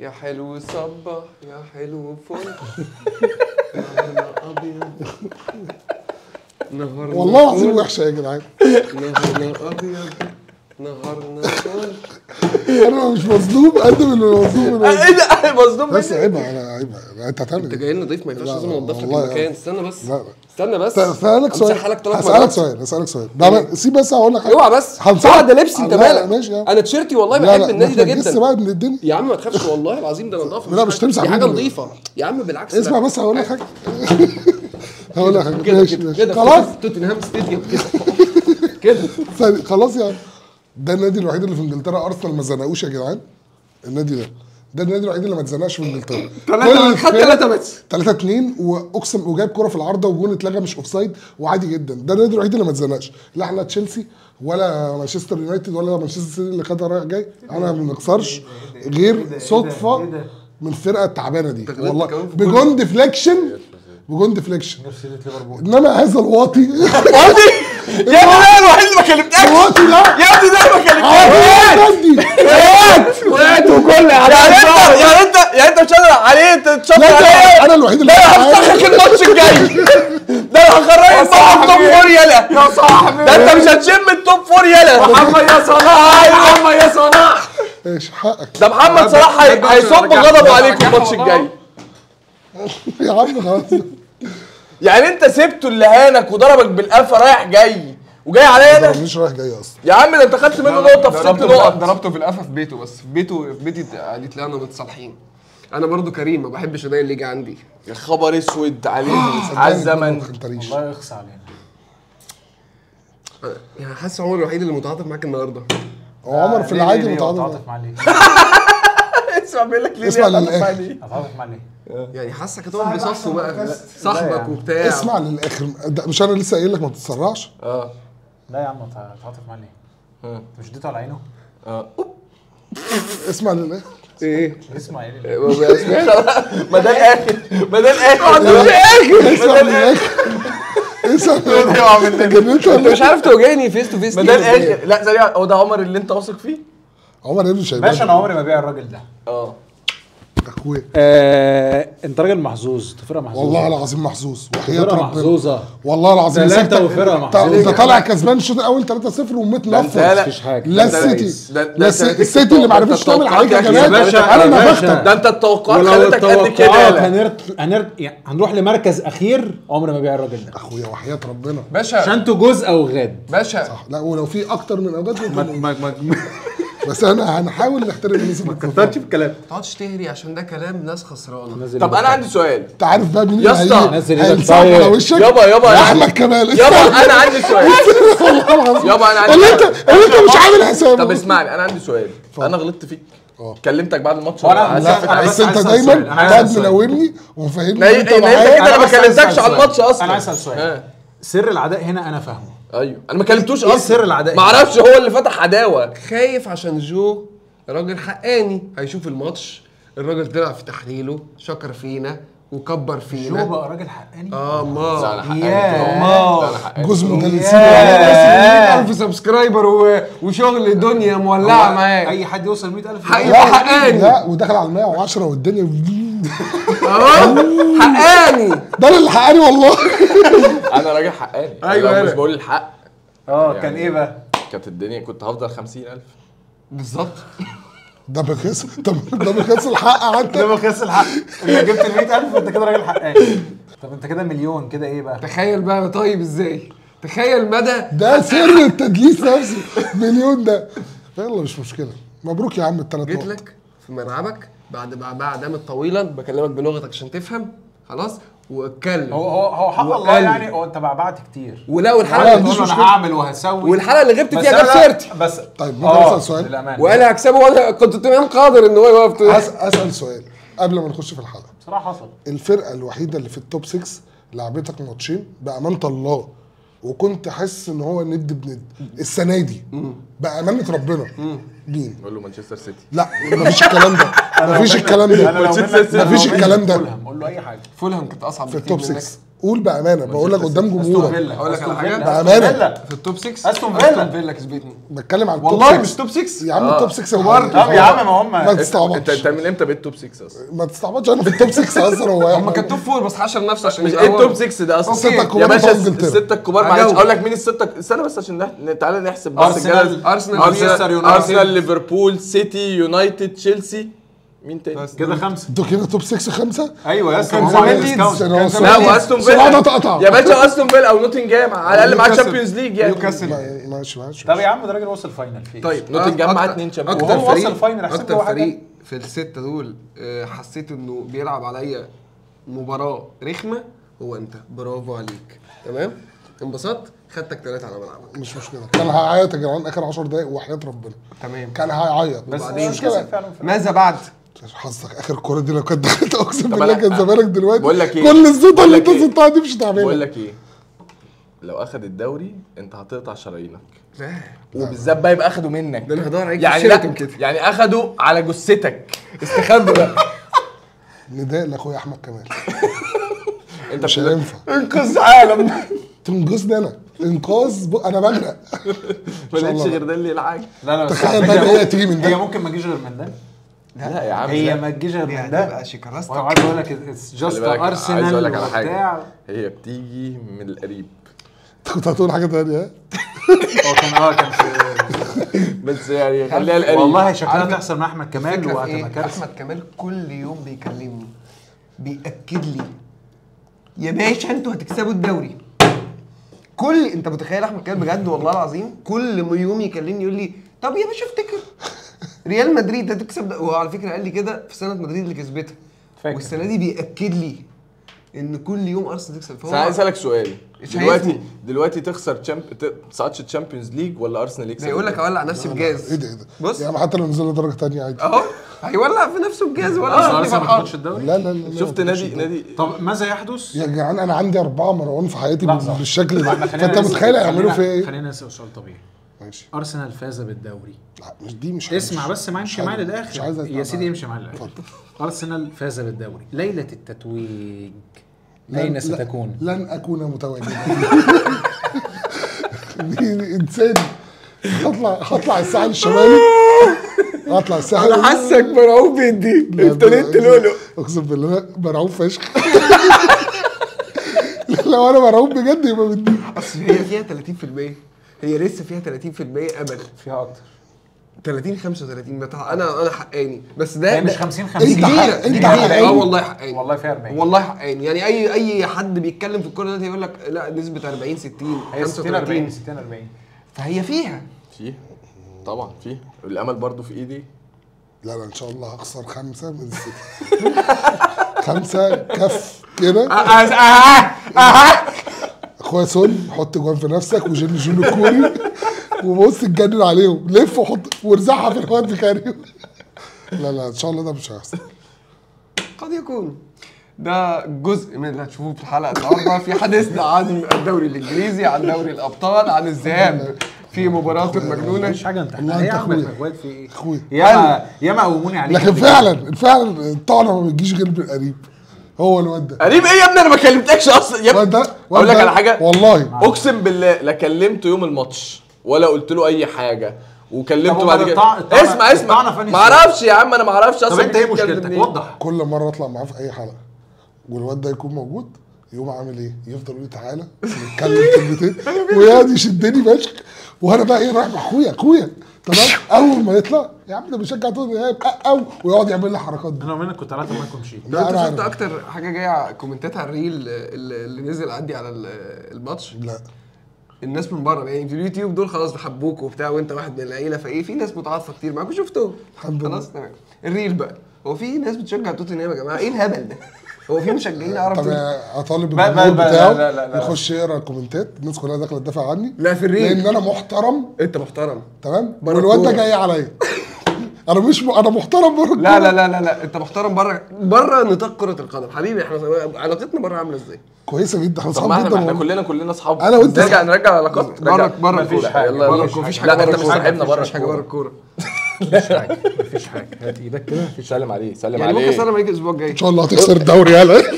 يا حلو صبح يا حلو فل. نهارنا ابيض نهارنا والله العظيم. وحشة يا جدعان. نهارنا ابيض نهارنا فل أنا مش مظلوم قد ما اللي مظلوم إيه ده؟ مصدوم. بس مني. عيب أنا عيب أنت هتعمل أنت إيه؟ جاي لنا ضيف ما ينفعش لا، لازم انضف لك والله المكان. يعني. استنى بس. لا استنى بس. هسألك سؤال. هسألك سؤال هسألك سؤال. سيب بس هقول لك حاجة. اوعى بس. اوعى ده لبسي أنت مالك؟ ماشي. أنا تيشيرتي والله بحب النادي ده جدا. بقى من الدنيا. يا عم ما تخافش والله العظيم ده نظافه لا، مش تمسح حاجة. نظيفة. يا عم بالعكس اسمع بس هقول لك حاجة. هقول لك حاجة. كده ماشي كده ماشي. كده خلاص؟ توتنهام stadium كده. كده. خلاص عم. ده النادي الوحيد اللي في انجلترا أرسنال ما زنقوش يا جدعان. النادي ده. ده النادي الوحيد اللي ما اتزنقش في انجلترا. ثلاثة خد ثلاثة بس 3 2 وأقسم وجايب كرة في العارضة وجون اتلغى مش offside وعادي جدا. ده النادي الوحيد اللي ما اتزنقش. لا إحنا تشيلسي ولا مانشستر يونايتد ولا مانشستر سيتي اللي خدها رايح جاي. أنا ما بنخسرش. غير صدفة من الفرقة التعبانة دي. والله. بجون deflection بجون deflection نفسي ليفربول. إنما هذا الواطي. يا ما كلمتكش يا ابني ده ما كلمتكش عادي وقعت وكل يعني انت يعني انت يعني انت مش قادر عليه انت تشطر لا عليه لا أنا الوحيد اللي ده أنا هفسخك الماتش الجاي ده أنا هخرجك بره ال top four يلا يا صاحبي ده انت مش هتشم ال top four يلا محمد يا صلاح يا محمد يا صلاح إيش حقك ده محمد صلاح هي- هيصب غضبه عليك الماتش الجاي يا عم خلاص يعني انت سبته اللي هانك وضربك بالقفا رايح جاي وجاي عليا أنا مش رايح جاي أصلا. يا عم ده أنت خدت منه نقطة في ست ضربته نقط. ضربته في القفا في بيته بس. في بيته في بيتي قالت لي أنا متصالحين. أنا برضو كريم ما بحبش أنا اللي يجي عندي. يا خبر أسود عليه على الزمن. الله يخص علينا. يعني حاسس عمر الوحيد اللي متعاطف معاك النهارده. هو عمر في العادي ليه؟ متعاطف اتعاطف مع ليه؟ اسمع بيقول لك ليه اسمع عليه؟ اتعاطف مع ليه؟ يعني حاسك هتقعد بصفه بقى لا صاحبك. وبتاع. اسمع للآخر. مش أنا لسه قايل لك ما تتسرعش؟ آه. لا يا عم اتعاطف مع ليه؟ ها. مش اديته على عينه؟ آه. اسمع للاخر إيه؟ اسمع إيه ليه؟ ما ده الآخر ما ده الآخر. اسمع للاخر اسمع للاخر جننت انت ولا مش عارف تواجهني face to face ما ده الآخر. لا ثانية هو ده عمر اللي انت واثق فيه؟ عمر ابن شيبان. باشا أنا عمري ما ابيع الراجل ده. آه. اخويا آه، انت راجل محظوظ انت فرقه محظوظه والله العظيم محظوظ وحياة فرقه ربنا محظوظه والله العظيم وفرقة طا- محظوظة. ده طالع كسبان الشوط الأول 3-0 وميت انت نفر لا- مفيش حاجة لا السيتي لا انت السيتي اللي ما عرفتش تعمل حاجة يا باشا، أنا. نفختك ده انت التوقعات خلتك قد كده. يعني هنروح لمركز اخير عمري ما ابيع الراجل ده اخويا وحياة ربنا باشا عشان أنتوا جزء أو غاد باشا لا ولو في أكتر من اوجات ما ممكن ما ما بس أنا هنحاول نحترم الناس بتفهم. كترتش في الكلام ما تقعدش تهري عشان ده كلام ناس خسرانه طب أنا عندي سؤال انت عارف بقى مين يا اللي اسطى، نزل إيدك على طيب. وشك يابا يابا احمد عندي كمال يابا أنا عندي سؤال يابا أنا عندي اللي انت سؤال. اللي انت مش عامل حسابه طب اسمعني أنا عندي سؤال أنا غلطت فيك آه. كلمتك بعد الماتش وانا- ولا لا،؟ بس انت دايما قاعد. منومني ومفهمني انت معايا أنا ما كلمتكش على. الماتش أصلا أنا عايز اسال سؤال. سر العداء هنا أنا فاهمه أيوه. أنا ما كلمتوش إيه أصلا. سر العداء؟ ما أعرفش هو اللي فتح عداوة. خايف عشان جو راجل حقاني هيشوف الماتش. الراجل طلع في تحليله شكر فينا وكبر جو فينا بقى راجل حقاني؟ آه ما جزء مدلسين ياه. 100000 subscriber و... وشغل دنيا مولعة. معاك. أي حد يوصل 100000 حقيقي. لا حقاني. لا ودخل على ال 110 والدنيا آه حقاني. ده اللي حقاني والله. أنا راجل حقاني. أيوه مش. بقول الحق آه يعني- كان إيه بقى؟ كانت الدنيا كنت هفضل 50000 بالظبط. ده بخس طب ده بخس الحق ده حتى بخس الحق. انت جبت ال 100000 أنت كده راجل حقاني. طب أنت كده مليون كده إيه بقى؟ تخيل بقى طيب إزاي؟ تخيل مدى ده سر التدليس نفسه. مليون ده. يلا مش مشكلة. مبروك يا عم الثلاث جيت لك في ملعبك. بعد بعد بعد دامت طويلا بكلمك بلغتك عشان تفهم. خلاص؟ وأتكلم. هو هو هو حق الله يعني. هو أنت بعبعت كتير. والحلقة مفيش تقول له أنا. هعمل وهسوي. والحلقة اللي غبت فيها جاب سيرتي بس طيب، ممكن آه، أسأل سؤال؟ وقال هكسبه وأنا كنت تمام قادر إن هو يقف أس- أسأل سؤال قبل ما نخش في الحلقة. بصراحة حصل. الفرقة الوحيدة اللي في ال top 6 لعبتك ماتشين بأمانة الله. وكنت حاسس إن هو ند بند. السنة دي بامانه ربنا. مين؟ بقول له مانشستر سيتي. لا مفيش الكلام ده. مفيش الكلام ده. مفيش الكلام ده. قول له أي حاجة. فولهام كانت أصعب في ال top منك. 6 قول بأمانة بقول لك قدام أستون جمهورك. فيلا. أقول لك على. أستون فيلا. في ال top 6 أستون فيلا. أستون فيلا كسبتني. بتكلم على ال top والله 6 مش top 6 يا عم ال top 6 كبار. طب يا عم ما هم ما انت أنت تستعبطش من إمتى بقيت top 6 أصلا؟ ما تستعبطش أنا في ال top 6 أصلا هو. هم كان top 4 بس حشر نفسه عشان مش إيه هو- ال top 6 ده أصلا؟ الستة الكبار يا باشا. الستة الكبار معلش. أقول لك مين الستة استنى بس عشان تعالى نحسب بس أرسنال مانشستر يونايتد. أرسنال ليفربول سيتي يونايتد تشيلسي. مين تاني؟ بس. كده خمسة أنتوا كده top 6 خمسة أيوه يا اسطى كان زمان ليدز. لا. واستون فيلا تقطع. يا باشا أستون فيلا أو نوتنجهام على الأقل معاه. Champions League يعني نيوكاسل ما- ماشي ماشي طب يا عم ده راجل وصل final فيه طيب نوتنجهام معاه. أكتر فريق وصل final، أحسن أكتر. فريق في الستة دول آه، حسيت إنه بيلعب عليا مباراة رخمة هو أنت برافو عليك تمام انبسطت خدتك ثلاثة على ملعبك مش مشكلة كان هيعيط يا جدعان آخر 10 دقايق وحياه ربنا تمام كان هيعيط بس مش في ماذا بعد؟ حظك. آخر الكوره دي لو كانت دخلت أقسم بالله كان زمانك دلوقتي بقول لك إيه؟ كل الزيطة بقول اللي أنت إيه؟ زيطها دي مش بقول هتعملها لك إيه؟ لو أخد الدوري أنت هتقطع شرايينك. لا. وبالذات بقى يبقى أخده منك. ده أنا هدور عليك يعني لا كده يعني أخده على جثتك. استخبى بقى. نداء لأخويا أحمد كمال. أنت مش هينفع. انقذ عالم. تنقذني أنا. إنقاذ ب... أنا بغرق ما لقيتش. غير ده اللي يلعب لا لا تخيل بقى هي تيجي من ده. هي ممكن ما تجيش غير من ده. لا يا عم هي لا. ما تجيش غير دي من ده. هتبقى شيكاراستك. وعايز أقول لك اتس جاست بالك عايز ارسنال أقول لك على حاجة. هي بتيجي من القريب. انت كنت هتقول حاجة ثانية ها هو كان آه كان بس يعني خليها القريب. والله شكلها تحصل مع أحمد كمال وهتبقى إيه؟ كارثة. أحمد كمال كل يوم بيكلمني بيأكد لي. يا باشا أنتوا هتكسبوا الدوري. كل أنت متخيل أحمد كمال بجد؟ والله العظيم كل يوم يكلمني يقول لي طب يا باشا افتكر. ريال مدريد هتكسب ده. وعلى فكرة قال لي كده في سنة مدريد اللي كسبتها فاكر. والسنة دي بيأكد لي إن كل يوم أرسنال تكسب بس أنا عايز أسألك سؤال. دلوقتي دلوقتي تخسر champ تصعدش Champions League ولا أرسنال يكسب يقول لك اولع نفسي إيه بجاز ده إيه ده بص. يعني حتى لو نزلنا درجة ثانية عادي أهو هيولع في نفسه بجاز ولا أرسنال ما الدوري لا لا لا شفت نادي نادي طب ماذا يحدث؟ يا جدعان أنا عندي أربعة مروان في حياتي. بالشكل ده فأنت متخيل هيعملوا خلينا- فيا إيه؟ خلينا نسأل سؤال طبيعي ماشي. أرسنال فاز بالدوري. لا مش دي مش اسمع مش- بس معايا مش امشي معايا للآخر. مش عايز يا سيدي. امشي معايا للآخر. اتفضل. أرسنال فاز بالدوري. ليلة التتويج. لن- أين ستكون؟ لن أكون متواجدا. دي إنسان. هطلع هطلع الساحل الشمالي. هطلع الساحل أنا حاسك مرعوب بيدي لا، ابتديت لا، تلولو أقسم بالله مرعوب فشخ. لو أنا مرعوب بجد يبقى بدي. أصل هي فيها 30% هي لسه فيها 30% امل فيها أكتر. 30 35 بتاع أنا أنا حقاني. بس ده هي مش ده- 50 دي 50 إنت حق- كبيرة إنت حقاني. آه والله حقاني. والله فيها 40 والله حقاني. يعني اي أي حد بيتكلم في الكورة دلوقتي يقول لك لا نسبة 40 60 هي 60 40 35 60 40 فهي فيها. فيه. طبعا فيه. الأمل برضو في إيدي. لا لا إن شاء الله هخسر خمسة من الست خمسة كف كده. اخويا سون حط جوان في نفسك وجن جون الكوري وبص اتجنن عليهم. لف وحط وارزعها في الواد كاريو لا لا إن شاء الله ده مش هيحصل. قد يكون. ده جزء من اللي هتشوفوه في الحلقة النهارده. في حديثنا عن الدوري الإنجليزي عن دوري الأبطال عن الذهاب في مباراة المجنونه مفيش حاجة انت إيه يا عم أخويا. في إيه؟ أخويا. ياما ياما قوموني عليك. لكن فعلا فعلا الطعنه ما بتجيش غير بالقريب. هو الواد ده. قريب إيه يا ابني؟ أنا ما كلمتكش أصلا. يا ابني أقول لك على حاجة. والله. أقسم بالله لا كلمته يوم الماتش ولا قلت له أي حاجة وكلمته طب بعد كده. الطع- اسمع اسمع. ما أعرفش يا عم أنا ما أعرفش طب أصلا أنت إيه مشكلتك؟ وضح. كل مرة أطلع معاه في أي حلقة. والواد ده يكون موجود يقوم عامل إيه؟ يفضل يقول لي تعالى نتكلم كلمتين. ويقعد يشدني فشخ. وأنا بقى إيه رايح مع أخويا أخويا. تمام؟ أول ما يطلع يا عم ده بيشجع توتنهام أو ويقعد يعمل لي الحركات دي. أنا ومنك كنت قعدت معاكم مشيت لا أنت شفت أكتر حاجة جاية comment ات على ال reel اللي اللي نزل عندي على ال- الماتش؟ لا. الناس من بره يعني في اليوتيوب دول خلاص بيحبوك وبتاع وأنت واحد من العيلة فإيه في ناس متعاطفه كتير معاك وشفتهم. خلاص تمام. ال reel بقى هو في ناس بتشجع توتنهام يا جماعة؟ إيه الهبل ده؟ هو في مشجعين عرب طب؟ اطالب بقى- الجمهور بتاعه لا- لا- لا- لا. يخش يقرأ ال comment ات الناس كلها داخلة تدافع عني. لا في ال reel. لأن أنا محترم. أنت محترم. تمام؟ والواد ده. جاي عليا. أنا مش م... أنا محترم بره لا لا لا لا لا أنت محترم بره بره نطاق كرة القدم. حبيبي إحنا علاقتنا بره عاملة إزاي؟ كويسة جدا. إحنا اصحاب جدا ما إحنا. كلنا كلنا اصحاب أنا وأنت نرجع. نرجع العلاقات بره. بره مفيش حاجة. يلا بره مفيش حاجة. لا أنت مش صاحبنا بره مفيش حاجة. بره الكورة. الكورة. مفيش حاجة. مفيش حاجة. هات إيدك كده. سلم عليه سلم يعني ممكن عليه سلام عليك الأسبوع الجاي. إن شاء الله هتخسر الدوري يلا.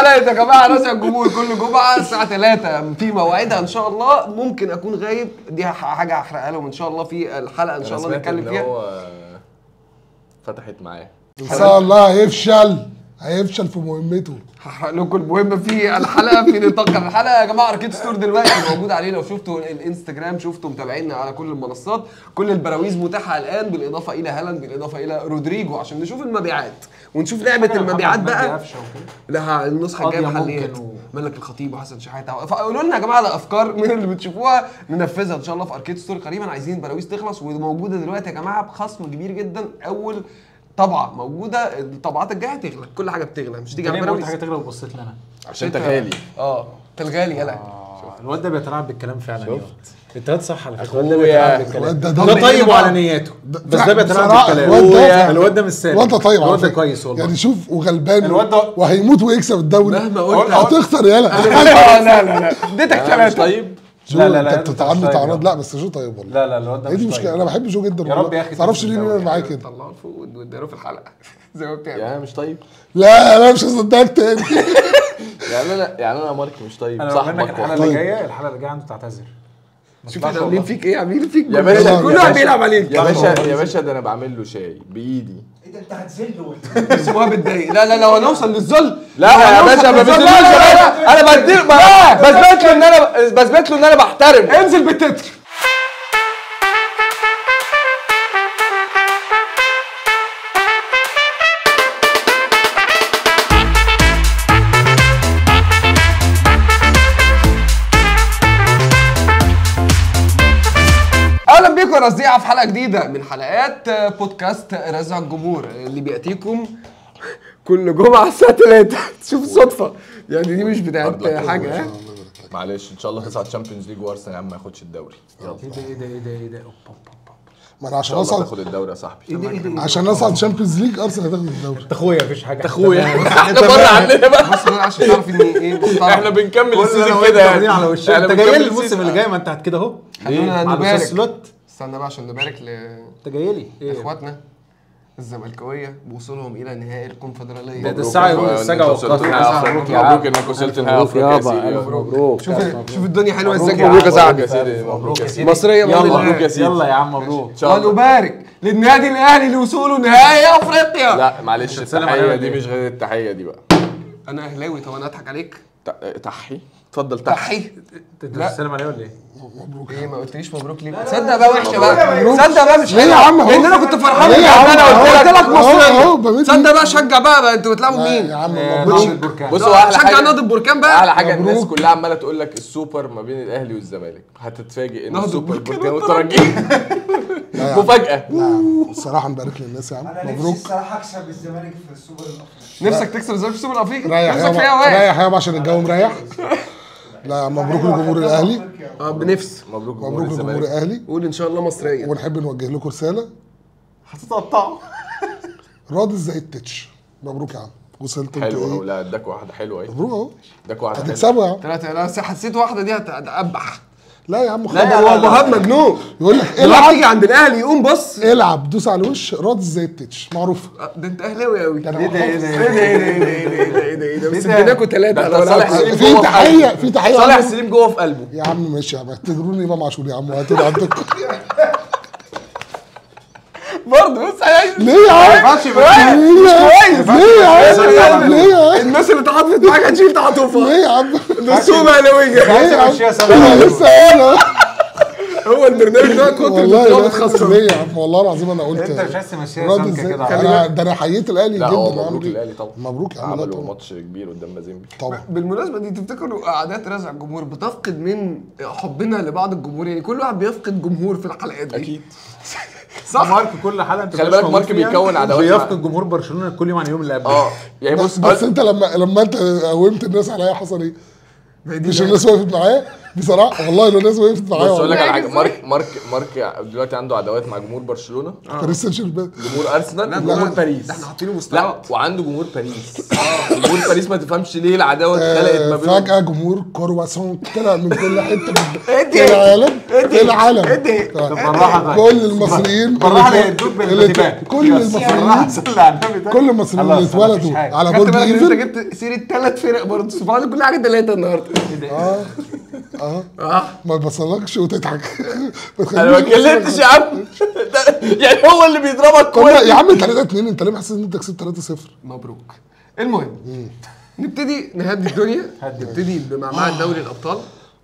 حلقه يا جماعة راسع الجمهور. كل جمعة الساعة 3 في موعدها إن شاء الله. ممكن أكون غايب. دي حاجة هحرقها لهم إن شاء الله. في الحلقة إن شاء الله نتكلم فيها. هو فتحت معاه إن شاء الله هيفشل. هيفشل في مهمته. هحرق لكم المهم في الحلقة في نطاق الحلقة. يا جماعة Arcade Store دلوقتي موجود عليه. لو شفتوا الإنستجرام شفتوا متابعينا على كل المنصات. كل البراويز متاحة الآن بالإضافة إلى هالاند بالإضافة إلى رودريجو عشان نشوف المبيعات. ونشوف لعبة المبيعات بقى. لا النسخة الجاية محليات ملك الخطيب وحسن شحاتة فقولوا لنا يا جماعة على أفكار من اللي بتشوفوها. ننفذها إن شاء الله في Arcade Store قريبا. عايزين البراويز تخلص وموجودة دلوقتي يا جماعة بخصم كبير جدا. أول طبعة موجودة. الطبعات الجاية هتغلى. كل حاجة بتغلى. مش تيجي على البراويز حاجة تغلب وبصيت لنا؟ عشان أنت غالي. آه. أنت الغالي يلا آه، الواد ده بيتلاعب بالكلام فعلا شفت؟ انت صح على فكرة. الواد ده بيتلاعب بالكلام. ده طيب. وعلى نياته. بس ده فعلا بيتلاعب بالكلام. الواد ده- أخويا. الواد ده مش سالك. الواد ده طيب على الواد ده. كويس والله. يعني شوف وغلبان الواد ده- وهيموت ويكسب الدوري. مهما قلت هتخسر يالا لا لا لا لا. اديتك ثلاثة. طيب. شو لا، لا، لا، أنت بتتعامل طيب، تعرض لا. لا بس شو طيب والله. لا لا الواد ده هي دي مش مشكلة؟ طيب. أنا بحب جو جدا يا رب يا أخي ما تعرفش ليه. بيعمل معايا كده. طلعوا لفوق واداله في الحلقة. زي ما بتعمل. أنا مش طيب. لا أنا مش هصدقك تاني. يعني أنا يعني أنا مارك مش طيب. أنا منك الحلقة. اللي جاية الحلقة اللي جاية عنده تعتذر شوف إحنا عاملين فيك إيه؟ عاملين فيك يا باشا كل واحد بيلعب عليك يا باشا يا باشا ده أنا بعمل له شاي بإيدي. إيه ده؟ أنت هتذله بس هو بتضايق لا لا لو هنوصل للذل لا يا باشا ما باشا. أنا بديله بثبت له إن أنا بثبت له إن أنا بحترم. انزل بالتتر. رزيعة في حلقة جديدة من حلقات آه، بودكاست رزع الجمهور اللي بيأتيكم كل جمعة الساعة 3 شوف الصدفه يعني دي مش بتاعت حاجة معلش إن شاء الله تصعد Champions League وأرسنال يا عم ما ياخدش الدوري. يلا. إيه ده إيه ده إيه ده إيه ده؟ أوب. ما أنا إن عشان اصعد تاخد الدوري يا صاحبي. إيه ده إيه ده عشان اصعد Champions League أرسنال هتاخد الدوري. انت اخويا مفيش حاجة. اخويا إحنا بره عننا بقى. بس عشان تعرف إن إيه محترم. إحنا بنكمل ال season كده يعني. على وشنا. إحنا أنت جاي الموسم ال season. اللي جاي ما أنت هت كده اهو خلونا مع نبارك. استنى بقى عشان نبارك انت جاي لي؟ إيه؟ لاخواتنا الزملكاوية بوصولهم إلى نهائي الكونفدرالية. ده- يقول مبروك السجع والقصر. مبروك. يا مبروك عم. إنك وصلت نهائي مبروك افريقيا يا سيدي. مبروك. شوف. شوف الدنيا حلوة إزاي يا مبروك يا عم، صاحبي مبروك يا سيدي. مبروك يا سيدي. مصرية يلا مبروك. يا سيدي. يلا يا عم مبروك. ان شاء الله ونبارك للنادي الأهلي لوصوله نهائي أفريقيا. لا معلش التحية دي مش غير التحية دي بقى. أنا أهلاوي طب أنا أضحك عليك. تحي اتفضل تحي تحي انت لا. بتسلم عليه ولا إيه؟ إيه ما قلتليش مبروك ليه؟ صدق بقى وحشة بقى. صدق بقى مش ليه يا عم؟ لأن أنا كنت فرحان ليه يا. عم أنا؟ قلت لك أهو، مصريه أهو، بمد صدق بقى شجع بقى, بقى أنتوا بتلعبوا مين يا عم مبروك. بصوا أحلى شجع حاجة نادي البركان بقى. أحلى حاجة الناس مبروك. كلها عمالة تقول لك السوبر ما بين الأهلي والزمالك. هتتفاجئ إن السوبر البركان والترجي لا الصراحة نبارك للناس يا عم. مبروك. الصراحة أكسب الزمالك في السوبر الأفريقي. نفسك تكسب إزاي في السوبر الأفريقي؟ ريح نفسك فيها يابا ريح يابا عشان الجو مريح لا مبروك لجمهور الأهلي. آه بنفس. مبروك مبروك لجمهور الأهلي. قول إن شاء الله مصرية. ونحب نوجه لكم رسالة. هتتقطعوا. راضي إزاي التتش؟ مبروك يا عم. وصلت أنت حلو اهو إيه لا اداك واحدة حلوة أهي. مبروك أهو. اداك واحدة حلوة. هتكسبوا يا عم. ثلاثة لا بس حسيت واحدة دي هت- هتقبح لا يا عم خلاص. هو مهاب مجنون يقول لك العب. تيجي عند الأهلي يقوم بص. العب دوس على الوش راضي إزاي التتش معروف آه، ده انت أهلاوي قوي إيه أنا ده إيه. ده إيه ده إيه ده إيه ده إيه ده إيه ده إيه ده بس اديناكوا انت صالح. سليم في جوه في تحيه قلبه. في تحيه صالح عم- سليم جوه في قلبه. يا عم ماشي يا عم اعتبروني امام عاشور يا عم وهاتوا عندكم برضه بص ليه يا عم؟ مش ليه؟ يا عم؟ ليه يا عم؟ الناس اللي تعاطفت معاك هتشيل تعاطفها ليه يا عم؟ نصهم اهلاويه ليه يا عم؟ لسه هو البرنامج ده كتر والله ليه يا عم؟ والله العظيم أنا قلت أنت مش عايز تمشيها؟ كده؟ أنا ده أنا حييت الأهلي لا جدا مبروك؟ الاهلي طبعا. مبروك يا عم عملوا ماتش كبير قدام مازيمبي. طبعا. بالمناسبة دي تفتكروا قعدات رزع الجمهور بتفقد من حبنا لبعض الجمهور يعني كل واحد بيفقد جمهور في الحلقات دي. أكيد. صح. مارك كل حلقة أنت خلي بالك مارك فيها، بيكون عداوات بيفقد جمهور برشلونة كل يوم عن اليوم اللي قبله آه يعني بص بس أنت لما لما أنت قومت الناس عليا حصل إيه؟ مش بقى. الناس وقفت معايا؟ بصراحة والله لو الناس وقفت معايا بص أقول لك والله. على حاجة مارك مارك مارك دلوقتي عنده عداوات مع جمهور برشلونة. باريس سان جيرمان جمهور أرسنال لا، وجمهور لا، باريس. ده إحنا حاطينه لا مستوى وعنده جمهور باريس. جمهور باريس ما تفهمش ليه العداوة اتخلقت ما آه، بينهم. فجأة جمهور كرواسون طلع من كل حتة. من ادي. العالم؟ ادي. العالم؟ ادي. طيب. كل المصريين كل المصريين. كل المصريين اللي اتولدوا. على خدت برج ايفل أنت جبت سيرة ثلاث فرق برضه. سبحان كل حاجة ثلاثة النهارده. آه. آه. ما تبصلكش وتضحك. أنا ما اتكلمتش يا عم. يعني هو اللي بيضربك كل يا عم 3 2 انت ليه حاسس ان انت كسبت 3 0 مبروك. المهم نبتدي نهدي الدنيا. نبتدي بمعمعة دوري الأبطال.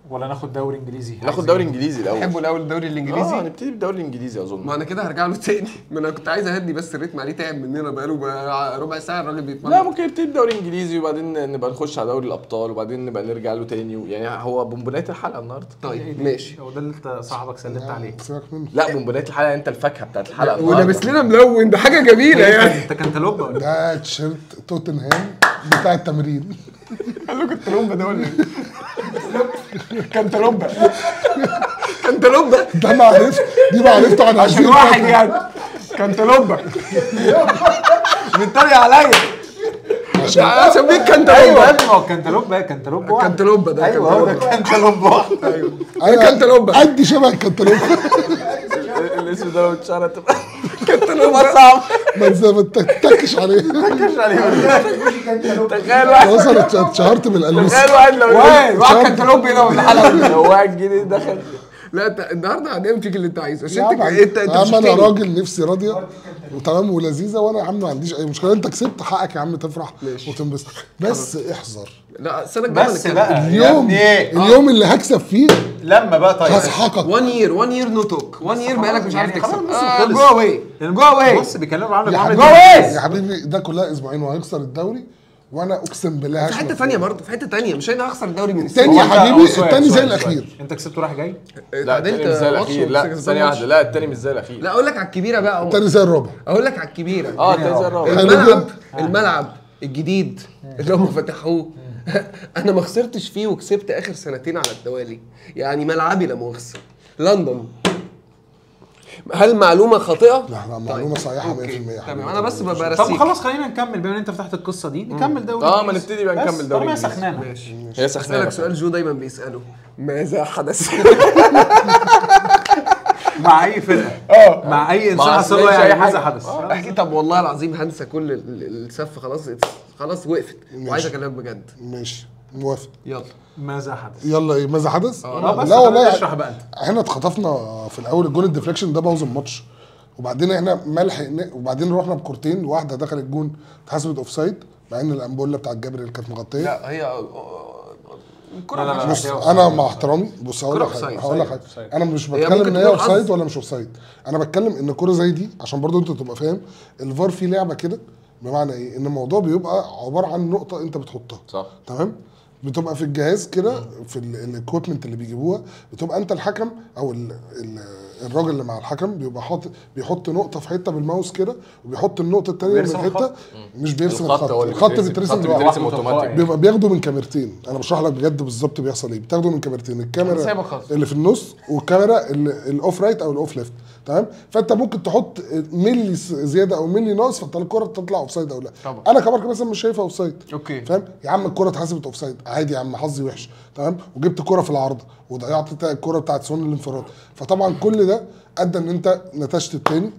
ولا ناخد دوري انجليزي؟ ناخد دوري انجليزي الأول. تحبوا الأول الدوري آه الانجليزي نبتدي بالدوري الإنجليزي أظن. ما أنا كده هرجع له تاني. ما أنا كنت عايز اهدي بس الريتم عليه تعب مننا بقاله بقى ربع ساعة الراجل بيتمرن. لا ممكن نبتدي بدوري انجليزي وبعدين نبقى نخش على دوري الأبطال وبعدين نبقى نرجع له تاني يعني هو بونبونات الحلقة النهارده. طيب ماشي. هو ده اللي أنت صاحبك سلمت عليه. سيبك منه. لا بونبونات الحلقة أنت الفاكهة بتاعت الحلقة ولابس لنا ملون. ده حاجة جميلة يعني. أنت كنتالوب ولا؟ ده تيشيرت توتنهام بتاع التمرين. قال له كنتالوبه ده ولا إيه؟ كنتالوبه كنتالوبه ده معرفت دي معرفته عن عشان واحد. يعني. كنتالوبه بيتريق عليا. عشان اسميه أيوه يا كنتالوبه ابني ما هو كنتالوب ده كنتالوب واحد. كنتالوبه ده أيوه هو ده كنتالوب واحد. أيوه. أنا كنتالوبة. قد شبه الكنتالوب الاسم ده لو اتشهر تبقى كنتالوبه صعب ما انت ما تتكش عليه. تخيل واحد خلاص أنا اتشهرت بالقلوس تخيل واحد لو واحد واحد كنتالوب هنا في الحلقة لو واحد جنيه دخل؟ لا انت النهارده هنعمل فيك اللي انت عايزه. عشان انت انت انت أنا. راجل نفسي راضية. وتمام ولذيذة وأنا يا عم ما عنديش أي مشكلة. أنت كسبت حقك يا عم تفرح ماشي. وتنبسط. بس احذر. لا السنة الجاية بس. بقى يا اليوم ابني. اليوم اللي هكسب فيه لما بقى طيب. هسحقك. 1 يير 1 يير نو توك 1 يير بقالك مش عارف يعني تكسب. جو اواي جو اواي بص بيكلموا عامل يا حبيبي يا حبيبي ده كلها أسبوعين وهيخسر الدوري. وأنا اقسم بالله في حتة. ثانية برضه في حتة ثانية مش أنا هخسر الدوري من التاني يا حبيبي التاني زي. سؤال. انت كسبت رايح جاي؟ لا التاني مش زي الأخير. لا ثانية واحدة. لا التاني مش زي الأخير. لا أقول لك على الكبيرة بقى عمر. التاني زي الرابع. أقول لك على الكبيرة. آه التاني زي الرابع. الملعب. الملعب الجديد اللي هم فتحوه. أنا ما خسرتش فيه وكسبت آخر سنتين على التوالي يعني ملعبي لا مؤاخذة. لندن. هل معلومة خاطئة؟ لا لا معلومة صحيحة 100% أوكي. يا تمام. أنا بس ب- طب خلاص خلينا نكمل بما إن أنت فتحت القصة دي نكمل دوري آه، ما. نبتدي بقى بس نكمل دوري طالما إنجليزي. سخنانة ماشي هي سخنانة اسالك سؤال جو دايما بيسأله ماذا حدث؟ مع أي فرقة؟ آه. مع أي إنسان ما حصل له أي يعني حاجة. حدث؟ أحكي طب والله العظيم هنسى كل ال- ال- السف خلاص خلاص وقفت. وعايز أكلمك بجد. ماشي. موافق. يلا. ماذا حدث؟ يلا إيه ماذا حدث؟ آه. بس لا والله اشرح بقى. انت إحنا اتخطفنا في الأول الجون ال deflection ده بوظ الماتش وبعدين إحنا ملحق وبعدين رحنا بكورتين واحدة دخلت جون اتحسبت offside مع إن الامبوله بتاعت جابر اللي كانت مغطية. لا هي لا، لا، بص أنا مع احترامي بص هقول لك. هقول لك. أنا مش بتكلم إن هي offside. ولا مش offside أنا بتكلم إن كوره زي دي عشان برضو أنت تبقى فاهم الفار فيه لعبة كده بمعنى إيه إن الموضوع بيبقى عبارة عن نقطة أنت بتحطها صح تمام بتبقى في الجهاز كده في ال equipment اللي بيجيبوها بتبقى أنت الحكم أو ال ال الراجل اللي مع الحكم بيبقى حاطط بيحط نقطة في حتة بالماوس كده وبيحط النقطة الثانية من بيرسم حتة. مش بيرسم الخط الخط. بيترسم. بيبقى بياخدوا من كاميرتين أنا بشرح لك بجد بالظبط بيحصل إيه. بتاخدوا من كاميرتين الكاميرا. اللي في النص والكاميرا اللي ال off right أو ال off left تمام؟ فأنت ممكن تحط ملي زيادة أو ملي ناقص فالكره تطلع offside أو لأ. طبعا. أنا كمارك مثلا مش شايفها offside. okay. فاهم؟ يا عم الكرة اتحسبت offside. عادي يا عم حظي وحش. تمام؟ وجبت كرة في العارضه وضيعت الكرة بتاعت سون الانفراد. فطبعا كل ده أدى إن أنت نتجت التاني.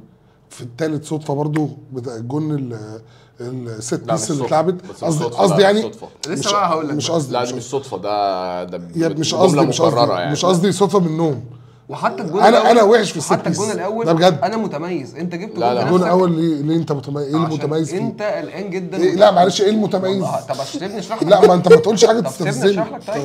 في التالت صدفة برضو الجون ال- ال set piece مش اللي. اتلعبت. بس مش قصدي صدفة، قصدي يعني مش صدفة. لسه مش- بقى هقول لك مش. قصدي. لا مش. صدفة. ده ده مش قصدي مش قصدي. يعني. مش قصدي صدفة من النوم. وحتى الجون أنا- الأول أنا وحش في ال set حتى الجون. الأول ده بجد. أنا متميز أنت جبت لا، لا. الجون الأول ليه ليه أنت متميز إيه المتميز فيه؟ أنت قلقان جدا إيه لا معلش إيه المتميز؟ طب سيبني أشرح لك لا ما أنت ما تقولش حاجة تستفزني أشرح لك طيب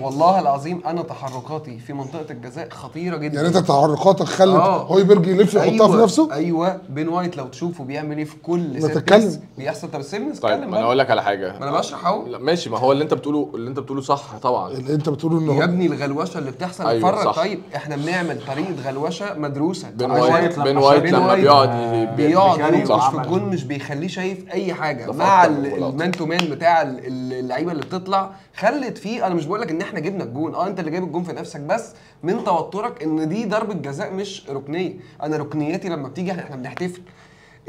والله العظيم أنا تحركاتي في منطقة الجزاء خطيرة جدا يعني أنت تحركاتك خلت آه. هويبرج يلف يحطها في نفسه أيوه بين وايت لو تشوفه بيعمل إيه في كل ما تتكلم. بيحصل طب سيبني طيب أتكلم ما أنا. أقول لك على حاجة ما أنا بشرح أهو لا ماشي ما هو اللي أنت بتقوله اللي أنت بتقوله صح طبعا اللي أنت بتقوله ان يا ابني الغلوشة اللي بتحصل أيوة، اتفرج. طيب إحنا إحنا بنعمل طريقة غلوشة مدروسة. بين وايت بين لما وايت لما بيقعد بيقعد ينقش في وعمل. الجون مش بيخليه شايف أي حاجة. مع. المان تو مان بتاع ال- ال- اللعيبة اللي بتطلع. خلت فيه أنا مش بقول لك إن إحنا جبنا الجون. آه أنت اللي جايب الجون في نفسك بس من توترك إن دي ضربة جزاء مش ركنية. أنا ركنياتي لما بتيجي إحنا بنحتفل.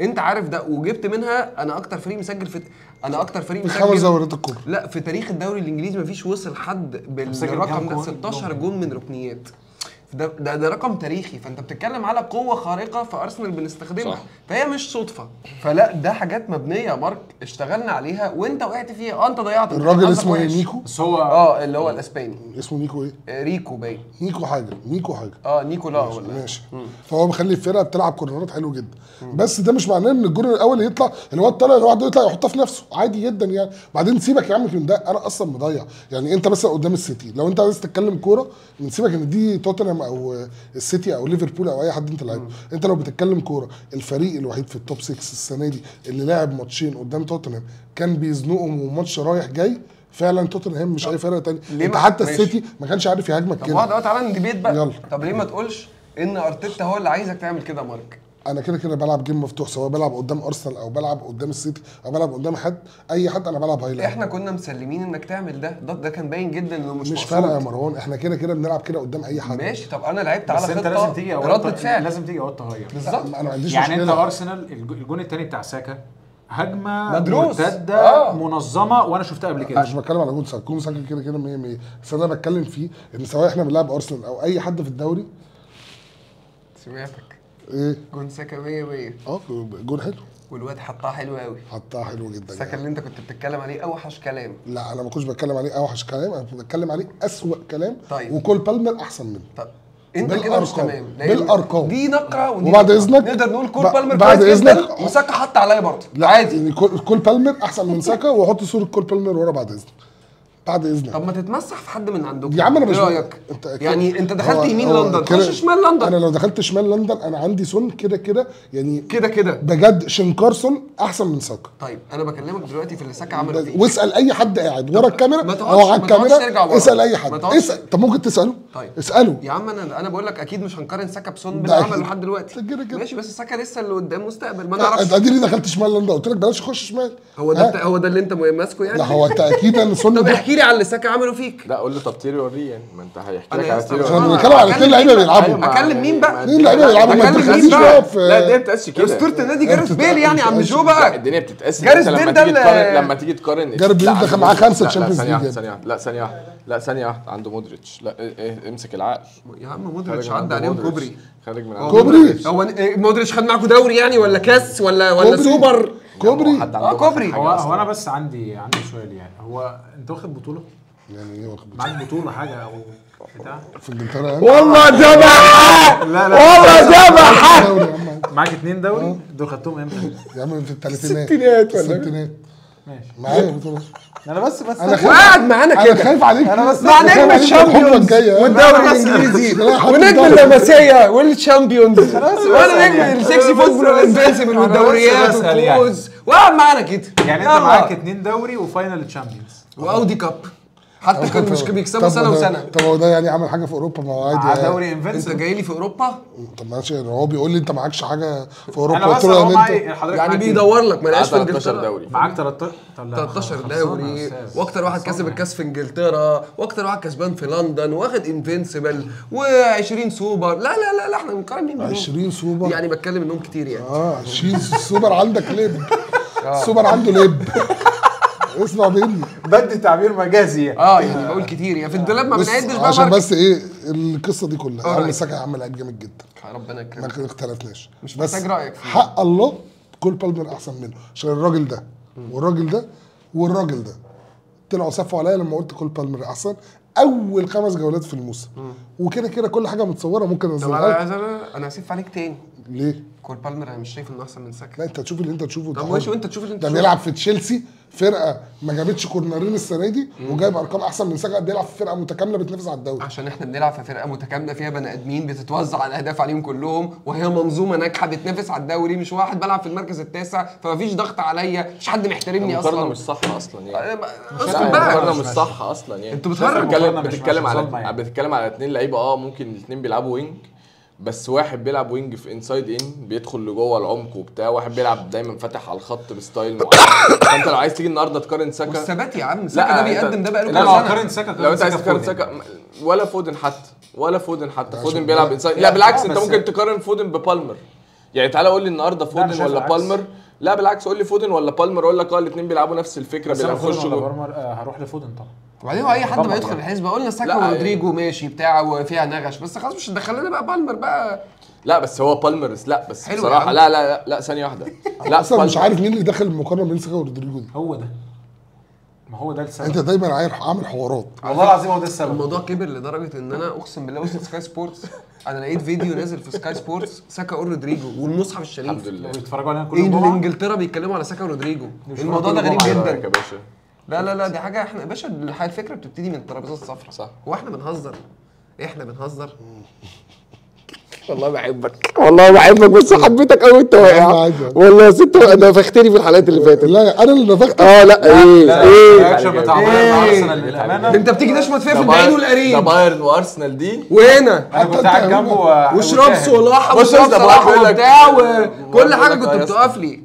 أنت عارف ده وجبت منها أنا أكتر فريق مسجل في أنا أكتر فريق خمس مسجل دوريات الكبرى لا في تاريخ الدوري الإنجليزي مفيش وصل حد بالرقم ده. جون؟ 16 جون من ركنيات. ده, ده ده رقم تاريخي. فأنت بتتكلم على قوة خارقة في أرسنال بنستخدمها. صح. فهي مش صدفة. فلا ده حاجات مبنية. يا مارك اشتغلنا عليها وأنت وقعت فيها. آه أنت ضيعت. الراجل اسمه إيه. نيكو؟ بس هو آه اللي هو الإسباني. اسمه نيكو إيه؟ آه، ريكو باين. نيكو حاجة. نيكو حاجة. آه نيكولا ولا. ماشي. فهو مخلي الفرقة بتلعب corner ات حلو جدا. بس ده مش معناه إن الجون الأول يطلع الواد طالع لوحده يطلع يحطها في نفسه. عادي جدا يعني. بعدين سيبك يا عم من ده. أنا أصلا مضيع. يعني أنت مثلا قدام السيتي. لو أنت عايز تتكلم كورة من سيبك إن دي توتنهام أو السيتي أو ليفربول أو أي حد أنت لعبه أنت لو بتتكلم كورة الفريق الوحيد في ال top 6 السنة دي اللي لعب ماتشين قدام توتنهام كان بيزنقهم وماتش رايح جاي فعلا توتنهام مش أي فرقة تانية. ليه أنت حتى ماشي. السيتي ما كانش عارف يهاجمك طب كده. آه تعالى ن debate بقى. يلا. طب ليه ما تقولش إن أرتيتا هو اللي عايزك تعمل كده يا مارك؟ أنا كده كده بلعب game مفتوح سواء بلعب قدام أرسنال أو بلعب قدام السيتي أو بلعب قدام حد أي حد أنا بلعب high line إحنا كنا مسلمين إنك تعمل ده. ده, ده كان باين جدا إنه مش, مش. فارقة يا مروان إحنا كده كده بنلعب كده قدام أي حد. ماشي طب أنا لعبت على خطة لازم تيجي ردة فعل. لازم تيجي أوقات تغير بالظبط. أنا ما عنديش يعني أنت أرسنال الج- الجون الثاني بتاع ساكا هجمة مدروس. مرتدة آه. منظمة وأنا شفتها قبل كده. مش بتكلم على جون ساكا. جون ساكا كده كده 100 100 بس أنا بتكلم فيه إن سواء إحنا بنلعب أرسنال أو أي حد في الدوري سمعتك. إيه جون ساكا 100 100 آه جون حلو والواد حطها حلو قوي حطها حلو جدا ساكا يعني. اللي أنت كنت بتتكلم عليه أوحش كلام لا أنا ما كنتش بتكلم عليه أوحش كلام أنا بتكلم عليه أسوأ كلام طيب. وكول بالمر أحسن منه طب أنت كده مش. تمام لأن بالأرقام. دي نقرة ودي وبعد نقرة. إذنك، نقدر نقول كول بالمر بعد إذنك، وساكا حط عليا برضه عادي يعني كول بالمر أحسن من ساكا واحط صورة كول بالمر ورا بعد إذنك بعد إذنك. طب ما تتمسح في حد من عندكم. يا عم أنا مش إيه رأيك؟ انت يعني أنت دخلت يمين لندن. خش شمال لندن. أنا لو دخلت شمال لندن أنا عندي سون كده كده يعني كده كده. بجد شنكارسون أحسن من ساكا. طيب أنا بكلمك دلوقتي في اللي ساكا عمله فيه. واسأل أي حد قاعد. ورا الكاميرا. أو على الكاميرا. اسأل أي حد. اسأل. طب ممكن تسأله؟ طيب. اسأله. يا عم أنا أنا بقول لك أكيد مش هنقارن ساكا بسون باللي عمله. لحد دلوقتي. ده كده كده. ماشي بس ساكا لسه اللي قدام مستقبل. ما نعرفش. أنت اديني دخلت شمال لندن؟ قلت لك بلاش خش شمال. هو ده. هو ده اللي أنت ماسكه يعني؟ لا هو تاكيدا ان سون لي على اللي ساكا عمله فيك لا قول له طب تيري وريه يعني ما انت هيحكي لك على تيري إحنا. وريه. بنتكلم على أكلم اتنين لعيبة مين بقى؟ بيلعبوا أكلم مين بقى؟ اتنين لعيبة بيلعبوا ما تدخلنيش بقى؟ في لا الدنيا بتقاسش كده أسطورة النادي بتتق- بيل يعني يا عم بتتقاسش. جو بقى الدنيا بتتقاس لما بيل ده تيجي ال- تقارن لما تيجي تقارن جاريس بيل كان معاه League واحدة، ثانية واحدة. لا ثانية واحدة لا ثانية واحدة عنده مودريتش لا إيه إيه امسك العقل يا عم مودريتش عدى عنده عليهم. كوبري خارج من كوبري. هو إيه، مودريتش خد معاكم دوري يعني ولا كاس ولا ولا. سوبر كوبري؟ آه كوبري. هو هو أنا بس عندي عندي سؤال يعني. هو أنت واخد بطولة؟ يعني إيه واخد معاك بطولة حاجة أو بتاع؟ في إنجلترا يعني؟ والله ذبح لا لا. والله عم. معاك اتنين دوري؟ دول خدتهم إمتى؟ يا عم في الثلاثينات. الستينات ولا؟ الستينات. ماشي. معايا. أنا بس بس أنا وقعد معانا أنا كده. خايف عليك. أنا بس- مع نجم الشامبيونز. والدوري لا، الإنجليزي. ونجم. اللمسيه والشامبيونز. وأنا نجم. السكسي فوتبول والانفنسبل والدوريات بسأل يعني. والفوز. وقعد معانا كده. يعني أنت. معاك اتنين دوري وفاينل تشامبيونز وأودي كاب. حتى كانوا مش بيكسبوا سنة وسنة. طب هو ده يعني عمل حاجة في أوروبا؟ ما هو عادي يعني. دوري انت انفنسبل جاي لي في أوروبا. طب ماشي يعني هو بيقول لي أنت معكش حاجة في أوروبا. أنا بس له هو يعني معايا حضرتك يعني؟ بيدور لك ما لقاش في 13 إنجلترا. دوري معاك 13 طب لا 13 خلصانة يا دوري. وأكتر واحد كسب. الكاس في إنجلترا. وأكتر واحد كسبان في لندن. واخد انفنسبل و20 سوبر. لا لا لا لا إحنا بنقارن مين بمين 20 سوبر؟ يعني بتكلم إنهم كتير يعني. آه شيز السوبر عندك لب السوبر عنده لب اسمع مني بدي تعبير مجازي. يعني. آه يعني بقول كتير. يعني في الدولاب ما بنعدش بقى عشان. بس إيه القصة دي كلها. عم ساكا عمل لعيب جامد جدا. ربنا ما يكرمك اختلفناش. مش بس محتاج رأيك فيه. حق الله كول بالمر أحسن منه. عشان الراجل ده والراجل ده والراجل ده. طلعوا سفوا عليا لما قلت كول بالمر أحسن. أول خمس جولات في الموسم. وكده كده كل حاجة متصورة ممكن طب أنزلها أنا هسيف عليك تاني. ليه؟ كول بالمر أنا مش شايف إنه أحسن من لا ساكا أنت تشوف اللي أنت تشوفه طب ده ماشي حر. وأنت تشوف اللي أنت ده. بيلعب في تشيلسي فرقة ما جابتش كورنرين السنة دي وجايب أرقام أحسن من ساكا بيلعب في فرقة متكاملة بتنافس على الدوري عشان إحنا بنلعب في فرقة متكاملة فيها بني آدمين بتتوزع الأهداف عليهم كلهم وهي منظومة ناجحة بتنافس على الدوري مش واحد بلعب في المركز التاسع فمفيش ضغط عليا مش حد محترمني المقارنة أصلا مش صح أصلا يعني لا، اسكت المقارنة بقى مش صح أصلا يعني أنتوا بتهرجوا. بتتكلم مش بتتكلم على يعني. بتتكلم على اتنين لعيبة آه ممكن الاتنين بيلعبوا wing بس واحد بيلعب wing في inside in بيدخل لجوه العمق وبتاع واحد بيلعب دايما فاتح على الخط ب style معين. فأنت لو عايز تيجي النهارده تقارن ساكا. والثبات يا عم ساكا ده بيقدم ده بقاله كام سنة؟ قارن ساكا لو أنت عايز تقارن. ساكا ولا فودن حتى ولا فودن حتى. فودن بيلعب inside لا، بالعكس لا، أنت ممكن تقارن فودن ببالمر يعني تعالى قول لي النهارده فودن ولا. بالمر لا بالعكس قول لي فودن ولا بالمر أقول لك آه الاثنين بيلعبوا نفس الفكرة بيلعبوا آه، هروح لفودن طبعا. وبعدين هو أي حد ما يدخل يعني. الحزب قلنا ساكا ورودريجو ماشي بتاع وفيها نغش بس خلاص مش هتدخلنا بقى بالمر بقى. لا بس هو بالمر لا بس حلو بصراحة. لا لا لا لا ثانية واحدة. لا أصلا مش عارف مين اللي دخل المقارنه بين ساكا ورودريجو دي هو ده. ما هو ده السبب. أنت دايما عاير- عامل حوارات. والله العظيم هو ده السبب. الموضوع كبر لدرجة إن أنا أقسم بالله وسط سكاي سبورتس أنا لقيت فيديو نازل في سكاي سبورتس ساكا or رودريجو والمصحف الشريف. الحمد لله. بيتفرجوا علينا كل جمعة؟ إنجلترا بيتكلموا على ساكا ورودريجو. الموضوع ده غريب جدا. يا باشا. لا لا لا دي حاجة إحنا يا باشا الفكرة بتبتدي من الترابيزه الصفراء صح. هو إحنا بنهزر إحنا بنهزر والله بحبك والله بحبك بس حبيتك قوي انت واقع. والله يا ست نفختني في الحلقات اللي فاتت لا أنا اللي نفخت آه لا إيه لا إيه إيه؟ انت بتيجي تشمت فيها في البعيد بايرن- ده والقريب بايرن وارسنال دي وهنا أنا كنت قاعد جنبه وشراب. صلاح وشراب صلاح وبتاع وكل حاجة كنت آه بتقف. لي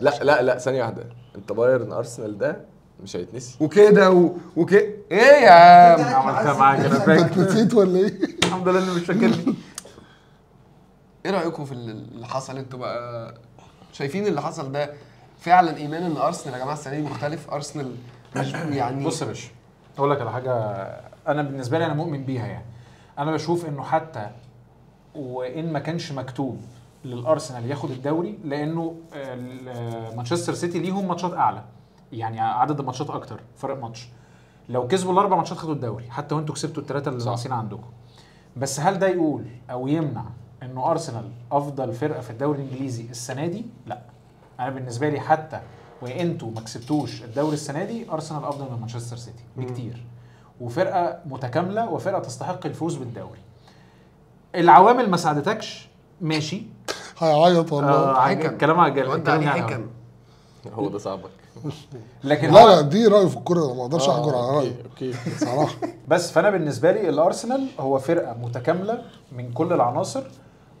لا لا لا ثانية واحدة انت بايرن ارسنال ده مش هيتنسي. وكده و... وكده إيه يا عم؟ عملتها معاك أنا فاكر. انت نسيت ولا إيه؟ الحمد لله إني مش فاكرني. إيه رأيكم في اللي حصل؟ أنتوا بقى شايفين اللي حصل ده فعلا إيمان إن أرسنال يا جماعة السنة دي مختلف؟ أرسنال مش يعني بص يا باشا أقول لك على حاجة أنا بالنسبة لي أنا مؤمن بيها يعني. أنا بشوف إنه حتى وإن ما كانش مكتوب للأرسنال ياخد الدوري لأنه مانشستر سيتي ليهم ماتشات أعلى. يعني عدد الماتشات أكتر فرق ماتش. لو كسبوا الأربع ماتشات خدوا الدوري حتى وأنتوا كسبتوا الثلاثه اللي ناقصين عندكم. بس هل ده يقول أو يمنع إنه أرسنال أفضل فرقة في الدوري الإنجليزي السنة دي؟ لا. أنا بالنسبة لي حتى وانتوا ما كسبتوش الدوري السنة دي أرسنال أفضل من مانشستر سيتي بكتير. وفرقة متكاملة وفرقة تستحق الفوز بالدوري. العوامل ما ساعدتكش؟ ماشي. هيعيط والله. آه حكم. الكلام على حكم. هو ده صعبك لكن لا هو- لا دي رأيي في الكورة ما أقدرش احجر على رأيي. okay. صراحة. بس فأنا بالنسبة لي الأرسنال هو فرقة متكاملة من كل العناصر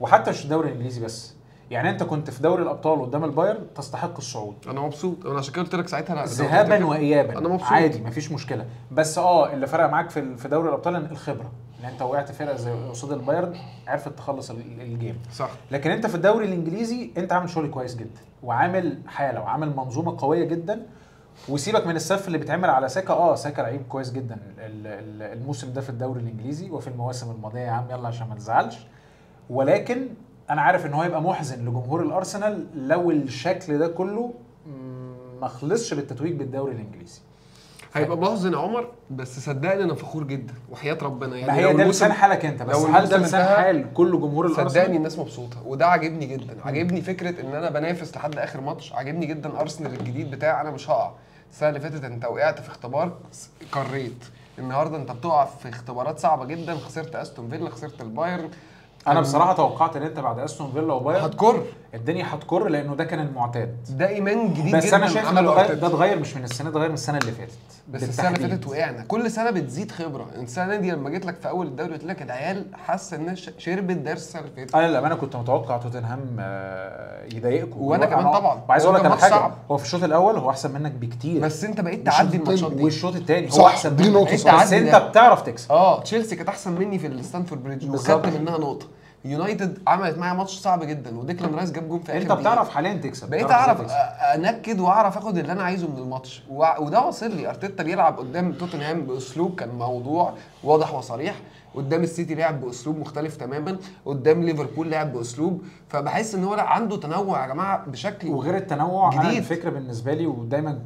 وحتى مش الدوري الإنجليزي بس. يعني انت كنت في دوري الأبطال قدام البايرن تستحق الصعود. أنا مبسوط. أنا عشان كده قلت لك ساعتها لا ذهابا وايابا. أنا مبسوط. عادي مفيش مشكلة. بس آه اللي فرق معاك في في دوري الأبطال الخبرة. إن أنت وقعت فرقة زي قصاد البايرن عرفت تخلص ال- ال game. صح. لكن أنت في الدوري الإنجليزي أنت عامل شغل كويس جدا وعامل حالة وعامل منظومة قوية جدا. وسيبك من السف اللي بيتعمل على ساكا. آه ساكا لعيب كويس جدا. ال- ال- الموسم ده في الدوري الإنجليزي وفي المواسم الماضية يا عم يلا عشان ما تزعلش. ولكن أنا عارف إن هو هيبقى محزن لجمهور الأرسنال لو الشكل ده كله ما خلصش بالتتويج بالدوري الإنجليزي. هيبقى محزن عمر بس صدقني أنا فخور جدا وحياة ربنا. يعني ما هي ده لسان حالك أنت بس هل ده لسان حال كل جمهور صدقني الارسنال الناس مبسوطة وده عاجبني جدا. عاجبني فكرة إن أنا بنافس لحد آخر ماتش عاجبني جدا ارسنال الجديد بتاع أنا مش هقع. السنة اللي فاتت أنت وقعت في اختبار قريت. النهارده أنت بتقع في اختبارات صعبة جدا. خسرت أستون فيلا خسرت البايرن. أنا بصراحة توقعت إن أنت بعد أستون فيلا وبايرن هتكر الدنيا هتكر لأنه ده كان المعتاد ده إيمان جديد بس جدا أنا شايف ده. ده اتغير مش من السنة ده اتغير من السنة اللي فاتت بس السنة اللي. فاتت وقعنا كل سنة بتزيد خبرة السنة دي لما جيت لك في أول الدوري قلت لك العيال حاسة إنها شربت درس السنة اللي فاتت أنا للأمانة كنت متوقع توتنهام آه، يضايقكم وأنا كمان أنا- طبعا. وعايز أقول لك على حاجة. هو في الشوط الأول هو أحسن منك بكتير بس أنت بقيت تعدي الماتشات دي والشوط الثاني هو أحسن منك. بس أنت. بتعرف تكسب آه تشيلسي كانت أحسن مني في الستانفورد بريدج. وخدت منها نقطة يونايتد عملت معايا ماتش صعب جدا وديكلان رايس جاب جون في آخر انت. بتعرف حاليا تكسب بقيت أعرف أنكد وأعرف آخد اللي أنا عايزه من الماتش. وده واصل لي. أرتيتا بيلعب قدام توتنهام بأسلوب كان موضوع واضح وصريح. قدام السيتي لعب بأسلوب مختلف تماما. قدام ليفربول لعب بأسلوب. فبحس إن هو لا عنده تنوع يا جماعة بشكل وغير التنوع أنا جديد. الفكرة بالنسبة لي ودايما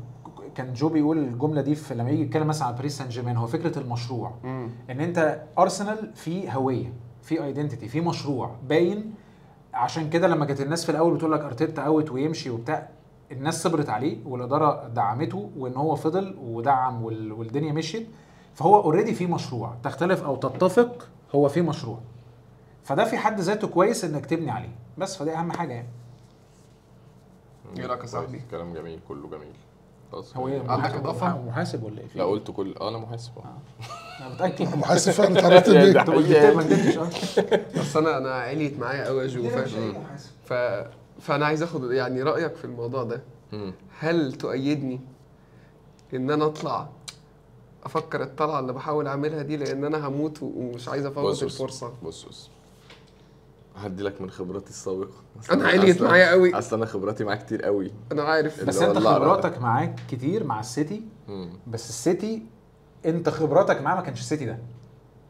كان جو بيقول الجملة دي في لما يجي يتكلم مثلا عن باريس سان جيرمان هو فكرة المشروع. مم. إن أنت أرسنال في هوية. في identity في مشروع باين. عشان كده لما كانت الناس في الأول بتقول لك أرتيتا out ويمشي وبتاع الناس صبرت عليه والاداره دعمته وإن هو فضل ودعم وال- والدنيا مشيت. فهو already في مشروع تختلف أو تتفق هو في مشروع. فده في حد ذاته كويس إنك تبني عليه. بس فدي أهم حاجة يعني. إيه رأيك يا صاحبي؟ كلام جميل كله جميل. خلاص هو إيه؟ عندك؟ محاسب ولا إيه؟ لا قلت كل آه أنا محاسب. آه. أنا متاكد محاسب فعلا اتعرفت قلت ما كدبتش آه بس أنا أنا عليت معايا قوي يا جو ليه مش فاهم أي محاسب؟ ف... فأنا عايز آخد يعني رأيك في الموضوع ده. هل تؤيدني إن أنا أطلع أفكر الطلعة اللي بحاول أعملها دي؟ لأن أنا هموت ومش عايز أفوت الفرصة. بص بص. هدي لك من خبراتي السابقة. أنا عليت معايا قوي. أصل أنا خبراتي معاه كتير قوي أنا عارف. بس أنت. خبراتك معاك كتير مع السيتي. بس السيتي انت خبراتك معاه ما كانش السيتي ده.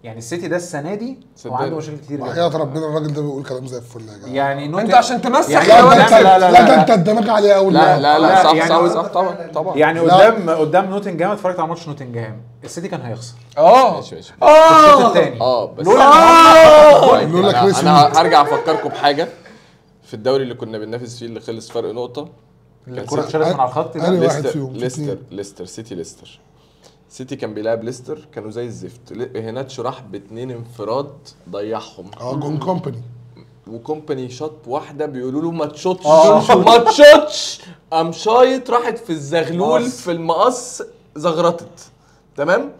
يعني السيتي ده السنة دي هو. عنده مشاكل كتير جدا. وحياة ربنا الراجل ده بيقول كلام زي الفل يا جماعة يعني نوت انت عشان تمسح يعني لا ولد انت لا، لا، لا، لا ده لا. انت قدامك عليه قوي لا لا لا لا، صح يعني- صح صح طبعا طبعا. يعني لا. قدام قدام نوتنجهام اتفرجت على ماتش نوتنجهام. السيتي كان هيخسر. آه. ماشي ماشي الشوط الثاني آه بس لولا أنا, ويد. هرجع أفكركم بحاجة. في الدوري اللي كنا بننافس فيه اللي خلص فرق نقطة الكرة اتشالت من على الخط ليستر ليستر. ليستر سيتي ليستر. سيتي كان بيلعب ليستر كانوا زي الزفت. إيهيناتشو راح باتنين انفراد ضيعهم. آه جون كومباني. وكومباني شوت واحدة بيقولوا له ما تشوتش آه. ما تشوتش. قام شايط راحت في الزغلول. في المقص زغرطت. تمام؟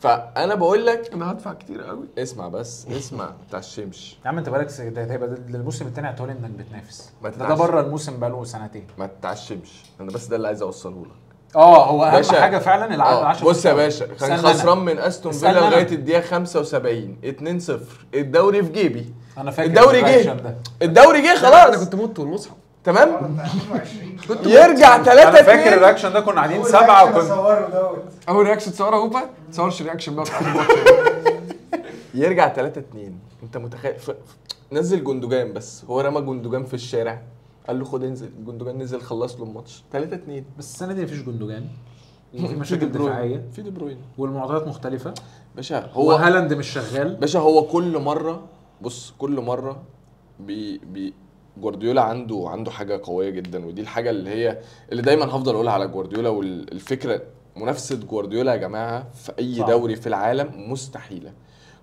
فأنا بقول لك أنا هدفع كتير قوي. اسمع بس اسمع بتاع الشمش. يا عم انت بالك هيبقى الموسم الثاني هتقول إنك بتنافس. ما ده, ده. بره الموسم بقاله سنتين. ما تتعشمش. أنا بس ده اللي عايز أوصله لك. آه هو أهم باشا. حاجة فعلا العدد آه، 10 بص يا باشا كان خسران. من أستون فيلا. لغاية الدقيقة 75 2-0 الدوري في جيبي. أنا فاكر الدوري ال reaction جه. ده. الدوري جه أنا خلاص كنت مت والمصحف تمام؟ بتاع 22 كنت يرجع 3 أنا فاكر ال reaction ده كنا قاعدين سبعة وكنا اول reaction تصورها هوبا تصورش reaction بقى. يرجع 3 2 أنت متخيل؟ نزل جندوجان بس. هو رمى جندوجان في الشارع. قال له خد انزل جندوجان نزل خلص له الماتش. 3 2 بس السنة دي مفيش جندوجان. وفي مشاكل دفاعية. في دي بروين. والمعطيات مختلفة. باشا هو هالاند مش شغال. باشا هو كل مرة بص كل مرة بي بي جوارديولا عنده عنده حاجة قوية جدا. ودي الحاجة اللي هي اللي دايما هفضل أقولها على جوارديولا. والفكرة منافسة جوارديولا يا جماعة في أي صعب. دوري في العالم مستحيلة.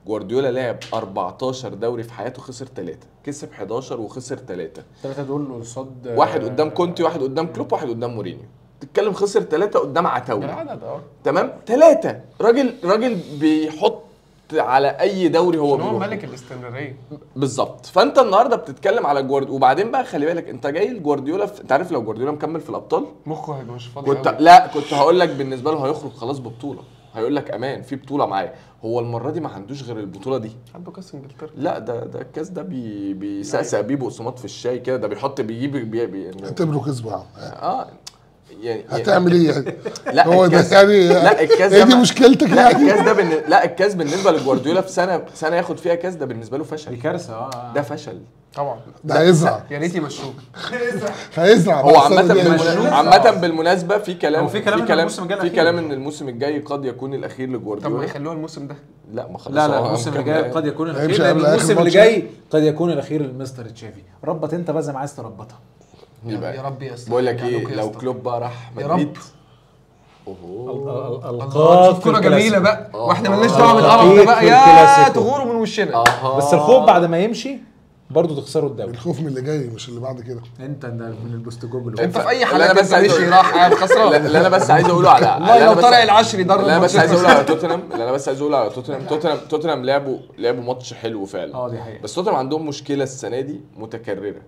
جوارديولا لعب 14 دوري في حياته خسر ثلاثة كسب 11 وخسر ثلاثة الثلاثه دول قصاد واحد قدام كونتي واحد قدام كلوب واحد قدام مورينيو. تتكلم خسر ثلاثة قدام عتاولة. العدد آه. تمام؟ ثلاثة راجل راجل بيحط على أي دوري هو هو بيروح. ملك الاستمرارية. بالظبط. فأنت النهارده بتتكلم على جوارديولا وبعدين بقى خلي بالك أنت جاي لجوارديولا في... أنت عارف لو جوارديولا مكمل في الأبطال؟ مخه هيبقى مش فاضي كنت قوي. لا كنت هقول لك بالنسبة له هيخرج خلاص ببطولة. هيقول لك أمان في بطولة معايا. هو المرة دي ما عندوش غير البطولة دي. عنده كأس إنجلترا. لا ده ده الكأس ده بي بيسقسق بيه بقسماط في الشاي كده ده بيحط بيجيب بي بي اعتبره كسبه آه. يعني هتعمل إيه يعني؟ لا هو ده الكاس يعني لا الكاس هي ده دي مشكلتك لا يعني الكاس ده بالن... لا الكاس بالنسبة لجوارديولا في سنه سنة ياخد فيها كاس ده بالنسبة له دي فشل. كارثه آه. ده فشل. طبعا. ده هيزرع. يا ريت يمشوك هيزرع. هو عامة دي بالمناسبة. عامة بالمناسبة في كلام في كلام إن كلام الجاي في. كلام إن الموسم الجاي قد يكون الأخير طب ما لجوارديولا يخلوها الموسم ده. لا ما خلاص. لا لا الموسم اللي مكمل. جاي قد يكون الأخير الموسم اللي. جاي قد يكون الأخير للمستر تشافي. ربط أنت بقى زي ما عايز تربطها. يبقى يا رب يا اسطى بقول لك يرجع إيه لو. كلوب بقى راح يا مدريد. رب. أوه. الله شوف كوره جميلة بقى. آه. وإحنا مالناش آه. دعوه بالقرف ده بقى. يا. تغوروا من وشنا. بس الخوف بعد ما يمشي برضه تخسروا الدوري. الخوف من اللي جاي مش اللي بعد كده. أنت ده من البوست جوجل أنت في أي حالات أنا بس أقول- راح لا- خسران. اللي أنا بس عايز أقوله على والله لو بس- طارق العشري يدرب اللي أنا بس عايز أقوله. على توتنهام. اللي أنا بس عايز أقوله على توتنهام. توتنهام توتنهام لعبوا لعبوا ماتش حلو فعلا. آه دي حقيقة. بس توتنهام عندهم مشكلة السنة دي متكررة.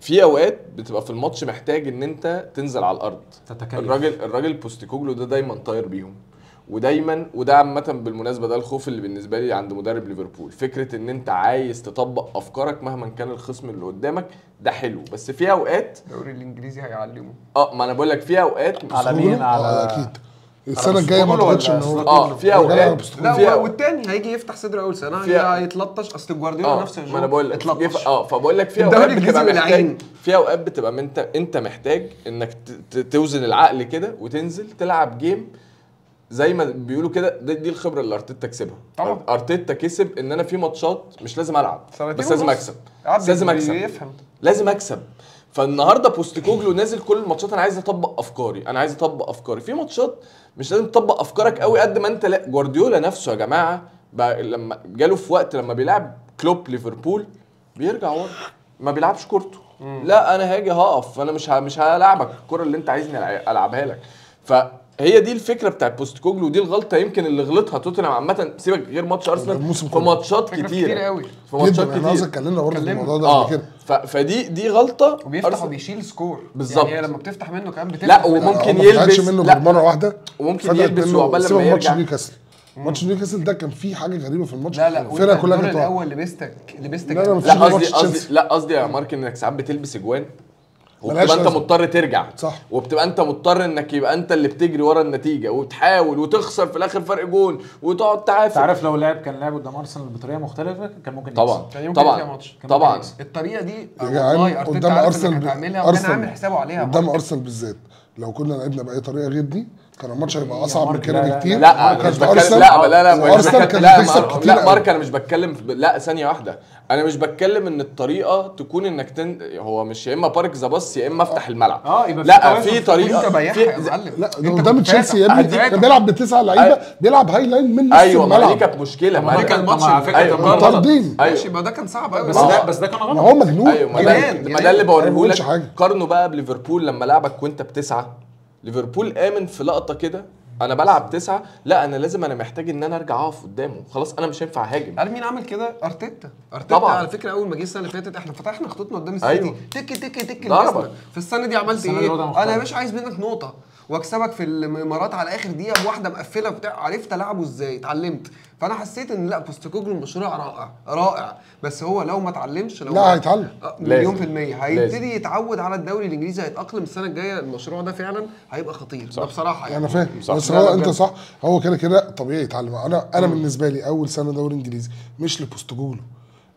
في أوقات بتبقى في الماتش محتاج إن أنت تنزل على الأرض. تتكلف الراجل الراجل بوستيكوجلو ده دايما طاير بيهم. ودايما وده عامة بالمناسبة ده الخوف اللي بالنسبة لي عند مدرب ليفربول. فكرة إن أنت عايز تطبق أفكارك مهما كان الخصم اللي قدامك ده حلو. بس في أوقات الدوري الإنجليزي هيعلمه. آه ما أنا بقول لك في أوقات على مين؟ آه، على أكيد. السنة الجاية ما أعتقدش إن هو سلوت؟ آه في اوقات بوستيكوجلو. لا والتاني هيجي يفتح صدره أول سنة هيتلطش أصل جوارديولا آه نفس الجو ما أنا بقول لك آه فبقول لك في أوقات بتبقى محتاج. في أوقات بتبقى انت أنت محتاج إنك ت- ت- توزن العقل كده وتنزل تلعب game زي ما بيقولوا كده دي, دي الخبرة اللي أرتيتا كسبها طبعا. أرتيتا كسب إن أنا في ماتشات مش لازم ألعب بس لازم. أكسب لازم أكسب يفهم لازم أكسب فالنهارده بوستيكوجلو نازل كل الماتشات أنا عايز أطبق أفكاري أنا عايز أطبق أفكاري. في ماتشات مش لازم تطبق أفكارك قوي قد ما أنت لا. جوارديولا نفسه يا جماعة بقى لما جاله في وقت لما بيلعب كلوب ليفربول بيرجع ورا ما بيلعبش كورته. لا أنا هاجي هقف أنا مش مش هلعبك. الكرة اللي أنت عايزني ألعبها لك. فهي دي الفكرة بتاعت بوستيكوجلو ودي الغلطة يمكن اللي غلطها توتنهام عامة سيبك غير ماتش أرسنال الموسم في. ماتشات كتيرة كتير قوي. في ماتشات جدا إحنا أصلا كتير اتكلمنا برضه في. الموضوع ده قبل كده ف... فدي دي غلطة وبيفتح أرسنال- وبيشيل score بالظبط. يعني هي لما بتفتح منه كمان بتفتح لا، وممكن ما يلبس- منه لا. غير مره واحدة وممكن يلبس وعقبال لما من ماتش يرجع. نيوكاسل ماتش نيوكاسل ده كان فيه حاجة غريبة في الماتش لا لا الفرقة كلها كانت. الأول لبستك لبستك لا، لا، قصدي. قصدي لا قصدي يا مارك إنك ساعات بتلبس أجوان وبتبقى انت. مضطر ترجع صح. وبتبقى انت مضطر انك يبقى انت اللي بتجري ورا النتيجة وتحاول وتخسر في الآخر فرق جون وتقعد انت تعافر عارف لو لعب كان لعب قدام أرسنال بطريقة مختلفة كان ممكن يكسب. طبعا كان يمكن يفرق طبعا. كان ممكن طبعا يكسب. الطريقة دي والله قدام أرسنال وكان عامل حسابه عليها قدام. أرسنال بالذات لو كنا لعبنا بأي طريقة غير دي كان الماتش هيبقى أصعب من مارك، كده لا، لا، بكتير لا مش بتكلم لا لا لا لا كتير. لا. مارك أنا مش بتكلم لا ثانية واحدة. أنا مش بتكلم إن الطريقة تكون إنك تن... هو مش يا إما بارك ذا باص يا إما افتح الملعب. آه، يبقى في لا في طريقه انت بياعها يا في... معلم. لا قدام تشيلسي يا. ابني. كان بيلعب بتسع لعيبة بيلعب high line من نص أيوه ما دي الملعب. كانت مشكلة ما كان كان- الماتش على فكرة أيوه. كان ما- طاردين. أيوه ماشي ما ده كان صعب قوي بس آه. ده بس ده كان ما غلط هو مجنون. أيوه. ما ده, اللي بوريه لك. قارنه بقى بليفربول لما لعبك وأنت بتسعة. ليفربول آمن في لقطة كده أنا بلعب تسعة لا أنا لازم أنا محتاج إن أنا أرجع أقف قدامه خلاص أنا مش هينفع أهاجم عارف مين عمل كده؟ أرتيتا أرتيتا طبعاً. على فكرة أول ما جه السنة اللي فاتت إحنا فتحنا خطوطنا قدام السيتي أيوه. تك تك تك. في السنة دي عملت السنة دي إيه؟ أنا يا باشا عايز منك نقطة واكسبك في الإمارات على آخر دقيقة بواحدة مقفلة بتاع عرفت ألعبه إزاي اتعلمت فانا حسيت ان لا بوستيكوجلو مشروع رائع رائع. بس هو لو ما اتعلمش لو لا هيتعلم. آه، لازم. مليون في المية. هيبتدي. يتعود على الدوري الإنجليزي هيتأقلم السنة الجاية. المشروع ده فعلا هيبقى خطير. ده بصراحة يعني. أنا فاهم. صح. بس هو أنت. صح. هو كده كده طبيعي يتعلم. أنا أنا بالنسبة لي أول سنة دوري إنجليزي مش لبوستيكوجلو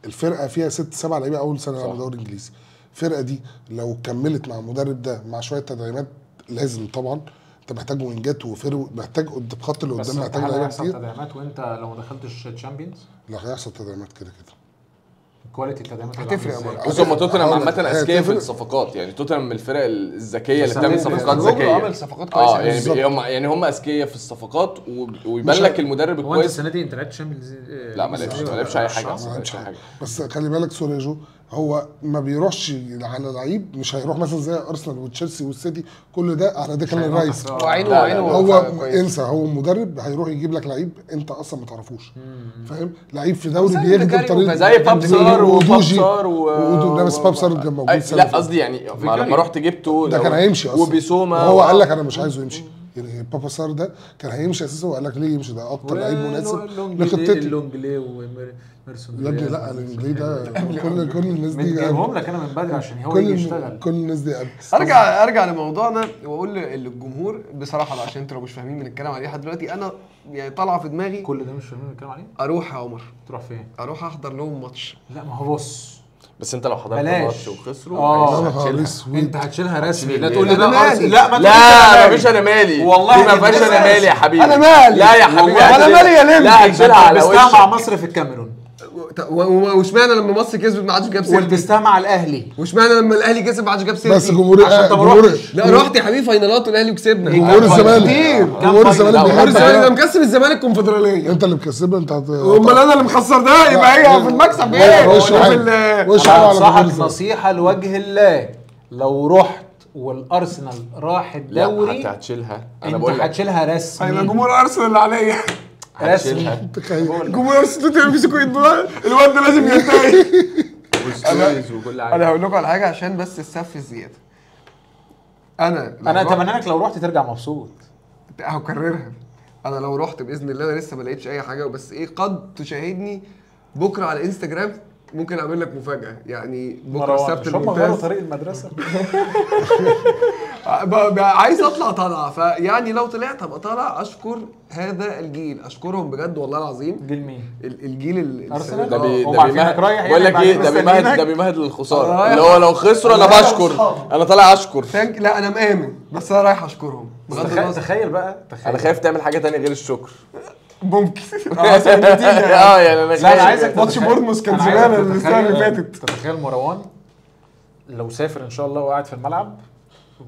الفرقة فيها ست سبع لعيبة أول يلعبوا دوري إنجليزي. الفرقة دي لو كملت مع المدرب ده مع شوية تدعيمات لازم طبعا. انت محتاج وينجات وفرق محتاج قد- الخط اللي بس قدام محتاج هل لعيبه هيحصل كتير تدعيمات وانت لو ما دخلتش Champions لا هيحصل تدعيمات كده كده. quality التدعيمات هتفرق. بص هم توتنهام هي أذكياء في. الصفقات. يعني توتنهام من الفرق الذكية اللي بس بتعمل هو- صفقات ذكية. عمل صفقات كويسة. آه يعني هم يعني هم أذكياء في الصفقات ويبان لك المدرب هو أنت الكويس. السنة دي انت لعبت تشامبيونز لا ما لعبش ما لعبش أي حاجة. ما لعبش أي حاجة. حاجة. بس خلي بالك سوري جو هو ما بيروحش على لعيب مش هيروح مثلا زي أرسنال وتشيلسي والسيتي. كل ده على ده كان لا، لا، وعينه هو. انسى هو مدرب هيروح يجيب لك لعيب انت أصلا ما تعرفوش. فاهم؟ لعيب في دوري زي بيخدم بيكاري طريقه زي بابسار ودوجي وبابسار و لا بس بابسار كان موجود لا. قصدي يعني ما لما رحت جبته ده كان هيمشي أصلا. وبيسوما هو قال لك أنا مش عايزه يمشي. يعني بابا سار ده كان هيمشي أساسا وقال لك ليه يمشي؟ ده أكتر لعيب مناسب لخطتي اللونجلي وميرسون ابني لا الانجليزي ده كل كل الناس دي جايبهم لك أنا من بدري عشان هو كل يجي يشتغل. كل الناس دي قبل. ارجع أرجع لموضوعنا وأقول للجمهور بصراحة بقى عشان أنتوا لو مش فاهمين بنتكلم على إيه لحد دلوقتي أنا يعني طالعة في دماغي كل ده مش فاهمين بنتكلم عليه؟ أروح يا عمر. تروح فين؟ أروح أحضر لهم ماتش. لا ما هو بص بس انت لو حضرت. الماتش وخسروا آه. أسود أنت هتشيلها رسمي لا؟ تقول لي. لا ما لا ما فيش أنا مالي والله دي ما الناس- أنا مالي يا حبيبي أنا مالي. لا يا حبيبي هتشيلها. مالي يا لمبي. لا هتشيلها على لبستها مع وشك مصر في الكاميرون و- واشمعنى لما مصر كسبت ما حدش جاب سيرتي ولبستها مع الأهلي. واشمعنى لما الأهلي كسب ما حدش جاب سيرتي بس جمهور عشان انت ما جمهور رحتش. لا رحت يا حبيبي final ات والأهلي وكسبنا. جمهور الزمالك. جمهور الزمالك؟ جمهور الزمالك. ده. مكسب الزمالك كونفدرالية. أنت اللي مكسبها أنت أمال أنا اللي مخسر ده؟ يبقى هي في المكسب إيه؟ وش أنصحك. نصيحة لوجه الله. لو رحت والأرسنال راح لا الدوري انت هتشيلها. أنا بقول لك. هتشيلها هيبقى رسمي جمهور ارسنال اللي عليا. هتشيلها تخيل. جمهور ارسنال يمسكوا يدوها الواد ده لازم ينتهي أنا هقول لكم على حاجة عشان بس السف الزياده أنا أنا أتمنى لك لو رحت ترجع مبسوط. هكررها أنا لو رحت بإذن الله أنا لسه ما لقيتش أي حاجة بس إيه قد تشاهدني بكرة على الانستجرام ممكن أعمل لك مفاجأة. يعني بكرة السبت هم غيروا الممتاز طريق المدرسة؟ عايز أطلع طالعه فيعني لو طلعت هبقى طالع أشكر هذا الجيل. أشكرهم بجد والله العظيم. جيل مين؟ ال- الجيل ال- أرسنال؟ السنة ده. بي هم ده بيمهد يعني بقول لك إيه؟ ده بيمهد. ده بيمهد للخساره رايح. اللي هو لو خسروا أنا رايح بشكر. أنا طالع أشكر. لا أنا مآمن. بس أنا رايح أشكرهم. تخيل بقى تخيل. أنا خايف تعمل حاجة تانية غير الشكر. ممكن. آه سنتين يعني. آه يعني أنا لا أنا. عايزك ماتش بورنموث كان زمان عايزك السنة اللي فاتت. تتخيل مروان لو سافر إن شاء الله وقاعد في الملعب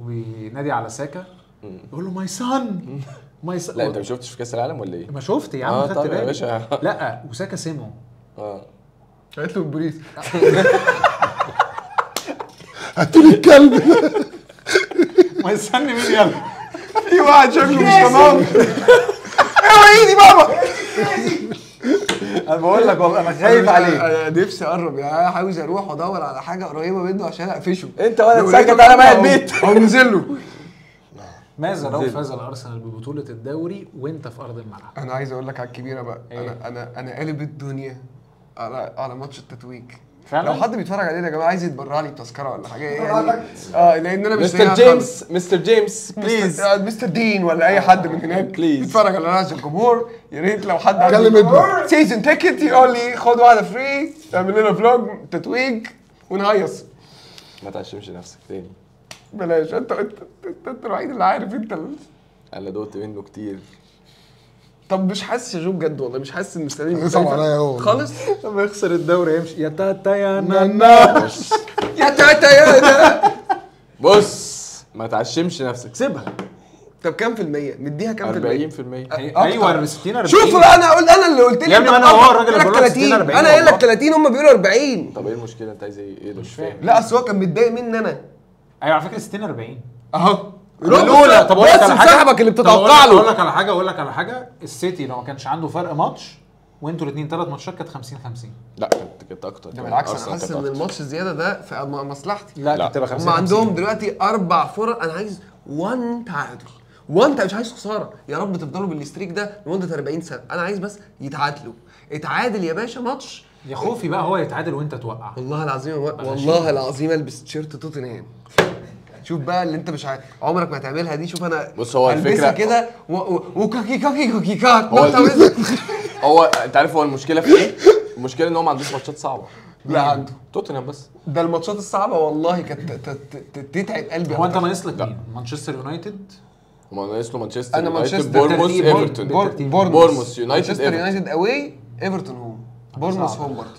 وبينادي على ساكا يقول له ماي سان ماي سان لا أنت ما شفتش في كأس العالم ولا إيه؟ ما شفت يا عم آه خدت بالي. لا وساكا سمعه آه. قالت له البوليس هاتولي الكلب. my son مين؟ يلا. في واحد شكله مش تمام. أيوه ايدي بابا أنا بقول لك والله أنا خايف عليه. أنا نفسي أقرب يعني أنا عاوز أروح وادور على حاجة قريبة منه عشان أقفشه. أنت ولا تسكت على باقي أهو- البيت. اهو نزل له ماذا لو فاز الأرسنال ببطولة الدوري وأنت في أرض الملعب؟ أنا عايز أقول لك على الكبيرة بقى. إيه؟ أنا أنا أنا قالب الدنيا على على ماتش التتويج. فعلا؟ لو حد بيتفرج علينا يا جماعة عايز يتبرع لي بتذكره ولا حاجة إيه يعني آه لأن أنا مش Mister James Mister James. please Mister- آه، Mister Dean ولا أي حد من هناك please. بيتفرج على ناس الجمهور يا ريت لو حد كلم ابنك. season ticket يقول لي خد واحدة free اعمل لنا vlog تتويج ونهيص ما تعشمش نفسك تاني بلاش انت انت انت, الوحيد اللي عارف انت. أنا دوقت منه كتير طب مش حاسس يا جو بجد والله مش حاسس إن هيصعب مختلفة عليا أهو. خالص؟ لما يخسر الدوري يمشي. يا تاتا يا بص. يا تاتا يا ده بص ما تعشمش نفسك سيبها. طب كام في المية؟ نديها كام في المية؟ 40% أيوه 60 40 شوف بقى أنا قلت أنا اللي قلت لي يا ابني أنا هو الراجل اللي بيقول لك لك 60 40 أنا قايل لك والله. 30 هم بيقولوا 40 طب إيه المشكلة؟ أنت عايز إيه؟ إيه ده مش فاهم. فاهم. لا أصل هو كان متضايق مني أنا. أيوه على فكرة 60 40 أهو. الاولى طب أقول لك على حاجة؟ صاحبك اللي بتتوقع لك- أقول له لك على حاجة أقول لك على حاجة. السيتي لو ما كانش عنده فرق ماتش وإنتوا الاثنين ثلاث ماتشات كانت 50 50 لا كانت كانت أكتر ده بالعكس أنا حاسس إن. الماتش الزيادة ده في مصلحتي. لا لا. كانت تبقى 50 هم عندهم دلوقتي أربع فرق. أنا عايز 1 تعادل. 1 مش عايز خسارة. يا رب تفضلوا بال streak ده لمدة 40 سنة. أنا عايز بس يتعادلوا. اتعادل يا باشا ماتش. يا خوفي بقى هو يتعادل وأنت توقع. والله العظيم والله العظيم ألبس تيشيرت توتنهام. شوف بقى اللي انت مش عارف عمرك ما هتعملها دي شوف أنا بص هو الفكرة- كده و- و- وكاكي كاكي كاكي كات هو. هو انت عارف هو المشكلة في إيه؟ المشكلة ان هو ما عندوش ماتشات صعبة. لا عنده. توتنهام بس. ده الماتشات الصعبة والله كانت ت- ت- ت- تتعب قلبي. هو انت ناقص لك؟ مانشستر يونايتد؟ هما ناقص له مانشستر أنا مانشستر بورموث بالترتيب. إيفرتون. بور- بورموث بورموث يونايتد مانشستر يونايتد اواي إيفرتون هوم. بورموث هوم برضه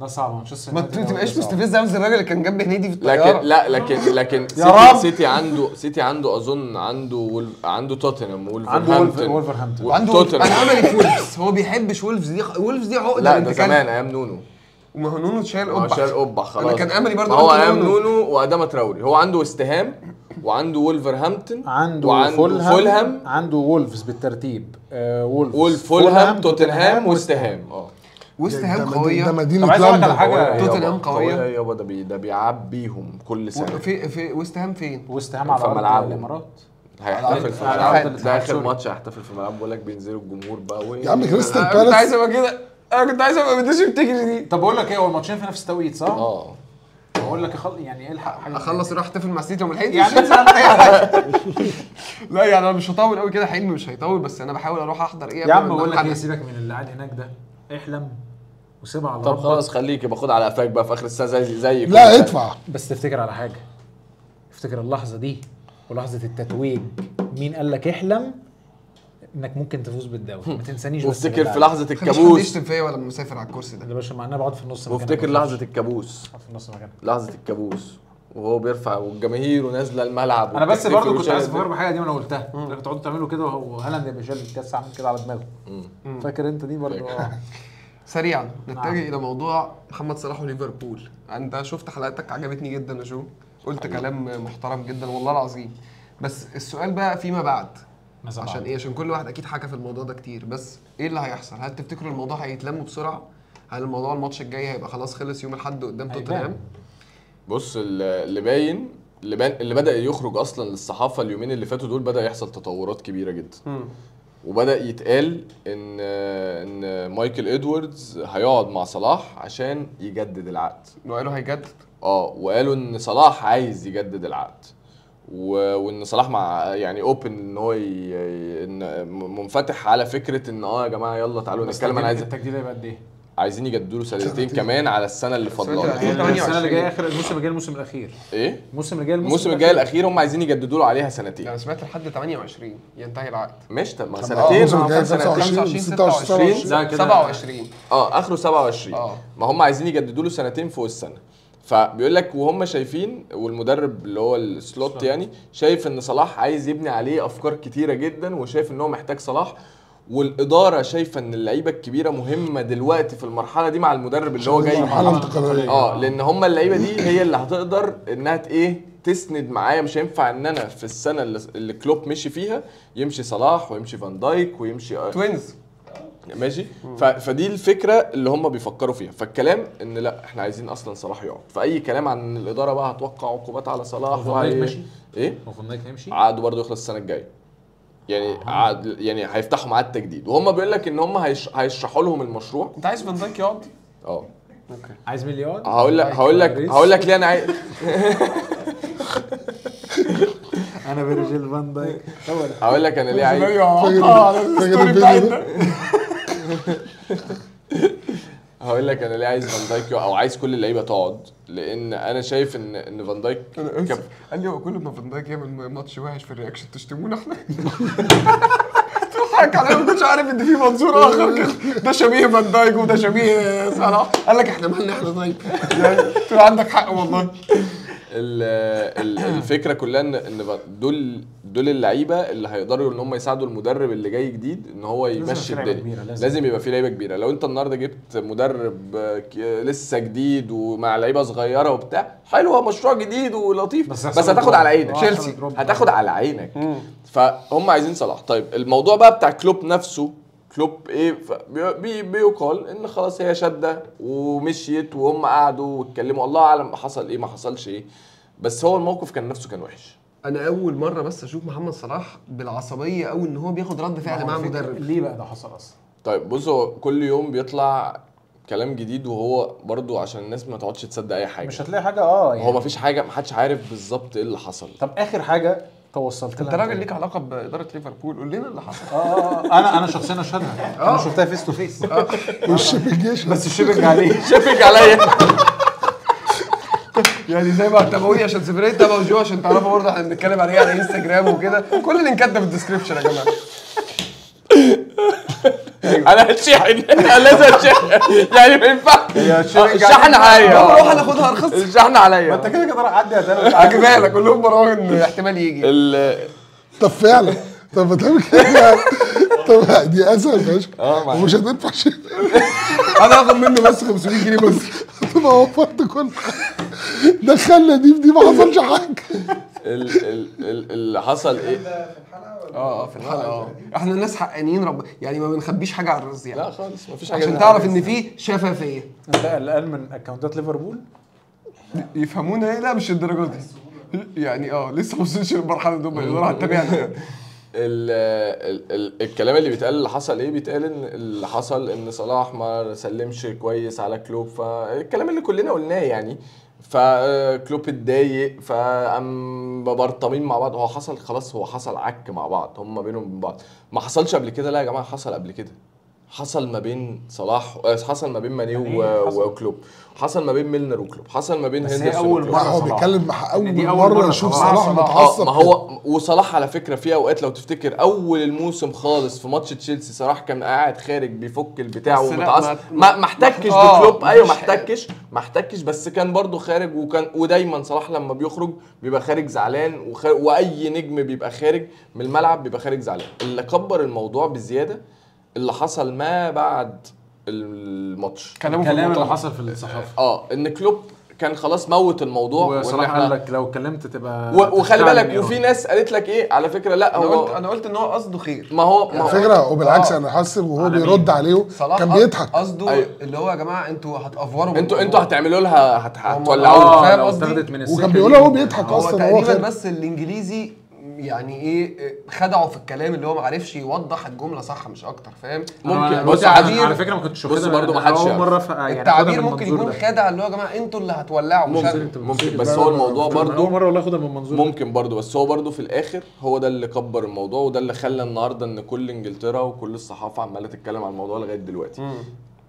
ده صعب مانشستر ما تبقاش. مستفز قوي زي الراجل اللي كان جنب هنيدي في لكن الطياره لا لكن لكن يا سيتي, رب. سيتي عنده سيتي عنده اظن عنده ولف عنده توتنهام عنده وولفرهامبتون. وولف- وولفرهامبتون. وعنده أنا توتنهام عملي في وولفز هو بيحبش وولفز. دي وولفز دي عقدة لا ده. زمان أيام نونو. وما هو نونو اتشال هو قبح شال قبح خلاص. أنا كان املي برضه ما هو أيام نونو. وادama تراوري. هو عنده وستهام وعنده وولفرهامبتون عنده وعنده فولهام. فولهام. عنده وولفز بالترتيب. آه وولفز. وولف فولهام توتنهام وستهام آه. وست ده- هام قوية ده مدينة طب عايز أقول لك على لندن حاجة. قوية توتنهام. قوية يابا ده بي ده بيعبيهم كل سنة في في وست هام فين؟ وست هام على ملعبهم. الإمارات هيحتفل في ملعب ده آخر. ماتش هيحتفل في ملعب بقول لك بينزلوا الجمهور بقى و يا عم كريستال أنا كنت عايز بالاس أبقى كده أنا كنت عايز أبقى بديش بتجري دي طب بقول لك إيه هو الماتشين في نفس التوقيت صح؟ آه بقول لك. يعني الحق حاجة أخلص أروح أحتفل مع سيتي وما لحقتش يعني لا يعني أنا مش هطول قوي كده حلمي مش هيطول بس أنا بحاول أروح أحضر إيه يا عم بقول لك. إيه سيبك من اللي قاعد هناك ده احلم وسيبها على طب. خلاص خليك يبقى خد على قفاك بقى في آخر السنة زي زي لا. ادفع. بس تفتكر على حاجة. افتكر اللحظة دي ولحظة التتويج. مين قال لك احلم؟ انك ممكن تفوز بالدوري. ما تنسانيش بس وافتكر في حد الكابوس. يشتم فيا ولا مسافر على الكرسي ده. يا باشا مع أنا بقعد في النص مكانك. وافتكر تخافش. الكابوس. في النص مكانك. لحظة الكابوس. وهو بيرفع والجماهير ونازلة الملعب أنا بس برضه كنت عايز. أفكر بحاجه دي وأنا قلتها. انك تقعدوا تعملوا كده وهو هالاند يبقى شايل الكاس عامل كده على دماغه. فاكر أنت دي برضه؟ آه. سريعا نتجه نعم. إلى موضوع محمد صلاح وليفربول. أنت شفت حلقتك عجبتني جدا يا جو قلت كلام محترم جدا والله العظيم. بس السؤال بقى فيما بعد؟ عشان إيه؟ عشان كل واحد أكيد حكى في الموضوع ده كتير. بس إيه اللي هيحصل؟ هل تفتكروا الموضوع هيتلم بسرعة؟ هل الموضوع الماتش الجاي هيبقى خلاص خلص يوم الأحد قدام. توتنهام؟ بص ال- اللي باين اللي, بان اللي بدأ يخرج أصلا للصحافة اليومين اللي فاتوا دول بدأ يحصل تطورات كبيرة جدا. وبدأ يتقال إن إن مايكل إدواردز هيقعد مع صلاح عشان يجدد العقد. إنه قالوا هيجدد؟ آه وقالوا إن صلاح عايز يجدد العقد. و- وإن صلاح مع يعني open إن هو ي- إن منفتح على فكرة إن آه يا جماعة يلا تعالوا نتكلم أنا عايز التجديد هيبقى قد إيه؟ عايزين يجددوا له سنتين كمان على السنة اللي فاضلة. الأخير. يعني السنة 28. اللي جاية آخر الموسم الجاي الموسم الأخير. إيه؟ الموسم اللي جاي الموسم الجاي الأخير. هم عايزين يجددوا له عليها سنتين. أنا سمعت لحد 28 ينتهي العقد. ماشي طب ما سنتين. الموسم ما الجاي هو سنتين. 25 26 26 زي كده. 27 آه آخره 27 آه. ما هم عايزين يجددوا له سنتين فوق السنة. فبيقول لك وهم شايفين والمدرب اللي هو سلوت يعني شايف إن صلاح عايز يبني عليه أفكار كتيرة جدا وشايف إن هو محتاج صلاح. والإدارة شايفة إن اللعيبة الكبيرة مهمة دلوقتي في المرحلة دي مع المدرب اللي هو جاي آه لأن هم اللعيبة دي هي اللي هتقدر إنها إيه تسند معايا. مش هينفع إن أنا في السنة اللي, كلوب مشي فيها يمشي صلاح ويمشي فان دايك ويمشي آه، توينز ماشي؟ ف... فدي الفكرة اللي هم بيفكروا فيها. فالكلام إن لأ إحنا عايزين أصلا صلاح يقعد. فأي كلام عن الإدارة بقى هتوقع عقوبات على صلاح ماشي؟ إيه؟ هو فان دايك هيمشي؟ عقده برضه يخلص السنة الجاية. يعني عقد يعني هيفتحوا معاه التجديد وهم بيقول لك إن هم هيش... هيشرحوا لهم المشروع. أنت عايز فان دايك يقعد؟ آه. okay. عايز مليون؟ هقول لك هقول لك هقول لك ليه أنا عايز أنا فيرجيل فان دايك هقول لك أنا ليه عايز هقول لك أنا ليه عايز فان دايك أو عايز كل اللعيبة تقعد لأن أنا شايف ان إن فان دايك أنا كب- آسف. قال لي هو كل ما فان دايك يعمل ماتش وحش في الرياكشن تشتمونا إحنا؟ تضحك عليا ما كنتش عارف إن في منظور آخر كده. ده شبيه فان دايك وده شبيه صلاح. قال لك إحنا مالنا إحنا طيب يعني عندك حق والله. ال- ال- الفكرة كلها ان إن دول دول اللعيبة اللي هيقدروا إن هم يساعدوا المدرب اللي جاي جديد إن هو يمشي الدنيا لازم. لازم يبقى في لعيبة كبيرة لو أنت النهارده جبت مدرب لسه جديد ومع لعيبة صغيرة وبتاع حلو هو مشروع جديد ولطيف بس بس, هتاخد. على عينك تشيلسي. هتاخد على عينك فهم عايزين صلاح طيب الموضوع بقى بتاع كلوب نفسه كلوب إيه بي- بي بيقال إن خلاص هي شدة ومشيت وهم قعدوا واتكلموا. الله أعلم حصل إيه ما حصلش إيه. بس هو الموقف كان نفسه كان وحش. أنا أول مرة بس أشوف محمد صلاح بالعصبية أو إن هو بياخد رد فعل مع مدرب. ليه بقى ده حصل أصلا؟ طيب بص هو كل يوم بيطلع كلام جديد وهو برضو عشان الناس ما تقعدش تصدق أي حاجة. مش هتلاقي حاجة آه يعني. هو ما فيش حاجة ما حدش عارف بالظبط إيه اللي حصل. طب آخر حاجة توصلت انت راجل ليك علاقة بإدارة ليفربول قول لنا اللي حصل. آه آه، آه، أنا أنا شخصيا أشهدها. أنا شفتها face to face والشيب الجيش بس الشبك عليه شافك عليا يعني زي ما تابعوني عشان سفريه تابعوا جو عشان تعرفوا برضه إحنا بنتكلم على إيه على انستجرام وكده. كل اللينكات ده في ال description يا جماعة. أنا هتشحن أنا لازم اتشحن يعني ما ينفعش الشحن عليا. نروح هناخدها أرخص. الشحن عليا. أنت كده كده راح عدي هتعمل عجبها لك قول لهم مروان احتمال يجي. طب فعلا. طب ما تعمل كده. طب دي أسهل فشخ. ما- ومش هتدفع شيء. أنا هاخد منه بس 500 جنيه بس. تبقى وفرت كل حاجة دخلنا دي في دي ما حصلش حاجة. اللي حصل إيه؟ آه آه في الحلقة. آه إحنا الناس حقانيين رب يعني ما بنخبيش حاجة على الرز يعني. لا خالص ما فيش حاجة عشان تعرف إن في شفافية. انت قلقان من أكونتات ليفربول. يفهمونا إيه؟ لا مش الدرجة دي. يعني آه لسه ما وصلش للمرحلة دول يقدروا هتتابعنا ال ال ال الكلام اللي بيتقال اللي حصل إيه؟ بيتقال إن اللي حصل إن صلاح ما سلمش كويس على كلوب فالكلام اللي كلنا قلناه يعني. فكلوب اتضايق فقام برطمين مع بعض. هو حصل خلاص هو حصل عك مع بعض هم بينهم وبين بعض. ما حصلش قبل كده؟ لا يا جماعة حصل قبل كده. حصل ما بين صلاح آه، حصل ما بين ماني. وكلوب حصل ما بين ميلنر وكلوب حصل ما بين بس هي هندرسون. لا مرة هو. بيتكلم مع أول مرة مرة يشوف صلاح. صلاح. متعصب ما هو وصلاح على فكرة في اوقات لو تفتكر أول الموسم خالص في ماتش تشيلسي صلاح كان قاعد خارج بيفك البتاع ومتعصب ما- ما احتكش آه، بكلوب أيوه ما احتكش ما احتكش بس كان برضه خارج وكان ودايما صلاح لما بيخرج بيبقى خارج زعلان. وأي نجم بيبقى خارج من الملعب بيبقى خارج زعلان اللي كبر الموضوع بزيادة اللي حصل ما بعد الماتش الكلام اللي. حصل في الصحافة آه إن كلوب كان خلاص موت الموضوع وصلاح قال لك لو اتكلمت تبقى وخلي بالك. وفي ناس قالت لك إيه على فكرة لا أنا هو قلت أنا قلت إن هو قصده خير ما هو ما على فكرة وبالعكس آه. أنا حاسس وهو بيرد؟ عليه صلاح كان بيضحك قصده أيوة. اللي هو يا جماعة أنتوا هتأفوروا أنتوا. أنتوا هتعملوا لها هت- هم- هتولعوها فاهم آه قصدي؟ وكان بيقولها وهو. بيضحك أصلا هو تقريبا بس الإنجليزي يعني إيه خدعه في الكلام اللي هو ما عرفش يوضح الجملة صح مش أكتر فاهم ممكن. بص بص، على, فكرة ما كنتش بص أنا ما حدش. مرة. يعني التعبير ممكن يكون ده. خادع اللي هو يا جماعة أنتوا اللي هتولعوا مش ممكن. ممكن بس هو الموضوع لا، اول برضو مرة والله أخدها من المنظور ده. ممكن برضو بس هو برضو في الآخر هو ده اللي كبر الموضوع وده اللي خلى النهارده إن كل إنجلترا وكل الصحافة عمالة تتكلم عن الموضوع لغاية دلوقتي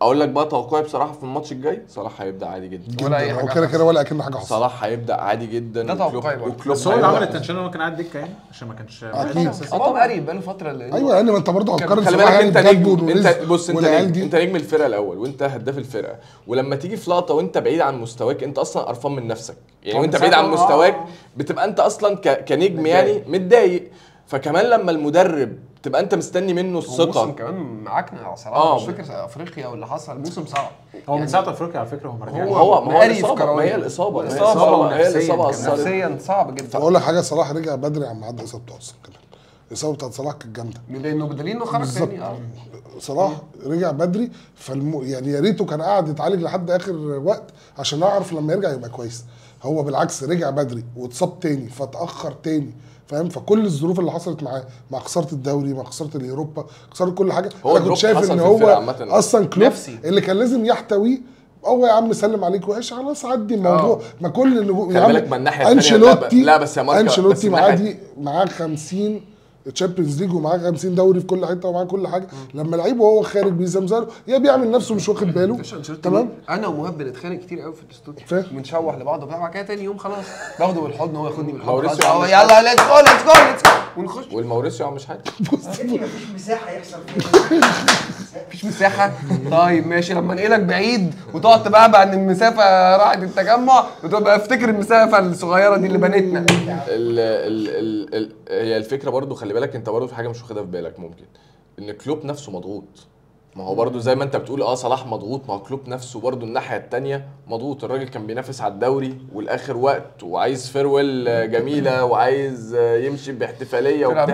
أقول لك بقى توقعي بصراحة في الماتش الجاي صلاح هيبدأ عادي جدا. ولا أي جدا حاجة هو كده كده ولا اكن حاجة حصلت صلاح هيبدأ عادي جدا ده توقعي. وكلوب بس هو اللي. عمل التنشن هو كان قاعد دكه يعني؟ عشان ما كانش أساسي. هو بقى بقاله فترة اللي أيوه يعني ما أنت برضه هتقارن خلي بالك أنت نجم أنت بص أنت نجم أنت نجم الفرقة الأول وأنت هداف الفرقة. ولما تيجي في لقطة وأنت بعيد عن مستواك أنت أصلا قرفان من نفسك. يعني وأنت بعيد عن مستواك آه. بتبقى أنت أصلا ك... كنجم. يعني متضايق. فكمان لما المدرب تبقى انت مستني منه الموسم الثقة. كمان معاكنا صراحة آه. مش فاكر أفريقيا واللي حصل موسم صعب. هو من يعني ساعة أفريقيا على فكرة هو ما رجعش. هو- هو ما هو الإصابة ما هي كروية. الإصابة الاصابه هي الإصابة نفسيا صعب جدا. أقول لك حاجة صلاح رجع بدري عن عدى اصابته أصلا كمان الإصابة بتاعت صلاح كانت جامدة. لأنه بدليل انه خرج. تاني آه. صلاح رجع بدري فالم... يعني يا ريته كان قاعد يتعالج لحد آخر وقت عشان نعرف لما يرجع يبقى كويس. هو بالعكس رجع بدري واتصاب تاني فتأخر تاني. فاهم فكل الظروف اللي حصلت معاه مع خسارة الدوري مع خسارة اليوروبا خسارة كل حاجة هو أنا كنت شايف إن هو. أصلا كلوب نفسي. اللي كان لازم يحتويه هو يا عم سلم عليك وحش خلاص عدي الموضوع ما كل اللي خلي بالك ما الناحية التانية أنشيلوتي لا، بس يا ماركا، أنشيلوتي معاه 50 تشامبيونز ليج ومعاه 50 دوري في كل حتة ومعاه كل حاجة. لما لعيب وهو خارج بيزمزر يا بيعمل نفسه مش واخد باله. تمام؟ أنا ومهاب بنتخانق كتير قوي في الاستوديو. بنشوح لبعض وبتاع بعد كده تاني يوم خلاص. باخده بالحضن هو ياخدني بالحضن. يلا let's go let's go let's go ونخش. والموريسيو مش حاجة. مفيش مساحة يحصل فيها. مفيش مساحة؟ طيب ماشي لما انقلك بعيد وتقعد تبعبع ان المسافة راحت التجمع وتبقى افتكر المسافة الصغيرة دي اللي بنتنا ال ال ال ال هي الفكرة برضو خلي بالك انت برضو في حاجة مش واخدها في بالك ممكن ان كلوب نفسه مضغوط. ما هو برضو زي ما انت بتقول آه صلاح مضغوط ما هو كلوب نفسه برضو الناحية التانية مضغوط. الراجل كان بينافس على الدوري والآخر وقت وعايز farewell جميلة وعايز يمشي باحتفالية وبتاع.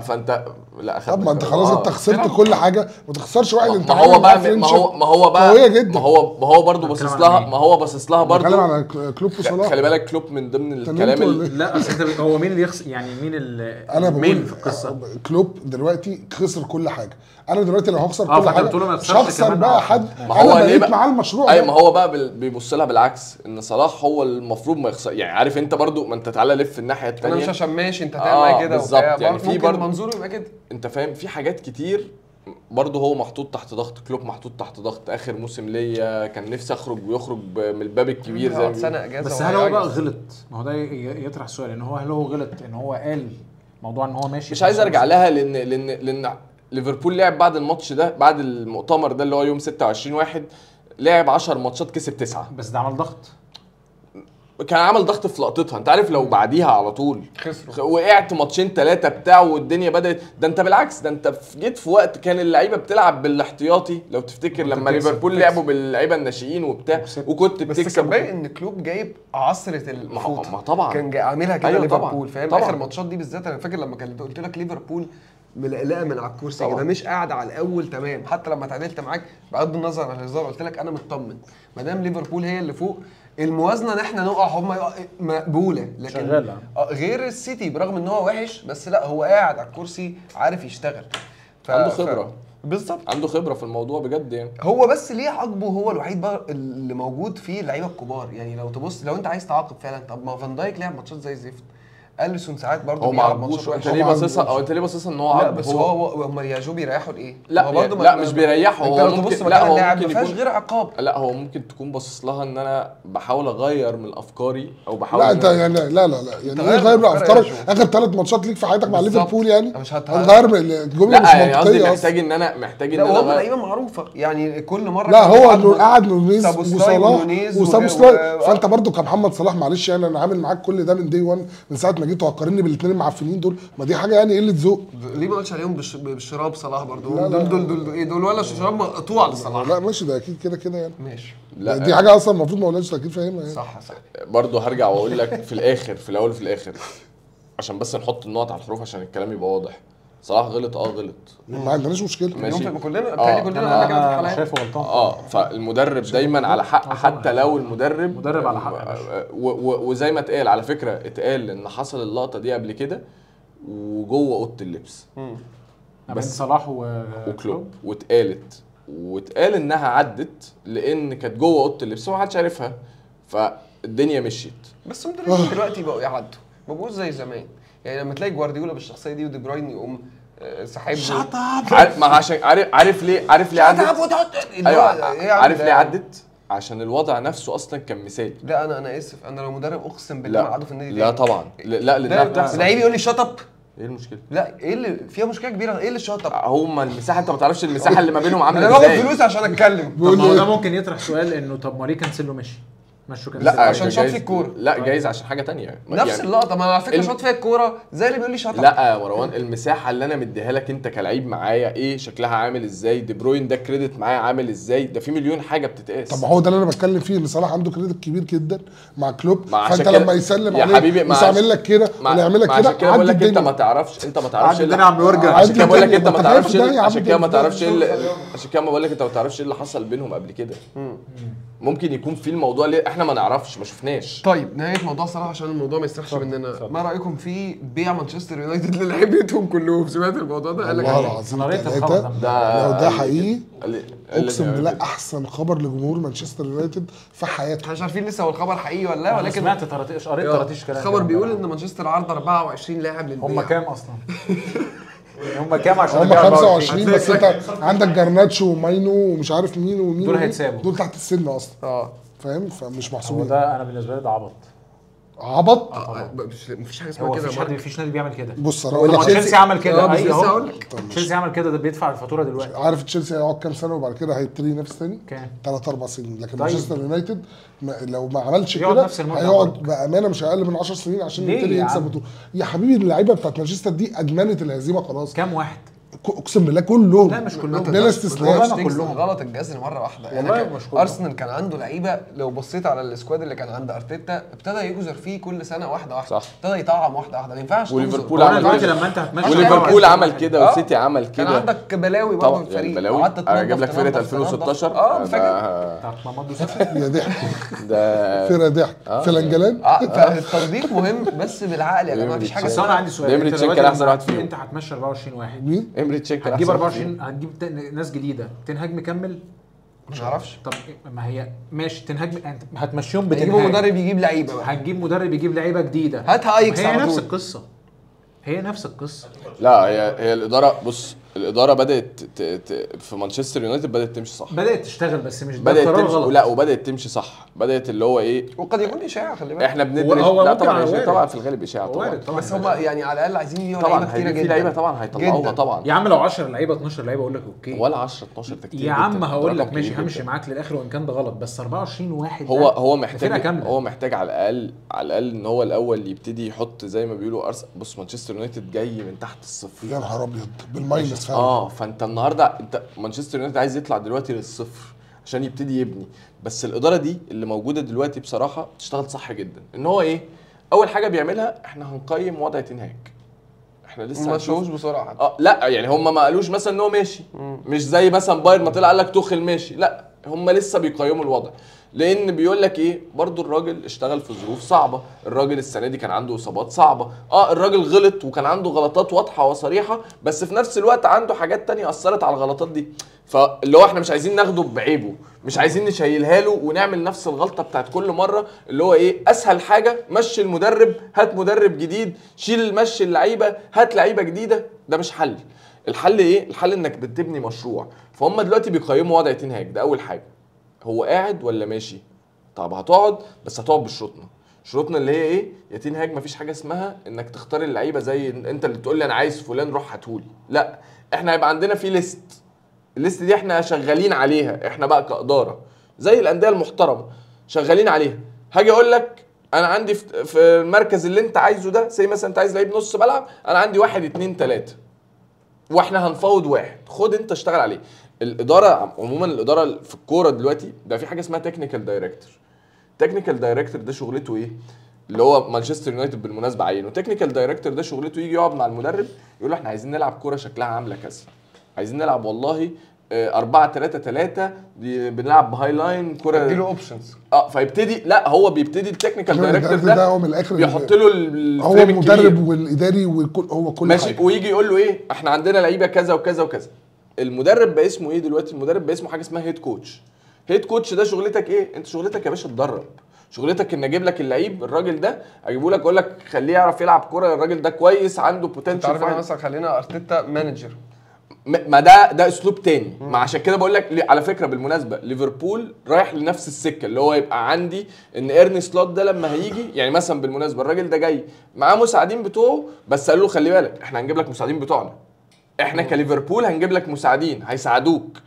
فانت لا طب ما أنت. خلاص آه. أنت خسرت. كل حاجة ما تخسرش واحد أنت ما هو بقى ما هو ما هو بقى قوية جدا ما هو ما هو برضه بتكلم باصص لها؟ ما هو باصص لها بتكلم برضه على كلوب وصلاح خلي بالك كلوب من ضمن الكلام اللي؟ لا اصل هو مين اللي يخسر يعني مين اللي أنا مين في القصة كلوب دلوقتي خسر كل حاجة أنا دلوقتي لو هخسر آه، كل حاجة مش هخسر بقى. حد ما هو أنا ليه معاه المشروع اي ده ما هو بقى بيبص لها بالعكس إن صلاح هو المفروض ما يخسر يعني عارف أنت برضو ما أنت تعالى لف الناحية أنا مش الثانية عشان ماشي أنت آه، هتعمل معايا كده بالظبط،. يعني في برضه- منظوره يبقى كده انت فاهم في حاجات كتير برضه هو محطوط تحت ضغط كلوب محطوط تحت ضغط آخر موسم ليا كان نفسي أخرج ويخرج من الباب الكبير زي. سنة إجازة بس هل هو بقى. غلط؟ ما هو ده يطرح السؤال إن هو هل هو غلط إن هو قال موضوع إن هو ماشي مش عايز أرجع لها لأن لأن لأن ليفربول لعب بعد الماتش ده بعد المؤتمر ده اللي هو يوم 26 واحد لعب 10 ماتشات كسب تسعة بس ده عمل ضغط كان عمل ضغط في لقطتها انت عارف لو بعديها على طول خسروا وقعت ماتشين ثلاثة بتاع والدنيا بدأت ده انت بالعكس ده انت جيت في وقت كان اللعيبة بتلعب بالاحتياطي لو تفتكر لما بتكسب- ليفربول بتكسب. لعبوا باللعيبة الناشئين وبتاع. وكنت بس كان بتكسب باين إن كلوب جايب عصرة الفوطه ما طبعا. كان عاملها كده أيوة ليفربول. فاهم. آخر ماتشات دي بالذات أنا فاكر لما كنت قلت لك ليفربول ملقلقه من على الكرسي. كده مش قاعد على الأول تمام. حتى لما اتعادلت معاك بغض النظر عن الهزار قلت لك أنا مطمن. ما دام ليفربول هي اللي فوق الموازنة إن إحنا نقع هم مقبولة. لكن شغالة. آه، غير السيتي برغم إن هو وحش بس لا هو قاعد على الكرسي عارف يشتغل. ف... عنده ف- خبرة. بالظبط. عنده خبرة في الموضوع بجد يعني. هو بس ليه عاقبه هو الوحيد بقى اللي موجود فيه اللعيبة الكبار؟ يعني لو تبص لو أنت عايز تعاقب فعلا طب ما فان دايك لعب ماتشات زي الزفت. أليسون ساعات برضه هو ما عجبوش أنت. ليه ما باصصها. أو أنت ليه باصصها إن هو لا بس هو هو هم ياجو بيريحوا لايه؟ لا، هو برضه لا، ما- مش بيريحه، أنت هو ممكن- مكان لا، هو ما ممكن فيهاش يكون- غير عقاب لا هو ممكن تكون باصص لها إن أنا بحاول أغير من أفكاري أو بحاول لا أنت يعني لا لا لا يعني إيه غير من أفكارك. آخر ثلاث ماتشات ليك في حياتك مع. ليفربول يعني مش هت- هتغير من الجملة مش لا يعني قصدي منطقية محتاج أصلا إن أنا محتاج إن لا أنا وهم أغير- لعيبه معروفة يعني كل مرة لا هو قعد نونيز وصلاح ونونيز وسام و- سلاي و- فأنت برضو كمحمد صلاح معلش يعني أنا عامل معاك كل ده من دي 1 من ساعه جيت وهتقارني بالاثنين المعفنين دول ما دي حاجة يعني قلة ذوق. ليه ما قلتش عليهم بش- بالشراب صلاح برضه لا، لا. دول دول دول إيه دول ولا شراب مقطوع لصلاح لا ماشي ده أكيد كده كده يعني. ماشي. لا. دي حاجة أصلا المفروض ما قلناش أكيد فاهمها يعني. صح صح. برضه هرجع وأقول لك في الآخر في الأول وفي الآخر عشان بس نحط النقط على الحروف عشان الكلام يبقى واضح. صلاح غلط آه غلط. ما عندناش مشكلة. ماشي. في كلنا آه. كلنا أنا شايفه غلطان. آه فالمدرب دايما على حق حتى لو المدرب مدرب على حق. وزي ما اتقال على فكرة اتقال إن حصل اللقطة دي قبل كده وجوه أوضة اللبس. بين بس- صلاح و... وكلوب. واتقالت. واتقال إنها عدت لأن كانت جوه أوضة اللبس وما حدش عارفها. فالدنيا مشيت. بس المدربين دلوقتي بقوا يعدوا. ما بقوش زي زمان. يعني لما تلاقي جوارديولا بالشخصية دي ودي بروين يقوم له عارف ما عشان عارف عارف ليه عارف ليه عدت؟ وتحط اللي أيوه إيه عارف؟ ليه عدت؟ عشان الوضع نفسه أصلا كان مثالي. لا أنا أنا آسف. أنا لو مدرب أقسم بالله ما قعدوا في النادي لا. طبعا. لا لا لأنها ده بتحصل. لعيب يقول لي shut up إيه المشكلة؟ لا إيه اللي فيها مشكلة كبيرة. إيه اللي up هما المساحة أنت ما تعرفش المساحة اللي ما بينهم أنا عامله باخد إزاي. فلوس عشان أتكلم. طب ما هو ده ممكن يطرح سؤال إنه طب ما ليه كانسيلو مشي؟ مشوا كانسيلو لا عشان شاط في الكورة. لا جايز عشان حاجة تانية. نفس يعني- اللقطة ما على فكرة الم- شاط فيها الكورة. زي اللي بيقول لي shut up لا يا مروان المساحة اللي أنا مديها لك أنت كلعيب معايا إيه؟ شكلها عامل إزاي؟ دي بروين ده credit معايا عامل إزاي؟ ده في مليون حاجة بتتقاس. طب ما هو ده اللي أنا بتكلم فيه إن صلاح عنده credit كبير جدا مع كلوب. عشان فأنت كده- لما يسلم يا عليه حبيبي، ما مش يعمل لك كده ولا يعمل لك ما كده عشان كده بقول لك أنت ما تعرفش أنت ما تعرفش. عشان كده بقول لك أنت ما. تعرفش عشان كده ما تعرفش إيه اللي- عشان كده ما بقول لك أنت ما تعرفش إيه اللي حصل بينهم قبل كده. ممكن يكون في الموضوع اللي إحنا ما نعرفش ما شفناش. طيب نهاية موضوع صلاح عشان الموضوع ما يسرحش مننا. ما رأيكم في بيع مانشستر يونايتد للعيبتهم كلهم؟ سمعت الموضوع ده؟ قال لك والله؟ العظيم ده. لو ده حقيقي أقسم بالله أحسن خبر لجمهور مانشستر يونايتد في حياتهم إحنا مش عارفين لسه هو الخبر حقيقي ولا لا أنا ولكن سمعت طرطيش قريت طرطيش كلام الخبر كده. بيقول إن مانشستر عرض 24 لاعب للبيع. هم كام أصلا؟ هم كام عشان هم يبيعوا 25 بس انت عندك جرناتشو وماينو ومش عارف مين ومين دول. هيتسابوا. دول تحت السن أصلا. آه. فاهم؟ فمش محسوبين. ده أنا بالنسبة لي ده عبط. عبط آه، مش- مفيش حاجة اسمها كده مفيش حد. مفيش نادي بيعمل كده بص أنا أقول لك تشيلسي عمل آه كده بس اي لسه اهو هقول لك تشيلسي عمل كده ده بيدفع الفاتورة دلوقتي عارف تشيلسي هيقعد كام سنة وبعد كده هيبتدي ينافس تاني؟ كام؟ ثلاث أربع سنين لكن طيب. مانشستر يونايتد لو ما عملش كده نفس هيقعد. بأمانة مش أقل من 10 سنين عشان يبتدي يكسب؟ بطولة يا حبيبي اللعيبة بتاعت مانشستر دي ادمنت الهزيمة خلاص كام واحد؟ اقسم بالله كلهم. لا مش كلهم. بلا استثناء. كلهم. غلط الجذر مرة واحدة. يعني والله كان- مش كلهم. أرسنال كان عنده لعيبة لو بصيت على ال squad اللي كان عند أرتيتا ابتدى يجزر فيه كل سنة واحدة واحدة. صح. ابتدى يطعم واحدة واحدة. ما ينفعش وليفربول عمل كده. لما أنت هتمشي وليفربول عمل كده آه. وسيتي عمل كان كده. عندك بلاوي برضه في يعني الفريق بلاوي. قعدت أنا تنظف- جايب لك فرقة تنظف- 2016 آه فاكر. ده بتاعت محمد يوسف يا ضحك. ده فرقة ضحك. فلانجلان. آه فالتنظيف مهم بس بالعقل يا جماعة مفيش حاجة بس أنا عندي سؤال. أنت كان واحد فيهم. أنت هتمشي 24 واحد مين؟ امري تشيك هتجيب أحسن 24 هتجيب ناس جديدة. تنهاج مكمل ما نعرفش طب ما هي ماشي. تنهاج انت هتمشيهم بتنهاج مدرب يجيب لعيبة بقى. هتجيب مدرب يجيب لعيبة جديدة. هاتها ايكس هي نفس. القصة. هي نفس القصة. لا هي هي الإدارة بص الإدارة بدأت ت- ت- في مانشستر يونايتد بدأت تمشي صح. بدأت تشتغل بس مش ده بدأت تمشي غلط. لا وبدأت تمشي صح. بدأت اللي هو إيه؟ وقد يكون إشاعة خلي بالك. إحنا بندرس هو لا طبعا. طبعا في الغالب إشاعة طبعا. طبعا. بس هم يعني على الأقل عايزين طبعا لعيبة كتيرة جدا في لعيبة طبعا هيطلعوها. طبعا. يا عم لو 10 لعيبة 12 لعيبة أقول لك أوكي. ولا 10 12 ده كتير يا عم. هقول لك ماشي همشي. معاك للاخر وان كان ده غلط بس 24 واحد هو هو محتاج. هو محتاج على الاقل على الأقل إن هو الأول يبتدي يحط زي ما بيقولوا ارسنال بص مانشستر يونايتد جاي من تحت الصفر. يا نهار أبيض بال minus. فعلا. آه فأنت النهارده أنت مانشستر يونايتد عايز يطلع دلوقتي للصفر عشان يبتدي يبني. بس الإدارة دي اللي موجودة دلوقتي بصراحة تشتغل صح جدا. إن هو إيه؟ أول حاجة بيعملها إحنا هنقيم وضع تنهاج إحنا لسه ما تشوفوش بسرعة حتى. آه لا يعني هم ما قالوش مثلا إن هو ماشي. مش زي مثلا بايرن ما طلع قال لك توخل ماشي. لا هم لسه بيقيموا الوضع. لأن بيقول لك إيه؟ برضو الراجل اشتغل في ظروف صعبة الراجل السنة دي كان عنده اصابات صعبة. آه الراجل غلط وكان عنده غلطات واضحة وصريحة بس في نفس الوقت عنده حاجات تانية أثرت على الغلطات دي. فاللي هو إحنا مش عايزين ناخده بعيبه مش عايزين نشيلها له ونعمل نفس الغلطة بتاعت كل مرة اللي هو إيه؟ أسهل حاجة مشي المدرب هات مدرب جديد شيل مشي اللعيبة هات لعيبة جديدة. ده مش حل. الحل إيه؟ الحل انك بتبني مشروع. فهم دلوقتي بيقيموا وضع تنهاج ده أول حاجة. هو قاعد ولا ماشي؟ طب هتقعد بس هتقعد بشروطنا. شروطنا اللي هي إيه؟ يا تنهاج مفيش حاجة اسمها إنك تختار اللعيبة زي أنت اللي تقول لي أنا عايز فلان روح هاتهولي. لأ إحنا هيبقى عندنا في list ال list دي إحنا شغالين عليها إحنا بقى كإدارة. زي الأندية المحترمة شغالين عليها. هاجي أقول لك أنا عندي في المركز اللي أنت عايزه ده زي مثلا أنت عايز لعيب نص ملعب أنا عندي واحد اتنين تلاتة. وإحنا هنفاوض واحد. خد أنت اشتغل عليه. الإدارة عموما الإدارة في الكورة دلوقتي ده في حاجة اسمها technical director technical director ده شغلته إيه؟ اللي هو مانشستر يونايتد بالمناسبة عينه. technical director ده شغلته يجي يقعد مع المدرب يقول له إحنا عايزين نلعب كورة شكلها عاملة كذا. عايزين نلعب والله 4 3 3 دي بنلعب ب high line كورة اديله options آه فيبتدي لا هو بيبتدي ال technical director ده ده هو من الآخر بيحط له هو. المدرب والإداري وكل هو كل ماشي حاجة. ويجي يقول له إيه؟ إحنا عندنا لعيبة كذا وكذا وكذا. المدرب بقى اسمه إيه دلوقتي؟ المدرب بقى اسمه حاجة اسمها head coach head coach ده شغلتك إيه؟ انت شغلتك يا باشا تدرب. شغلتك ان أجيب لك اللعيب الراجل ده اجيبه لك أقول لك خليه يعرف يلعب كورة الراجل ده كويس عنده انت potential عارف إحنا مثلا خلينا أرتيتا manager ما ده ده أسلوب تاني. ما عشان كده بقول لك على فكرة بالمناسبة ليفربول رايح لنفس السكة اللي هو يبقى عندي إن آرني سلوت ده لما هيجي يعني مثلا بالمناسبة الراجل ده جاي معاه مساعدين بتوعه بس قالوا له خلي بالك إحنا هنجيب لك مساعدين بتوعنا. إحنا كليفربول هنجيب لك مساعدين هيساعدوك.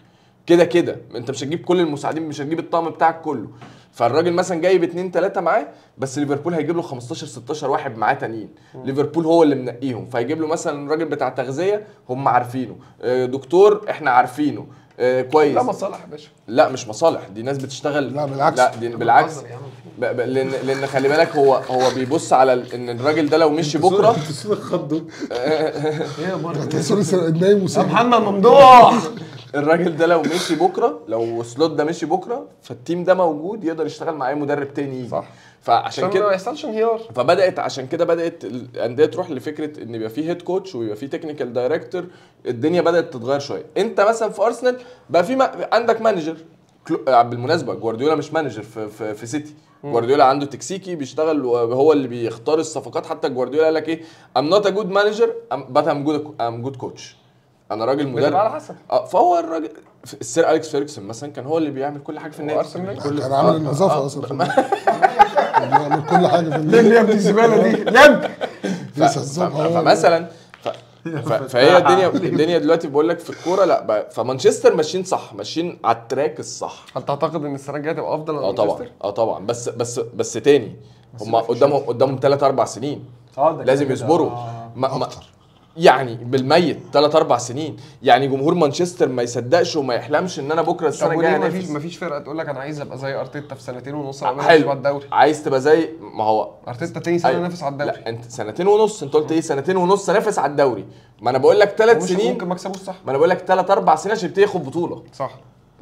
كده كده. انت مش هتجيب كل المساعدين مش هتجيب الطقم بتاعك كله. فالراجل مثلا جايب اتنين تلاتة معاه بس ليفربول هيجيب له 15 16 واحد معاه تانيين. ليفربول هو اللي منقيهم. فهيجيب له مثلا الراجل بتاع تغذيه هم عارفينه. آه، دكتور إحنا عارفينه. آه، كويس. لا مصالح يا باشا. لا مش مصالح. دي ناس بتشتغل. لا، بالعكس. لا دي بالعكس. لأن لأن خلي بالك هو هو بيبص على ال- إن الراجل ده لو مشي بكره خضة. إيه يا لسه نايم يا وسايب محمد ممدوح! الراجل ده لو مشي بكره لو سلوت ده مشي بكرة فال team ده موجود يقدر يشتغل مع اي مدرب تاني يجي. صح. فعشان عشان ما كده يحصلش انهيار. فبدات عشان كده بدأت الأندية تروح لفكرة إن يبقى فيه head coach ويبقى فيه technical director الدنيا بدأت تتغير شوية. أنت مثلا في ارسنال بقى في ما عندك manager آه، بالمناسبة جوارديولا مش manager في في, في سيتي جوارديولا عنده تشيكي بيشتغل وهو اللي بيختار الصفقات. حتى جوارديولا قال لك إيه؟ I'm not a good manager but I'm good I'm good coach أنا راجل مدرب. على حسب. آه فهو الراجل السير أليكس فيرجسون مثلا كان هو اللي بيعمل كل حاجة في النادي. كل كان عامل آه، النظافه أصلا في النادي. بيعمل كل حاجة في النادي. ليه يا ابني الزباله دي لم هو- فمثلا. فهي الدنيا الدنيا دلوقتي بقول لك في الكورة لا فمانشستر ماشيين صح ماشيين على التراك الصح هل تعتقد إن السنة الجاية تبقى أفضل من آه طبعا؟ آه طبعا بس بس بس تاني هم قدامهم قدامهم ثلاث أربع سنين ده لازم يصبروا آه. ما ما أكتر. يعني بالميت ثلاث أربع سنين. يعني جمهور مانشستر ما يصدقش وما يحلمش إن أنا بكرة السنة الجاية مفيش مفيش فرقة تقول لك أنا عايز أبقى زي أرتيتا في سنتين ونص اعمل حلو. الدوري؟ عايز تبقى زي ما هو. أرتيتا تاني سنة أيوة. ينافس على الدوري. لا أنت سنتين ونص. أنت قلت إيه؟ سنتين ونص نافس على الدوري. ما أنا بقول لك ثلاث سنين. ممكن ما اكسبوش صح. ما أنا بقول لك ثلاث أربع سنين عشان يبتدي ياخد بطولة. صح.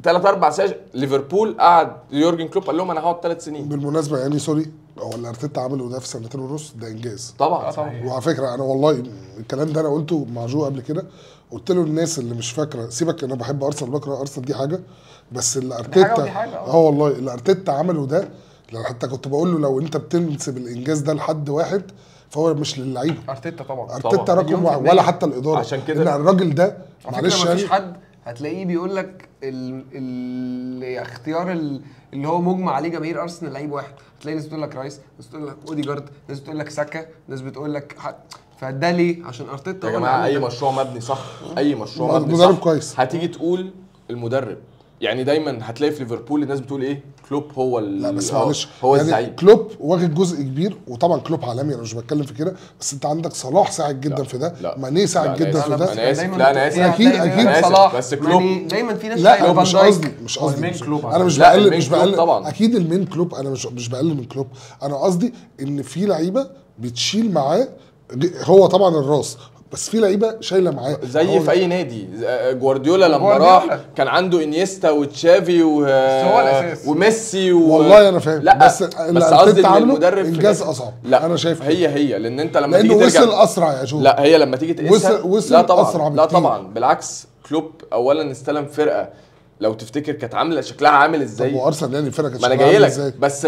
ثلاث أربع سنين ليفربول قعد يورجن كلوب قال لهم أنا هقعد ثلاث سنين. بالمناسبة يعني sorry هو اللي أرتيتا عمله ده في سنتين ونص ده إنجاز. طبعا. طبعا. وعلى فكرة أنا والله الكلام ده أنا قلته مع جو قبل كده. قلت له الناس اللي مش فاكرة سيبك أنا بحب أرسنال بكره أرسنال دي حاجة. بس اللي أرتيتا آه. آه والله اللي أرتيتا عمله ده حتى كنت بقول له لو أنت بتنسب الإنجاز ده لحد واحد فهو مش للعيبة. أرتيتا طبعا. أرتيتا رقم واحد. ولا حتى الإدارة. عشان كده- الراجل ده معلش مفيش يعني حد هتلاقيه بيقول لك ال... ال... اختيار ال... اللي هو مجمع عليه جماهير أرسنال لعيب واحد هتلاقي ناس بتقول لك رايس ناس بتقول لك أوديجارد ناس بتقول لك ساكا ناس بتقول لك ح... فده ليه عشان أرتيتا يا جماعة أي. مشروع مبني صح أي مشروع مبني مدرب صح كويس. هتيجي تقول المدرب يعني دايما هتلاقي في ليفربول الناس بتقول إيه كلوب هو ال- لا بس هو- معلش هو يعني الزعيم كلوب واخد جزء كبير وطبعا كلوب عالمي أنا مش بتكلم في كده بس أنت عندك صلاح ساعد جدا في ده لا. ماني لا، ساعد جدا. في ده أنا آسف. دايماً لا، أكيد. دايماً أنا آسف. صلاح بس كلوب- دايما في ناس لا مش. قصدي مش قصدي أنا مش لا، بقلل ال main مش كلوب بقلل طبعاً. أكيد ال main كلوب أنا مش مش بقلل من كلوب أنا قصدي إن في لعيبة بتشيل معاه هو طبعا الراس بس في لعيبة شايلة معاه. زي في أي نادي. ز- جوارديولا لما جوارديولا. راح كان عنده إنيستا وتشافي و... وميسي و... والله أنا فاهم. لا بس بس, قصدي إن المدرب الآخر- أصعب. لا أنا شايف هي هي. لأن أنت لما لأنه تيجي وصل ترجع أسرع يا جو. لا هي لما تيجي تقيسها وصل- وصل لا طبعا أسرع لا. طبعا. بالعكس كلوب اولا استلم فرقة. لو تفتكر كانت عامله شكلها عامل طب إزاي وأرسنال يعني الفرقه كانت ما أنا شكلها جاي عامل لك إزاي؟ بس.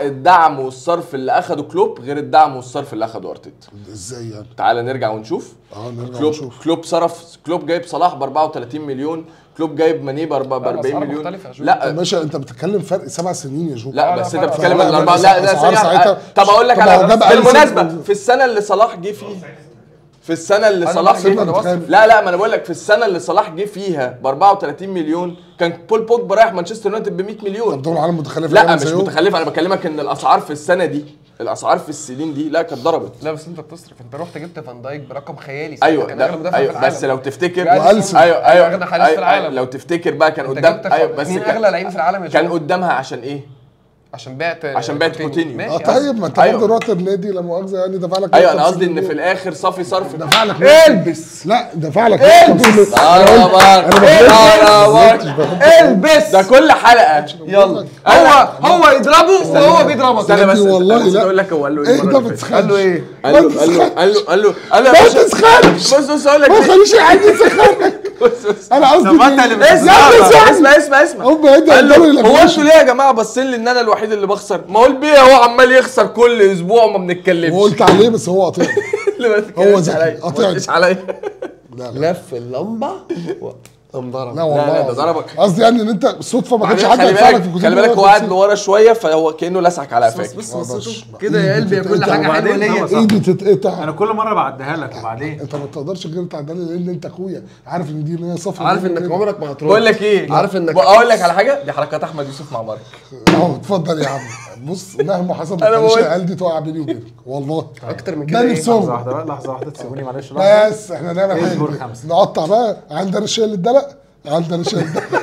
الدعم والصرف اللي أخده كلوب غير الدعم والصرف اللي أخده أرتيتا. إزاي يعني؟ تعال نرجع ونشوف. آه نرجع كلوب نشوف كلوب صرف كلوب جايب صلاح ب 34 مليون كلوب جايب ماني ب 40 الأسعار مليون. طب لا. باشا أنت بتتكلم فرق سبع سنين يا جو. لا لا، بس لا، أنت فرق. بتتكلم لا، لا، الأربعة لا لا أسعار ثانية ساعتها-. طب أقول لك طب على بالمناسبه في السنة اللي صلاح جه فيها في السنة اللي صلاح جه. لا لا ما أنا بقول لك في السنة اللي صلاح جه فيها ب 34 مليون كان بول بوجبا رايح مانشستر يونايتد ب 100 طب مليون دول عالم متخلف لا مش زيهم؟ متخلف أنا بكلمك إن الأسعار في السنة دي الأسعار في السنين دي لا كانت ضربت لا بس أنت بتصرف أنت رحت جبت فان دايك برقم خيالي أيوه كان أغلى مدافع في أيوه العالم بس لو تفتكر وأليسون. وألسن. أيوه أيوه أغنى حارس في أيوة، العالم. أيوة، لو تفتكر بقى كان قدام أيوه بس مين كان- أغلى لعيب في العالم يا كان؟ قدامها عشان إيه عشان بعت عشان بعت كوتينيو. ماشي. آه طيب ما انت أيوة. برضه رحت النادي لا مؤاخذة يعني دفع لك أيوه أنا 150 قصدي إن. في الآخر صافي صرف. دفع لك إلبس. لا دفع لك 150 مليون. إلبس. ده كل حلقة. يلا. هو هو يضربه؟ وهو بيضربك استنى بس. والله لا. أقول لك هو قال له إيه. قال له إيه؟ قال له قال له قال له قال له قال له ما تسخنش. بص بص أقول لك ما إيه. تخليش حد يسخنك بص بص. أنا قصدي طب ما أنت اللي لا اسمع اسمع اسمع اسمع. قال له هو. أنتوا ليه يا جماعة؟ باصين لي إن أنا الوحيد اللي بخسر. ما هو البيع هو عمال يخسر كل أسبوع وما بنتكلمش. وقلت عليه بس هو قاطعني. هو ذكي. قاطعني. عليا. لا لا. لف اللمبة وقام ضرب لا والله لا، ده العظيم. ضربك. قصدي يعني إن أنت بالصدفة ما كانش حد يدفع لك بالك في خلي بالك هو قاعد لورا شوية فهو كأنه لسعك على بص قفاك بص بص أقدرش. كده يا قلبي كل حاجة حلوة ليا. إيدي تتقطع. أنا كل مرة بعديها لك وبعدين أنت ما تقدرش غير تعدلي لأن أنت أخويا. عارف إن دي إن هي صفر عارف إنك عمرك ما هتروح بقول لك إيه؟ عارف إنك أقول لك على حاجة دي حركات أحمد يوسف مع مارك. أهو اتفضل يا عم. بص مهما حصل ما أنا تخليش بقول- العيال دي تقع بيني وبينك والله. أكتر من ده كده نفسهم. لحظة واحدة بقى لحظة واحدة تسيبوني معلش لحظة. بس إحنا نعمل حاجة. خمسة. نقطع بقى. عندنا شيل الدلق عندنا شيل الدلق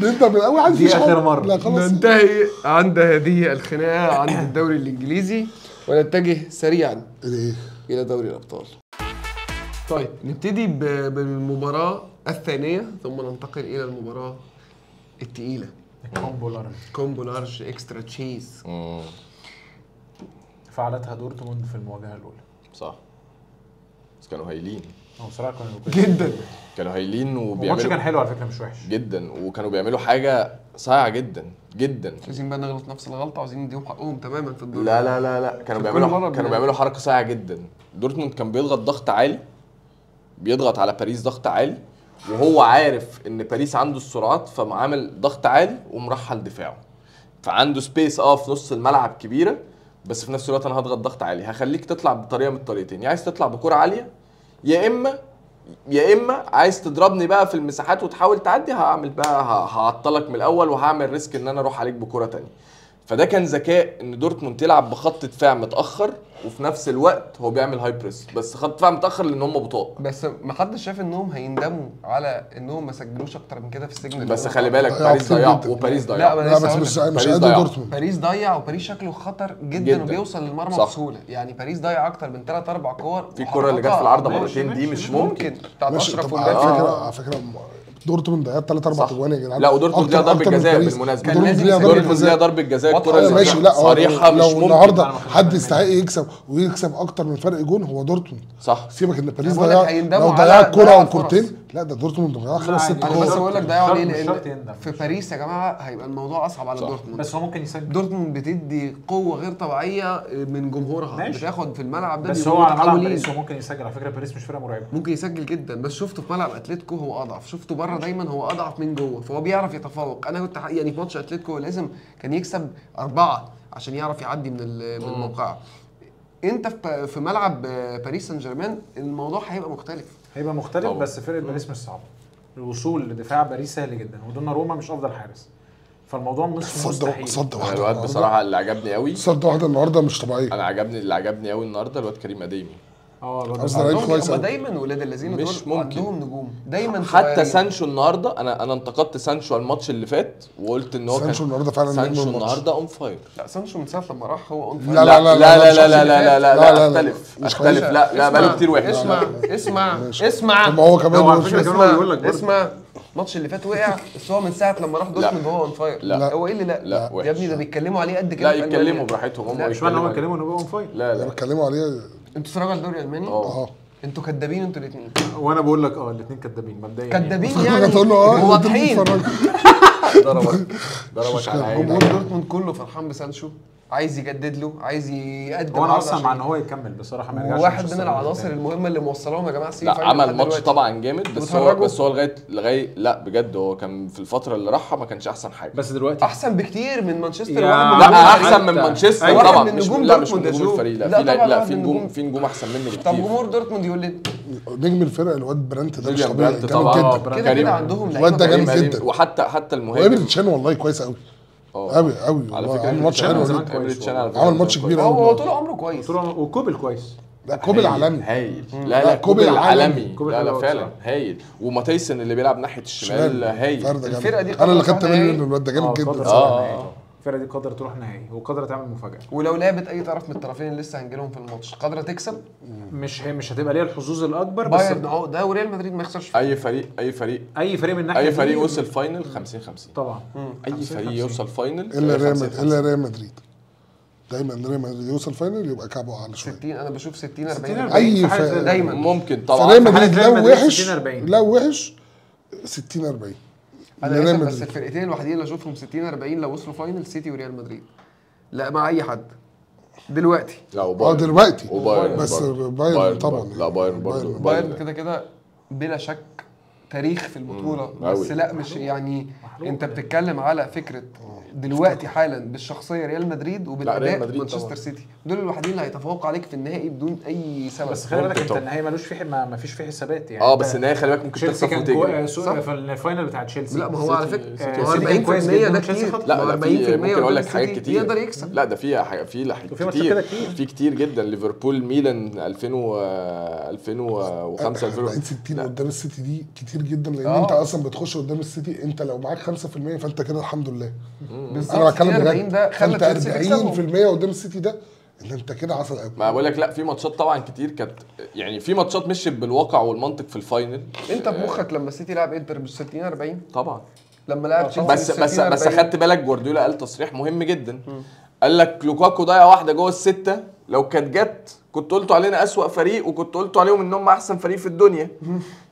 نبدا من أول عايز دي آخر مرة. لا خلاص. ننتهي عند هذه الخناقة عند الدوري الإنجليزي ونتجه سريعا إلى دوري الأبطال. طيب نبتدي ب- بالمباراة الثانية ثم ننتقل إلى المباراة الثقيله combo large combo large extra cheese فعلتها دورتموند في المواجهة الأولى. صح. بس كانوا هايلين. هو بصراحة كانوا جدا. كانوا هايلين الماتش وبيعملوا كان حلو على فكرة مش وحش. جدا. وكانوا بيعملوا حاجة صايعة جدا جدا. عايزين بقى نغلط نفس الغلطة وعايزين نديهم حقهم تماما في الدوري لا لا لا لا. كانوا بيعملوا كانوا. بيعملوا حركة صايعة جدا. دورتموند كان بيضغط ضغط عالي بيضغط على باريس ضغط عالي وهو عارف إن باريس عنده السرعات فعامل ضغط عالي ومرحل دفاعه. فعنده space أه في نص الملعب كبيرة بس في نفس الوقت أنا هضغط ضغط عالي. هخليك تطلع بطريقة من الطريقتين. يا عايز تطلع بكرة عالية يا اما يا إما عايز تضربني بقى في المساحات وتحاول تعدي هعمل بقى هعطلك من الأول وهعمل risk إن أنا أروح عليك بكرة تانية فده كان ذكاء إن دورتموند تلعب بخط دفاع متأخر وفي نفس الوقت هو بيعمل high press بس خط دفاع متأخر لأن هم بطاء بس ما حدش شايف إنهم هيندموا على إنهم ما سجلوش أكتر من كده في ال season بس. خلي بالك باريس ضيع. وباريس لا ضيع لا لسه بس مش. مش قد. دورتموند باريس ضيع وباريس شكله خطر جدا, جداً. وبيوصل للمرمى. بسهولة يعني باريس ضيع أكتر من ثلاث أربع كور في الكرة اللي جت في العارضة مرتين دي مش ممكن بتاعت أشرف على فكرة على فكرة دورتموند ضيعت ثلاث أربع. أجوان يا جدعان لا ودورتموند ليها ضربة أكتر من جزاء. كان دورتموند لازم ليها. ضربة دورتموند ليها جزاء. اللي ماشي لا لو مش ممكن النهارده حد يستحق يكسب ويكسب أكتر من فرق جون هو دورتموند صح سيبك إن باريس ضيع لو ضيع ضيع كورة أو كورتين. لا ده دورتموند ضيع لا خمس ست عادي. أنا بس بقول لك ضيعوا ليه لأن شرط يندم. في باريس يا جماعة هيبقى الموضوع أصعب على صح. دورتموند بس هو ممكن يسجل دورتموند بتدي قوة غير طبيعية من جمهورها ماشي. بتاخد في الملعب ده بس هو على ملعب. باريس هو ممكن يسجل على فكرة باريس مش فرقة مرعبة ممكن يسجل جدا بس شفته في ملعب أتلتيكو هو أضعف شفته بره دايما هو أضعف من جوه فهو بيعرف يتفوق أنا كنت يعني في ماتش أتلتيكو لازم كان يكسب أربعة عشان يعرف يعدي من ال- من الموقعه أنت في في ملعب باريس سان جيرمان الموضوع هيبقى مختلف هيبقى مختلف طبعا. بس فرقة باريس مش صعبة. الوصول لدفاع باريس سهل جدا ودونا روما مش أفضل حارس. فالموضوع مش صد مستحيل. صد أنا واحدة. الواد. بصراحة اللي عجبني قوي صد واحدة النهارده مش طبيعية. أنا عجبني اللي عجبني قوي النهارده الواد كريم اديمي آه عندهم- كويس. دايما ولاد الذين مش دول ممكن. عندهم نجوم دايما حتى. سانشو النهارده أنا أنا انتقدت سانشو على الماتش اللي فات وقلت ان هو سانشو كان النهارده فعلا سانشو. النهارده on fire لا سانشو من ساعه لما راح هو اون لا، لا لا، لا لا لا لا لا لا لا، لا لا، لا. اختلف اختلف. لا لا بقاله كتير وحش اسمع اسمع اسمع ما هو كمان هو كمان اسمع بيقول لك برضه. اسمع الماتش اللي فات وقع بس هو من ساعه لما راح دورتموند هو on fire لا. هو إيه اللي لا لا، وحش. يا ابني ده بيتكلموا عليه قد كده لا يتكلموا. براحتهم هم لا، مش معنى هم يتكلموا ان هو on fire لا لا بتكلموا عليه أنتوا بتتفرجوا على الدوري الألماني؟ آه. آه. أنتوا كدابين أنتوا الاثنين وأنا بقول لك آه الاثنين كدابين مبدئيا. كدابين يعني؟ هتقول له آه واضحين. ضربك ضربك على جمهور عينك. دورتموند كله فرحان بسانشو. عايز يجدد له عايز يقدم هو أنا عرض أصلا مع إن هو يكمل بصراحة ما يرجعش واحد من العناصر. المهمة اللي موصلاهم يا جماعة السيمي لا فاينل عمل ماتش. طبعا جامد بس هو؟ بس هو لغايه لغايه لا بجد هو كان في الفترة اللي راحها ما كانش أحسن حاجة بس دلوقتي أحسن بكتير من مانشستر واحد لا. أحسن من مانشستر واحد طبعا من مش نجوم لا مش من نجوم. الفريق لا لا في لا, طبعا لا في نجوم. في نجوم أحسن منه طب بكتير جمهور دورتموند يقول لي نجم الفرقه الواد برانت ده مش طبيعي برانت جامد جدا. كده عندهم الواد ده جامد جدا. وحتى حتى وابن المهاجم تشان والله كويس قوي. قوي قوي على فكرة عمل ماتش حلو. عمل ماتش. كبير هو هو قوي طول عمره كويس. طول عمره- وكوبل كويس. ده كوبي العالمي هايل. لا لا، لا كوبي كوبي العالمي. العالمي كوبي لا لا فعلا. هايل. وماتيسن اللي بيلعب ناحية الشمال هايل. الفرقة دي أنا اللي خدت بالي. منه الواد ده جامد آه، جدا. قادرة الفرقة دي قادرة تروح نهائي وقادره تعمل مفاجأة. ولو لعبت أي طرف من الطرفين اللي لسه هنجيلهم في الماتش قادرة تكسب؟ مش هي مش هتبقى ليها الحظوظ الأكبر بس بايرن أهو ده وريال مدريد ما يخسرش. فيه. أي فريق أي فريق أي فريق من الناحيه أي فريق وصل final 50 50 طبعا. أي 50 فريق 50. يوصل final إلا ريال 50 مدريد إلا ريال مدريد. دايما ريال مدريد يوصل final يبقى كعبه أعلى شوية. 60 أنا بشوف 60 60 40 40 أي في حالة فرق. زي- دايما. ممكن طبعا. مدريد ريال لو مدريد وحش 60 40. لو وحش 60 40 أنا آسف بس مدريد. الفرقتين الوحيدين اللي أشوفهم 60 40 لو وصلوا final سيتي وريال مدريد. لا مع أي حد. دلوقتي. لا آه وبايرن دلوقتي وبايرن بس. بايرن طبعا لا بايرن برضه. بايرن. كده كده بلا شك تاريخ في البطولة. بس. لا مش يعني أنت بتتكلم على فكرة دلوقتي حالا بالشخصية ريال مدريد لا، وبالأداء ريال مدريد مانشستر. سيتي دول الوحيدين اللي هيتفوقوا عليك في النهائي بدون أي سبب بس خلي بالك انت. النهائي ملوش فيه ما فيش فيه حسابات يعني آه بس النهايه خلي بالك ممكن تخسر كان وتجري. صح. في ال final بتاع تشيلسي لا ما هو على فكرة هو سيتي كان 40% كويس ده كتير لا ما هو ده في 40% ممكن أقول لك حاجات كتير يقدر يكسب لا ده في في كتير. في كتير جدا ليفربول ميلان 2000 و 2005 40 2000 60 لا. قدام السيتي دي كتير جدا لأن آه. أنت أصلا بتخش قدام السيتي أنت لو معاك 5% فأنت كده الحمد لله بالظبط أنا بتكلم 60 40 بجد. ده خلى فانت تشيلسي تكسبهم 40% قدام السيتي ده إن أنت كده عسل قوي ما بقول لك لا في ماتشات طبعا كتير كانت يعني في ماتشات مشيت بالواقع والمنطق في ال final. أنت بمخك لما السيتي لعب إنتر بال 60 40 طبعا. لما لعب تشيلسي بس بس 60 بس 40 خدت بالك جوارديولا قال تصريح مهم جدا. قال لك لوكاكو ضيع واحدة جوه الستة. لو كانت جت كنت قلتوا علينا أسوأ فريق وكنت قلتوا عليهم إن هم أحسن فريق في الدنيا.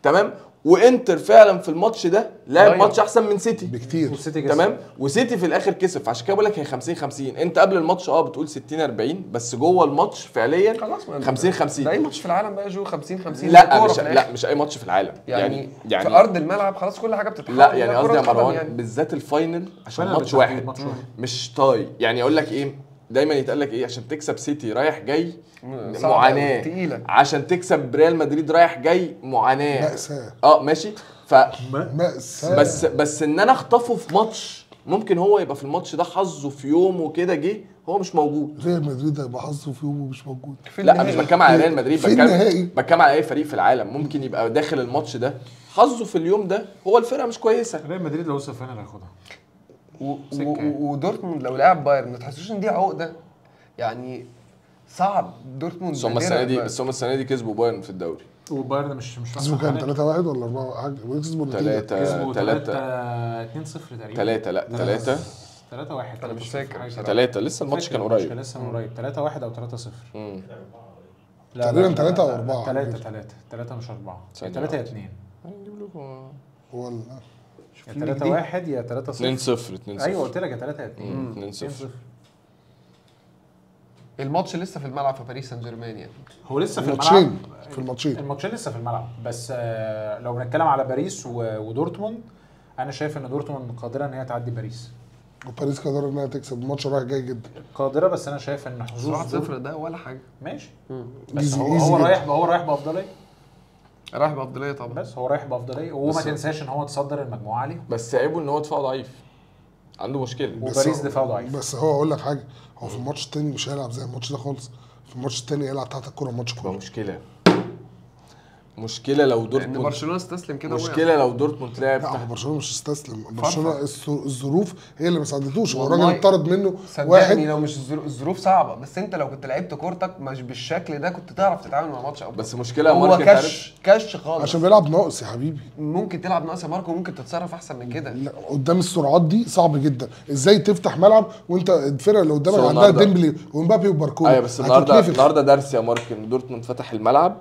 تمام؟ وانتر فعلا في الماتش ده لعب ضيع. ماتش أحسن من سيتي. بكتير. والسيتي كسب. تمام؟ وسيتي في الآخر كسب. فعشان كده بقول لك هي 50 50 انت قبل الماتش آه بتقول 60 40 بس جوه الماتش فعليا خلاص ما 50 50 ده أي ماتش في العالم بقى جو؟ 50 50 لا مش. لا مش أي ماتش في العالم. يعني, يعني في أرض الملعب خلاص كل حاجة بتتحول لا يعني ده قصدي يا مروان يعني. بالذات ال final عشان ماتش واحد. ماتش واحد. مش طاي. يعني أقول لك إيه؟ دايما يتقال لك إيه؟ عشان تكسب سيتي رايح جاي معاناة. تقيلة. عشان تكسب ريال مدريد رايح جاي معاناة. مأساة. آه ماشي. ف مأساة. بس بس إن أنا أخطفه في ماتش ممكن هو يبقى في الماتش ده حظه في يوم وكده جه هو مش موجود. ريال مدريد هيبقى حظه في يوم ومش موجود. في لا. مش بتكلم على ريال مدريد في بتكلم النهائي. بتكلم على أي فريق في العالم. ممكن يبقى داخل الماتش ده حظه في اليوم ده هو الفرقة مش كويسة. ريال مدريد لو وصل final هياخدها. ودورتموند لو لعب بايرن ما تحسوش إن دي عقدة؟ يعني صعب دورتموند بس هم السنة دي. بس هم السنة دي كسبوا بايرن في الدوري. وبايرن مش مش كسبوا كام؟ 3 1 ولا 4 حاجة. كسبوا النتيجة. ثلاثة كسبوا 3 ثلاثة 2 0 تقريبا. ثلاثة لا ثلاثة 3 1 أنا مش فاكر بصراحة. ثلاثة لسه الماتش كان كان قريب. لسه من قريب. 3 1 أو 3 0 مم. تقريبا تلاتة أو أربعة. 3 3 3 مش 4 ثانية 3 يا واحدة. 2 هنجيب لكم هو ال- يا ليك 3 دي. 1 يا 3 2 0 0 2 0 أيوه قلت لك يا 3 يا 2 مم، 2 0 الماتش لسه في الملعب في باريس سان جيرمان يعني. هو لسه في الملعب؟ الماتشين في الماتشين. الماتشين لسه في الملعب. بس آه، لو بنتكلم على باريس و- ودورتموند أنا شايف إن دورتموند قادرة إن هي تعدي باريس. وباريس قدر إنها تكسب. الماتش رايح جاي جدا. قادرة بس أنا شايف إن حظوظ 1 دور- 0 ده ولا حاجة. ماشي. بس هو هو. رايح هو رايح بأفضلية. رايح بأفضلية طبعا. بس هو رايح بأفضلية وما بس- تنساش إن هو تصدر المجموعة عليهم بس عيبه إن هو دفاعه ضعيف. عنده مشكلة. بس وباريس دفاعه ضعيف. بس هو أقول لك حاجة هو في الماتش التاني مش هيلعب زي الماتش ده خالص. في الماتش التاني هيلعب تحت الكورة الماتش كله مشكلة. مشكلة لو ان دورتموند برشلونة استسلم كده وقع. مشكلة لو دورتموند لعب لا برشلونة مش استسلم. برشلونة الظروف هي اللي ما ساعدتوش. هو الراجل اتطرد منه. صدقني واحد لو مش الظرو- الظروف صعبة بس انت لو كنت لعبت كورتك مش بالشكل ده كنت تعرف تتعامل مع ماتش افضل بس مشكلة يا هو كش كش خالص. عشان بيلعب ناقص يا حبيبي. ممكن تلعب ناقص يا ماركو ممكن تتصرف أحسن من كده. لا قدام السرعات دي صعب جدا. إزاي تفتح ملعب وانت الفرقة اللي قدامك عندها ديمبلي ومبابي وباركولا؟ أيوه بس النهارده. النهارده درس يا مارك ان دورتموند فتح الملعب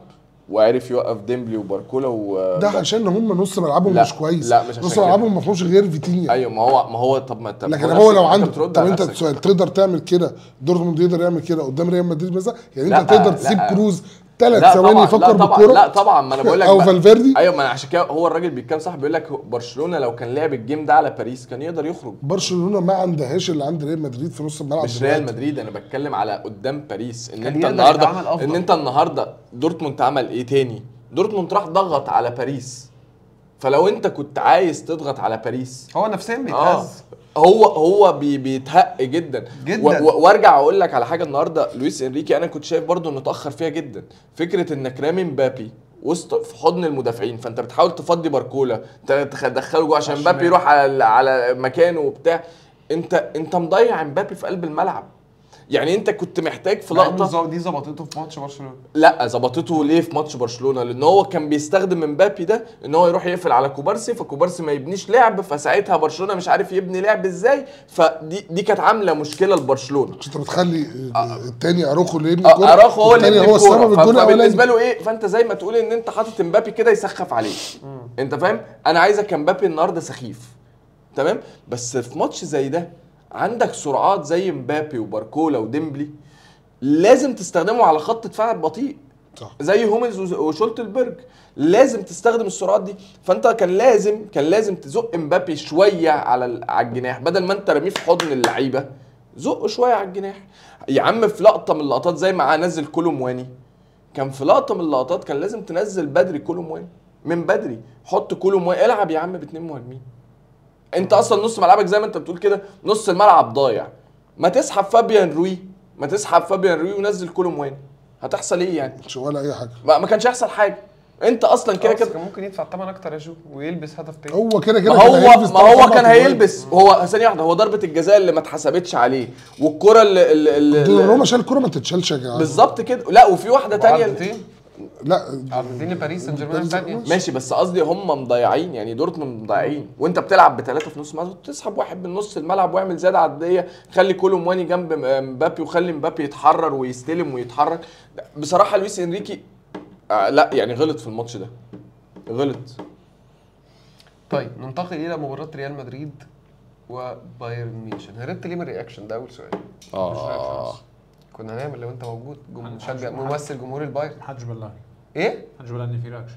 وعرف يوقف ديمبلي وباركولا و ده عشان هم نص ملعبهم مش كويس. لا، مش نص. ملعبهم ما فيهوش غير فيتينيا. أيوه ما هو ما هو طب ما انت لكن هو لو عنده طب أنت تقدر تعمل كده؟ دورتموند يقدر يعمل كده قدام ريال مدريد مثلا؟ يعني أنت تقدر. تسيب كروز ثلاث لا ثواني يفكر بالكورة. لا طبعا ما أنا بقول لك أو فالفيردي. أيوه ما أنا عشان كده هو الراجل بيتكلم صح بيقول لك برشلونة لو كان لعب ال game ده على باريس كان يقدر يخرج. برشلونة ما عندهاش اللي عند ريال مدريد في نص الملعب مش ريال. مدريد أنا بتكلم على قدام باريس. إن أنت النهارده. إن أنت النهارده دورتموند عمل إيه تاني؟ دورتموند راح ضغط على باريس. فلو انت كنت عايز تضغط على باريس هو نفسيا آه بيتهز. هو هو بي بيتهز جدا. جداً. وارجع أقول لك على حاجة النهارده لويس انريكي أنا كنت شايف برضو انه اتأخر فيها جدا. فكرة انك رامي مبابي وسط في حضن المدافعين فانت بتحاول تفضي باركولا تدخله جوه عشان مبابي يروح على على مكانه وبتاع انت انت مضيع مبابي في قلب الملعب. يعني انت كنت محتاج في لقطة دي ظبطته في ماتش برشلونة. لا ظبطته ليه في ماتش برشلونة؟ لأن هو كان بيستخدم مبابي ده إن هو يروح يقفل على كوبارسي فكوبارسي ما يبنيش لعب فساعتها برشلونة مش عارف يبني لعب إزاي فدي دي كانت عاملة مشكلة لبرشلونة. أنت بتخلي التاني أروخو اللي يبني الكورة؟ آه، أراخو هو اللي يبني هو السبب الجون الاولاني له إيه؟ فأنت زي ما تقول إن أنت حاطط مبابي كده يسخف عليه أنت فاهم؟ أنا عايزك مبابي النهارده سخيف. تمام؟ بس في ماتش زي ده عندك سرعات زي مبابي وباركولا وديمبلي لازم تستخدمه على خط دفاع بطيء. صح. زي هوملز وشولتلبرج لازم تستخدم السرعات دي. فانت كان لازم كان لازم تزق مبابي شوية على على الجناح. بدل ما انت رميه في حضن اللعيبة زقه شوية على الجناح. يا عم في لقطة من اللقطات زي ما نزل كولو مواني كان في لقطة من اللقطات كان لازم تنزل بدري كولو مواني من بدري. حط كولو مواني العب يا عم باتنين مهاجمين. انت أصلا نص ملعبك زي ما انت بتقول كده نص الملعب ضايع. ما تسحب فابيان رويز ما تسحب فابيان رويز ونزل كولو مواني هتحصل إيه يعني؟ مش ولا اي حاجة. ما ما كانش هيحصل حاجة. انت أصلا كده كده كان ممكن يدفع الثمن أكتر يا جو ويلبس هدف تاني. هو كده كده ما هو ما هو كان. هيلبس. هو ثانية واحدة هو ضربة الجزاء اللي ما اتحسبتش عليه والكرة اللي, اللي, اللي روما شال الكوره ما تتشالش يا جدعان. بالظبط كده. لا وفي واحدة تانية عارضتين لا عارضتين باريس سان جيرمان الثانية ماشي بس قصدي هم مضيعين يعني دورتموند مضيعين. وانت بتلعب بثلاثه في نص الملعب تسحب واحد من نص الملعب واعمل زيادة عدديه خلي كولو مواني جنب مبابي وخلي مبابي يتحرر ويستلم ويتحرك. بصراحة لويس إنريكي آه لا يعني غلط في الماتش ده. غلط. طيب ننتقل إلى مباراة ريال مدريد وبايرن ميونشن هربت ليه من ال reaction ده؟ أول سؤال. آه. كنا هنعمل لو أنت موجود جم... مشجع ممثل جمهور البايرن. محدش بلغني. إيه؟ محدش بلغني في reaction.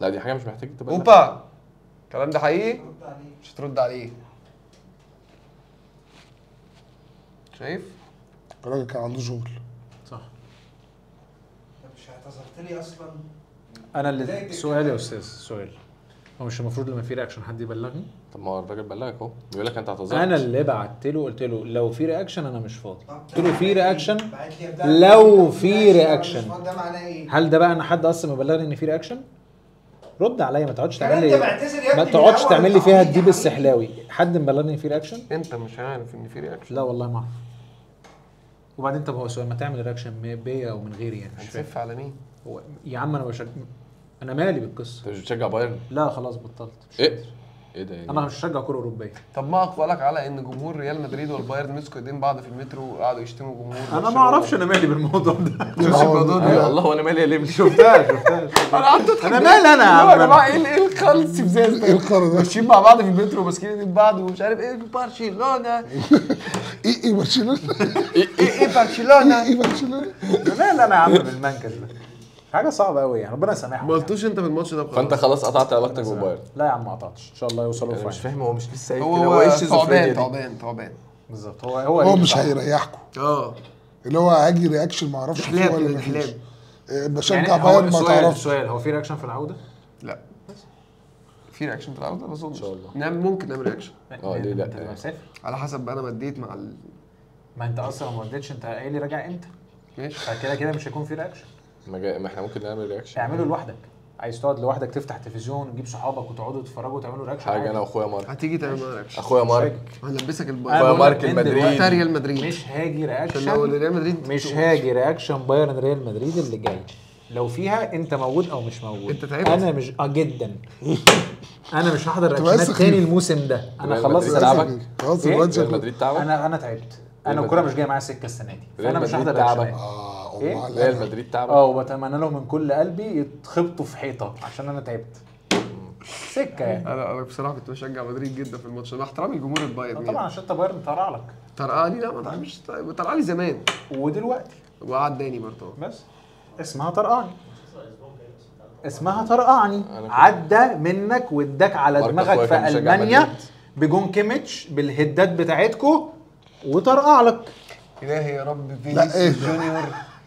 لا دي حاجة مش محتاج تبقى أوبا! الكلام ده حقيقي؟ مش هترد عليه شايف؟ الراجل كان عنده شغل صح. مش اعتذرت لي أصلا؟ أنا اللي سؤال يا. أستاذ سؤال. هو مش المفروض لما في reaction حد يبلغني؟ طب ما هو الراجل بلغك اهو. بيقول لك انت اعتذرت أنا اللي بعت له قلت له لو في reaction أنا مش فاضي. قلت له في reaction لو في reaction. ده معناه إيه؟ هل ده بقى إن حد أصلا مبلغني إن في reaction رد عليا ما تقعدش تعمل لي ما تقعدش تعمل لي فيها الديب. السحلاوي حد مبلغني إن في reaction أنت مش عارف إن في reaction لا والله ما أعرف. وبعدين طب هو سؤال ما تعمل reaction بيا أو من غيري يعني؟ مش فاهم. هنسف على مين؟ هو يا عم أنا بشجع أنا مالي بالقصة. أنت مش بتشجع بايرن؟ لا خلاص بطلت. مش إيه؟ قادر. إيه ده يعني؟ أنا مش بشجع كرة أوروبية. طب ما اقبلك على إن جمهور ريال مدريد والبايرن مسكوا إيدين بعض في المترو وقعدوا يشتموا جمهور أنا ما. أعرفش أنا مالي بالموضوع ده. شفتش الموضوع ده. الله وأنا مالي يا لمبي شفتها شفتها أنا قعدت أضحك أنا مالي أنا يا عم؟ إيه إيه الخلص؟ في زي إيه القرار ده؟ ماشيين مع بعض في المترو وماسكين إيدين بعض ومش عارف إيه. برشلونة. إيه إيه برشلونة؟ إيه إيه برشلونة؟ إيه برشلونة؟ أنا مالي أنا يا عم بالمنكش ده. حاجة صعبة قوي يعني ربنا يسامحهم ما قلتوش أنت في الماتش ده بخلاص. فأنت خلاص قطعت علاقتك ببايرن. لا يا عم ما قطعتش. إن شاء الله يوصلوا أنا مش فاهم هو مش لسه قايل هو كده هو إيه الشيزوفرينيا تعبان تعبان تعبان. بالظبط. هو هو هو مش. هيريحكم آه. اللي هو هاجي reaction ما أعرفش فيه ولا ما فيش. إيه، بشجع يعني بايرن ما تعرفش. سؤال. هو في reaction في العودة؟ لا. في reaction في العودة؟ بس إن شاء الله. نعمل ممكن نعمل reaction آه، ليه لا؟ أنت تبقى مسافر؟ على حسب بقى أنا مديت مع ال... ما أنت أصلا ما ردتش أنت قايل لي راجع إمتى؟ ماشي. فكده كده مش هيكون في reaction ما. ما إحنا ممكن نعمل reaction اعمله لوحدك عايز تقعد لوحدك تفتح تلفزيون وتجيب صحابك وتقعدوا تتفرجوا وتعملوا reaction حاجة. أنا وأخويا مارك هتيجي تعمل reaction أخويا مارك هنلبسك أنا البايرن لك مارك المدريد. بتاع ريال مدريد مش هاجي reaction ريال مدريد مش هاجي reaction بايرن ريال مدريد اللي جاي لو فيها أنت موجود أو مش موجود أنت تعبت؟ أنا مش آه جدا أنا مش هحضر رياكشنات. تاني الموسم ده أنا خلصت. تعبك؟ خلاص؟ الواد ريال مدريد تعبك أنا أنا تعبت أنا الكورة مش جاية معايا سكه السنة دي فانا مش هحضر. رياكشنات آه إيه؟ ريال. مدريد تعبك آه وبتمنى لهم من كل قلبي يتخبطوا في حيطة عشان أنا تعبت. سكة يعني. أنا أنا بصراحة كنت بشجع مدريد جدا في الماتش أنا احترامي لجمهور البايرن طبعا يعني. عشان انت بايرن طلع لك طرقالي لا ما طلعليش طلعلي زمان. ودلوقتي. وعداني برضه. بس. اسمها طرقعني. اسمها طرقعني. عدى منك واداك على دماغك في ألمانيا. بجون كيميتش بالهدات بتاعتكو وطرقع لك. إلهي يا رب إيه فينيسيوس ده؟ جونيور.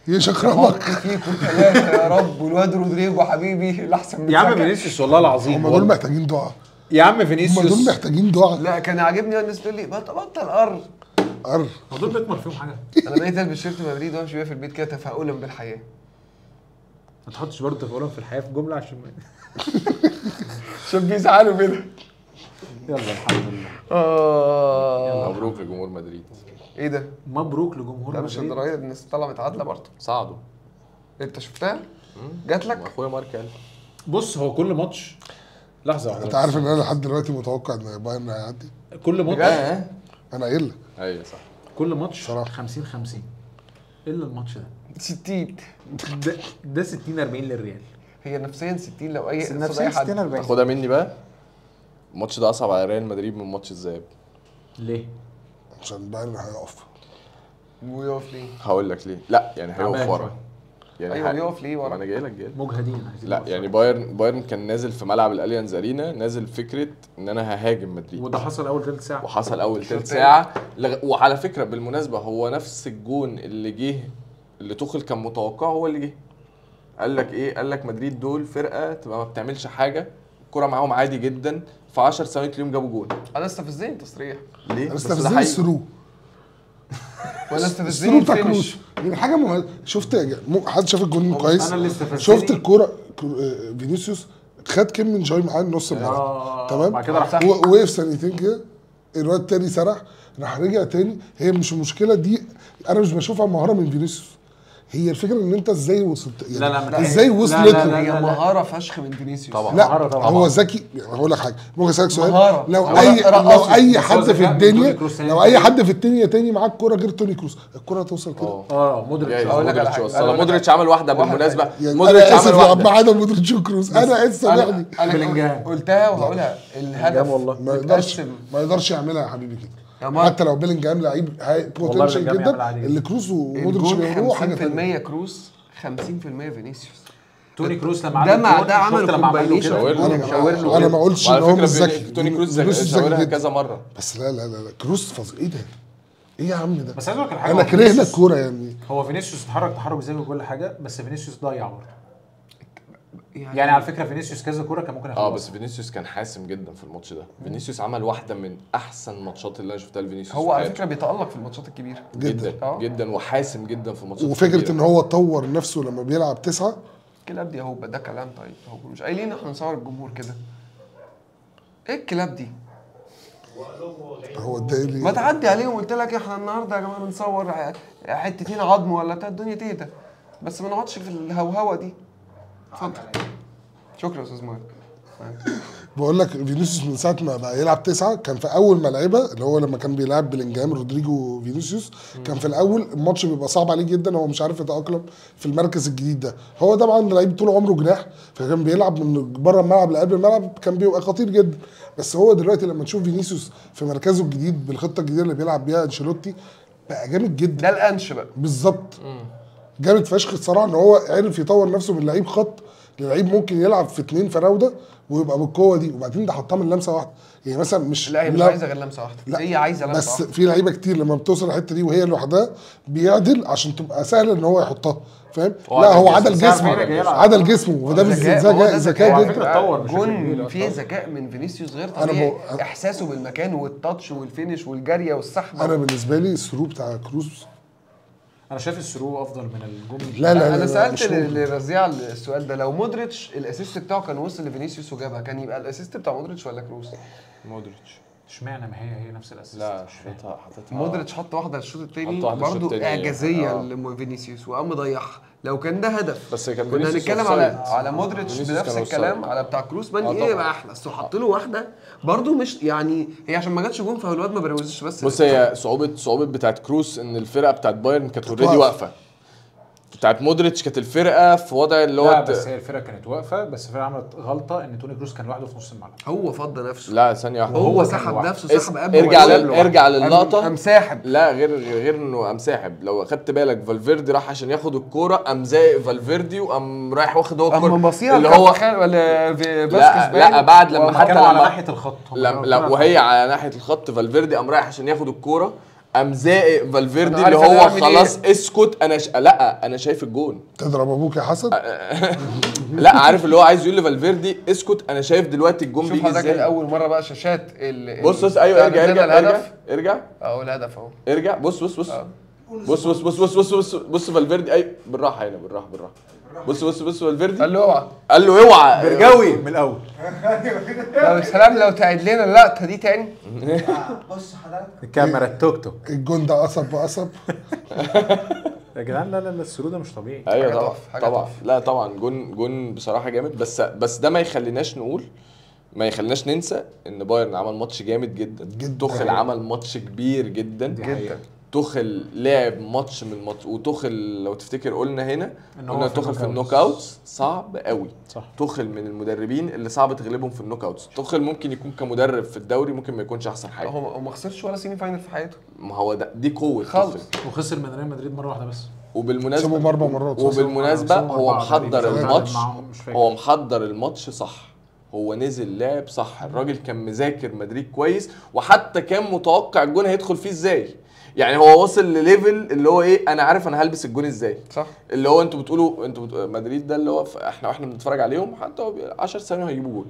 يشكرمك فيكم ثلاثة يا رب. والواد رودريجو حبيبي اللي احسن من يا عم. فينيسيوس والله العظيم هم دول. محتاجين دعاء. يا عم هم دول فينيسيوس محتاجين دعاء. لا كان عاجبني الناس تقول لي بطل بطل قر قر هو دول بيتمر فيهم حاجة. أنا بقيت ألبس شيرت مدريد وأمشي بيه في البيت كده تفاؤلا بالحياة. ما تحطش برضه تفاؤلا في الحياة في جملة عشان عشان بيزعلوا كده يلا الحمد لله. آه. مبروك لجمهور مدريد. إيه ده؟ مبروك لجمهور لا مش الدرجة دي الناس طالعة متعادلة برضه. صعدوا. انت شفتها؟ جات لك؟ واخويا مارك قال. بص هو كل ماتش لحظة واحدة انت عارف ان أنا لحد دلوقتي متوقع ان بايرن هيعدي؟ كل ماتش؟ بجد؟ أنا قايل لك. أيوه صح. كل ماتش؟ صراحة. 50 50 الا الماتش ده؟ 60 ده, ده 60 40 للريال. هي نفسيا 60 لو أي نفسيا 60 حد. 40 خدها مني بقى. الماتش ده أصعب على ريال مدريد من ماتش الذهاب. ليه؟ عشان بايرن هيقف. ويقف ليه؟ هقول لك ليه. لا يعني هيقف ورا. يعني أيوه بيقف ليه ما ورا؟ أنا جاي لك جاي مجهدين عايزين لا يعني. بايرن بايرن كان نازل في ملعب الأليانز أرينا نازل فكرة إن أنا ههاجم مدريد. وده حصل أول ثلث ساعة. وحصل أول تلت ساعة. لغ... وعلى فكرة بالمناسبة هو نفس الجون اللي جه اللي توخل كان متوقعه هو اللي جه. قال لك إيه؟ قال لك مدريد دول فرقة تبقى ما بتعملش حاجة. الكوره معاهم عادي جدا. في 10 ثواني تلاقيهم جابوا جون أنا استفزني تصريح. ليه؟ أنا استفزني. ال through ولا استفزني بتاع كروس يعني حاجة مه... شفت حد شاف الجون كويس؟ أنا اللي استفزني- شفت الكورة آه، فينيسيوس خد كيم من جاي معاه نص الملعب. آه، تمام؟ بعد كده راح وقف ثانيتين كده. الواد التاني سرح راح رجع تاني. هي مش المشكلة دي أنا مش بشوفها مهارة من فينيسيوس. هي الفكرة إن أنت إزاي وصلت يعني لا، لا، ما- إزاي وصلت لا، لا،؟ هي مهارة فشخ من فينيسيوس طبعا. لا طبعا. هو ذكي يعني هقول لك حاجة ممكن أسألك سؤال مهارة. لو اي لو. أي حد في الدنيا لو يعني. أي حد في الدنيا تاني معاه الكوره غير توني كروس الكورة هتوصل كده آه آه مودريتش لك على مودريتش عمل واحدة واحدة بالمناسبة يعني مودريتش عمل واحدة عادل مودريتش وكروس أنا آسف بلينجهام. قلتها وهقولها الهدف والله. ما يقدرش. ما يقدرش يعملها يا حبيبي كده. حتى لو بيلينجهام لعيب high potential جدا. اللي كروس ومودريتش بيعملوه حاجة ثانية 50% كروس 50% فينيسيوس. توني كروس لما ده عمل مع الجون، ده عمل combination. أنا. ما قلتش إن هو مش ذكي. توني كروز ذكي كذا مرة. بس لا لا لا كروس فظيع. إيه ده؟ إيه يا عم ده؟ بس عايز أقول لك على حاجة. أنا كرهنا الكورة يعني. هو فينيسيوس اتحرك تحرك ذكي وكل حاجة بس فينيسيوس ضيع برضه. يعني على فكرة فينيسيوس كذا كوره كان ممكن آه بس فينيسيوس كان حاسم جدا في الماتش ده فينيسيوس عمل واحدة من أحسن ماتشات اللي أنا شفتها لفينيسيوس هو على. فكرة بيتألق في الماتشات الكبيرة جدا جدا آه. جدا وحاسم جدا في الماتشات وفكرة الكبيرة. إن هو طور نفسه لما بيلعب تسعة الكلاب دي اهو ده كلام طيب هو مش قايلين إحنا نصور الجمهور كده إيه الكلاب دي؟ هو؟ ما تعدي عليهم قلت لك إحنا النهارده يا جماعة بنصور حتتين عظم ولا بتاع الدنيا تهدى بس ما نقعدش في الهوهوة دي اتفضل. شكرا يا أستاذ مايك بقول لك فينيسيوس من ساعة ما بقى يلعب تسعة كان في أول ما لعبها اللي هو لما كان بيلعب بلينجهام رودريجو وفينيسيوس كان في الأول الماتش بيبقى صعب عليه جدا هو مش عارف يتأقلم في المركز الجديد ده. هو طبعا لعيب طول عمره جناح فكان بيلعب من بره الملعب لقلب الملعب كان بيبقى خطير جدا. بس هو دلوقتي لما تشوف فينيسيوس في مركزه الجديد بالخطة الجديدة اللي بيلعب بيها أنشيلوتي بقى جامد جدا. ده الأنش بقى. بالظبط. جامد فشخ الصراحة إن هو عرف يطور نفسه من لعيب خط للعيب ممكن يلعب في اتنين فراوده ويبقى بالقوة دي. وبعدين ده حطها من لمسة واحدة. يعني مثلا مش لا هي مش عايزة غير لمسة واحدة. لا هي عايزة لمسة بس واحدة. في لعيبة كتير لما بتوصل الحتة دي وهي لوحدها بيعدل عشان تبقى سهل إن هو يحطها. فاهم؟ لا عدل هو جسمه. عدل جسمه. عدل جسمه. وده ذكاء، جدا. جون. فيه ذكاء من فينيسيوس غير طبيعي. إحساسه بالمكان وال touch وال finish والجارية والسحبة. أنا بالنسبة لي ال through بتاع كروز أنا شايف ال through أفضل من الجون لا لا لا أنا لا، سألت. لرزيع السؤال ده لو مودريتش ال assist بتاعه كان وصل لفينيسيوس وجابها كان يبقى ال assist بتاع مودريتش ولا كروس؟ مودريتش اشمعنى ما هي هي نفس الأساس لا حاططها حاططها مودريتش حط واحدة الشوط الثاني حط واحدة الشوط برضه. إعجازية آه. لفينيسيوس وقام مضيعها لو كان ده هدف بس كان كنا هنتكلم على. على مودريتش بنفس الكلام. على بتاع كروس man آه إيه. يبقى أحلى بس هو حط له واحدة برضه مش يعني هي عشان ما جاتش جون فالواد ما بروزش بس بص هي صعوبه صعوبة بتاعت كروس إن الفرقة بتاعت بايرن كانت already واقفة. واقفة بتاعت مودريتش كانت الفرقة في وضع اللي هو لا بس هي الفرقة كانت واقفة بس الفرقه عملت غلطة إن توني كروس كان لوحده في نص الملعب. هو فضى نفسه. لا ثانية واحدة. هو سحب. نفسه سحب قبل ارجع لل- ارجع للقطة. قام ساحب. لا غير غير إنه قام ساحب. لو خدت بالك فالفيردي راح عشان ياخد الكورة قام زائق فالفيردي وقام رايح واخد هو الكورة. اللي هو ولا في لا لا بعد لما حتى كانوا على ناحية الخط. لما لا وهي على ناحية الخط فالفيردي قام رايح عشان ياخد الكورة. قام زائق فالفيردي اللي هو هعمل إيه. خلاص اسكت أنا ش... لا أنا شايف الجون تضرب أبوك يا حسن لا عارف اللي هو عايز يقول لفالفيردي اسكت أنا شايف دلوقتي الجون شوف بيجي حضرتك إزاي اول مره بقى شاشات ال بص بص أيوه ارجع ارجع ارجع ارجع اهو الهدف اهو ارجع بص بص بص آه. بص بص بص بص بص بص بص فالفيردي اي بالراحه هنا بالراحه بالراحه بص بص بص فالفيردي قال له اوعى. قال له اوعى. برجاوي من الأول. لو سلام لو تعيد لنا اللقطة دي تاني. بص حضرتك. الكاميرا التوك توك. الجون ده قصب بقصب. يا جدعان لا لا لا السرور ده مش طبيعي. أيوه طبعا طبعا. لا طبعا جون جون بصراحة جامد. بس بس ده ما يخليناش نقول ما يخليناش ننسى إن بايرن عمل ماتش جامد جدا. جدا. توخل عمل ماتش كبير جدا. جدا. توخل لعب ماتش من الماتش وتوخل لو تفتكر قلنا هنا إن هو قلنا في توخل في ال knock ال knockout صعب قوي. صح. توخل من المدربين اللي صعب تغلبهم في ال knockout توخل ممكن يكون كمدرب في الدوري ممكن ما يكونش أحسن حاجة. هو هو ما خسرش ولا semi final في حياته. ما هو ده دي قوة خالص. وخسر من ريال مدريد مرة واحدة بس. وبالمناسبة أربع مرات وبالمناسبة هو محضر. الماتش. هو محضر الماتش صح. هو نزل لعب صح. الراجل كان مذاكر مدريد كويس وحتى كان متوقع الجون هيدخل فيه إزاي. يعني هو واصل لل level اللي هو إيه أنا عارف أنا هلبس الجون إزاي. صح. اللي هو أنتوا بتقولوا أنتوا بتقولوا مدريد ده اللي هو ف- إحنا وإحنا بنتفرج عليهم حتى هو 10 ثواني هيجيبوا جول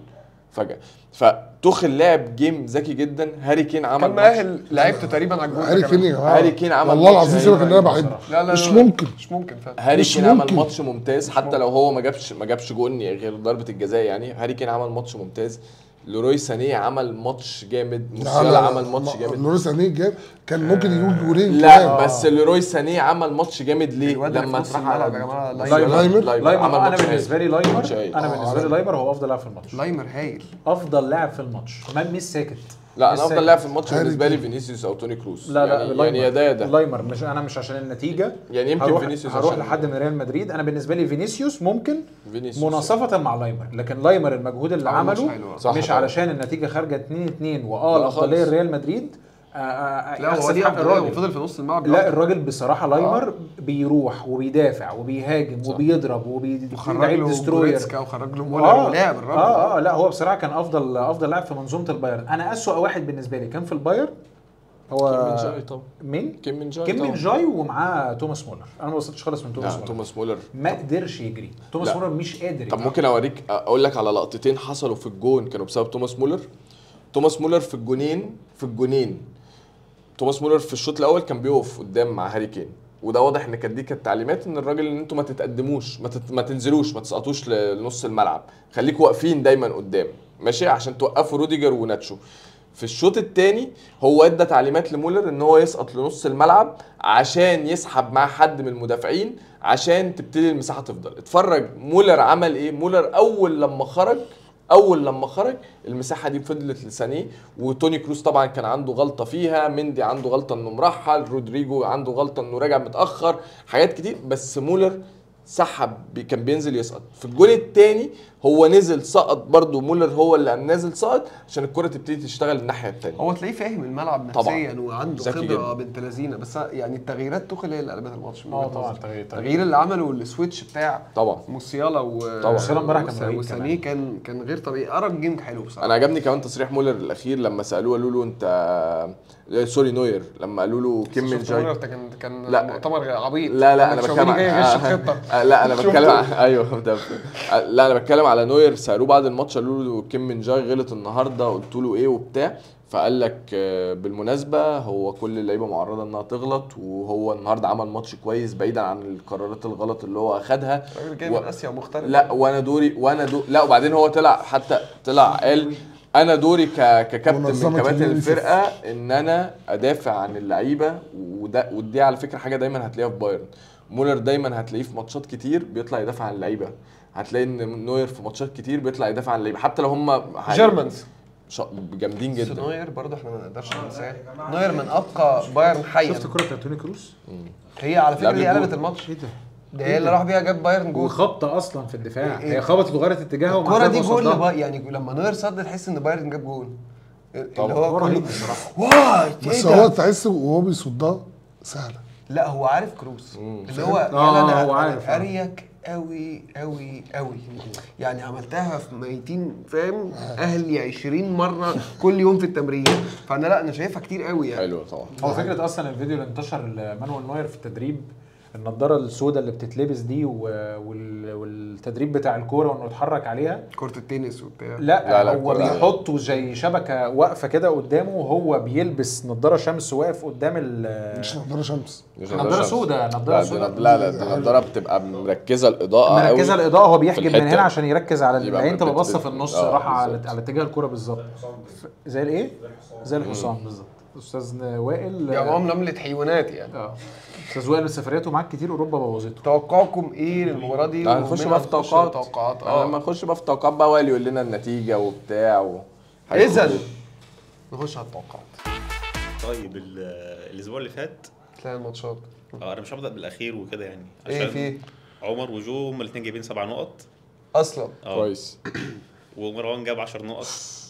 فجأة. فتوخل لعب game ذكي جدا. هاري كين عمل كان ماتش. مأهل لعيبته تقريبا على الجول هاري. كين هاري كين عمل والله العظيم سيبك ان أنا بحبه لا لا مش ممكن. مش ممكن فعلا. هاري كين عمل. ماتش ممتاز. حتى لو هو ما جابش ما جابش جون غير ضربة الجزاء يعني. هاري كين عمل ماتش ممتاز. لوروي سانيه عمل ماتش جامد موسيالا عمل ماتش جامد ليروي سانيه جاب كان ممكن يقول جولين لا كمان. بس ليروي سانيه عمل ماتش جامد ليه لما على يا موسيالا. لايمر. لايمر عمل أنا بالنسبة. لي لايمر. أنا آه، بالنسبة لي. لايمر هو أفضل لاعب في الماتش لايمر هايل أفضل لاعب في الماتش ما مش ساكت لا مش أنا أفضل. لاعب في الماتش بالنسبة لي. فينيسيوس أو توني كروز لا لا يعني, لايمر يعني يا ده يا ده لايمر مش أنا مش عشان النتيجة. يعني يمكن هروح فينيسيوس هروح عشان- لحد من ريال مدريد. أنا بالنسبة لي فينيسيوس ممكن فينيسيوس. مناصفة مع لايمر لكن لايمر المجهود اللي ماتش عمله مش طبعا. علشان النتيجة خارجة 2 2 وآه لا الأفضلية. لريال مدريد. لا هو أحسن دي حق افضليه الراجل. وفضل في نص الملعب لا. الراجل بصراحة لايمر بيروح وبيدافع وبيهاجم وبيضرب وبي وخرج لعيب له destroyer. وخرج له مولر آه ولعب الراجل. آه آه لا هو بصراحة كان أفضل أفضل لاعب في منظومة البايرن. أنا أسوأ واحد بالنسبة لي كان في البايرن هو كيم من جاي طبعا. مين؟ كيم من جاي كيم من. جاي ومعاه توماس مولر. أنا ما وصلتش خالص من توماس لا مولر. توماس مولر. ما قدرش يجري. توماس لا. مولر مش قادر طب. ممكن أوريك أقول لك على لقطتين حصلوا في الجون كانوا بسبب توماس مولر. توماس مولر في الجونين في الجونين توماس مولر في الشوط الأول كان بيقف قدام مع هاري كين. وده واضح إن كانت دي كانت تعليمات إن الراجل إن أنتوا ما تتقدموش ما, تت... ما تنزلوش ما تسقطوش لنص الملعب. خليكوا واقفين دايما قدام. ماشي؟ عشان توقفوا روديجر وناتشو. في الشوط الثاني هو ادى تعليمات لمولر إن هو يسقط لنص الملعب عشان يسحب معاه حد من المدافعين عشان تبتدي المساحة تفضل. اتفرج مولر عمل إيه؟ مولر أول لما خرج أول لما خرج المساحة دي فضلت لسانيه وتوني كروس طبعا كان عنده غلطة فيها مندي عنده غلطة إنه مرحل رودريجو عنده غلطة إنه راجع متأخر حاجات كتير بس مولر سحب بي- كان بينزل يسقط في الجول الثاني هو نزل سقط برضو مولر هو اللي قام نازل سقط عشان الكرة تبتدي تشتغل الناحية الثانية هو تلاقيه فاهم الملعب طبعاً. نفسيا وعنده خبرة. بنت لذينة بس يعني التغييرات توخل هي اللي قلبت الماتش من آه طبعا نظري. تغيير تغيير التغيير اللي عمله ال switch بتاع طبعا موسيالا و طبعا. امبارح كان وسانيه كان كان غير طبيعي قرا ال game حلو بصراحة أنا عجبني كمان تصريح مولر الأخير لما سألوه قالوا له أنت sorry نوير لما قالوا له كيم من جاي. ده كان كان لا. مؤتمر عبيط. لا لا أنا بتكلم جاي آه، الخطه آه، لا أنا؟ بتكلم أيوه ده آه، لا أنا بتكلم على نوير. سألوه بعد الماتش قالوا له كيم من جاي غلط النهارده قلت له إيه وبتاع. فقال لك آه، بالمناسبة هو كل اللعيبة معرضة إنها تغلط وهو النهارده عمل ماتش كويس بعيدا عن القرارات الغلط اللي هو أخدها. الراجل جاي و- من آسيا ومختلف. لا وأنا دوري وأنا دو لا وبعدين هو طلع حتى طلع قال أنا دوري ك- ككابتن من كباتن. الفرقة إن أنا أدافع عن اللعيبة وده ودي على فكرة حاجة دايما هتلاقيها في بايرن. مولر دايما هتلاقيه في ماتشات كتير بيطلع يدافع عن اللعيبة. هتلاقي إن نوير في ماتشات كتير بيطلع يدافع عن اللعيبة. حتى لو هم Germans. جامدين بس جدا. نوير برضه إحنا ما نقدرش ننساه. نوير من أبقى بايرن حيا. شفت الكره بتاعت توني كروس هي على فكرة دي. قلبت الماتش. إيه ده؟ ده هي اللي راح بيها جاب بايرن جول وخبطة أصلا في الدفاع. إيه؟ هي خبطت وغيرت اتجاهها ذلك دي جول يعني لما نوير صد تحس إن بايرن جاب جول. اللي طبعا. هو كله واي بس إيه هو تحس وهو بيصدها سهلة. لا هو عارف كروس. اللي هو آه، أنا هو أنا عارف، آه. اريك قوي قوي قوي يعني عملتها في ميتين فاهم؟ أهلي 20 مرة كل يوم في التمرين. فأنا لا أنا شايفها كتير قوي يعني. حلو طبعا. هو فكرة أصلا الفيديو اللي انتشر لمانويل نوير في التدريب النضارة السوداء اللي بتتلبس دي والتدريب بتاع الكورة وإنه يتحرك عليها. كرة التنس وبتاع. لا, لا، لا، هو بيحطوا زي شبكة واقفة كده قدامه وهو بيلبس نضارة شمس واقف قدام ال مش نضارة شمس. نضارة. سوداء لا نضاره سوداء لا لا دي نضاره بتبقى مركزة الإضاءة مركزة الإضاءة هو بيحجب من. هنا عشان يركز على العين تبقى بت- باصه في النص آه، راحه على. على اتجاه الكورة بالظبط. زي الإيه؟ زي الحصان. بالظبط. أستاذ وائل. يا مام نملة حيوانات يعني. آه. أستاذ وائل سفرياته معاك كتير أوروبا بوظته. توقعكم إيه للمباراه دي؟ هنخش بقى في نخش توقعات. توقعات. آه لما نخش بقى في توقعات بقى وائل يقول لنا النتيجة وبتاع و... اذا نخش على التوقعات. طيب ال- الأسبوع اللي فات تلاقي الماتشات. آه أنا مش هبدأ بالأخير وكده يعني إيه في؟ عمر وجو هما الاثنين جايبين سبع نقط. أصلا. آه. كويس. ومروان جاب 10 نقط.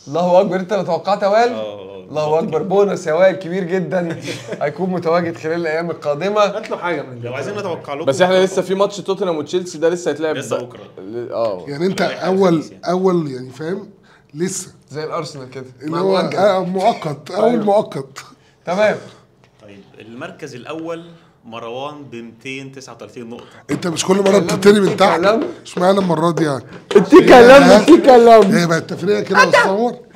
الله أكبر أنت اللي توقعت يا وائل آه. الله أكبر بونص يا وائل كبير جدا. هيكون متواجد خلال الأيام القادمة. هات له حاجة من لو عايزين نتوقع لكم بس إحنا لسه في ماتش توتنهام وتشيلسي ده لسه هيتلعب. لسه. ل- آه. يعني أنت أول يعني. أول يعني فاهم؟ لسه. زي الأرسنال كده. اللي هو. آه، مؤقت. أول مؤقت. تمام. طيب المركز الأول مروان ب 239 نقطة انت مش كل مرة بتبتدي من تحت اشمعنى المرة دي يعني؟ انت كلام انت كلام هي بقت تفرقة كده يا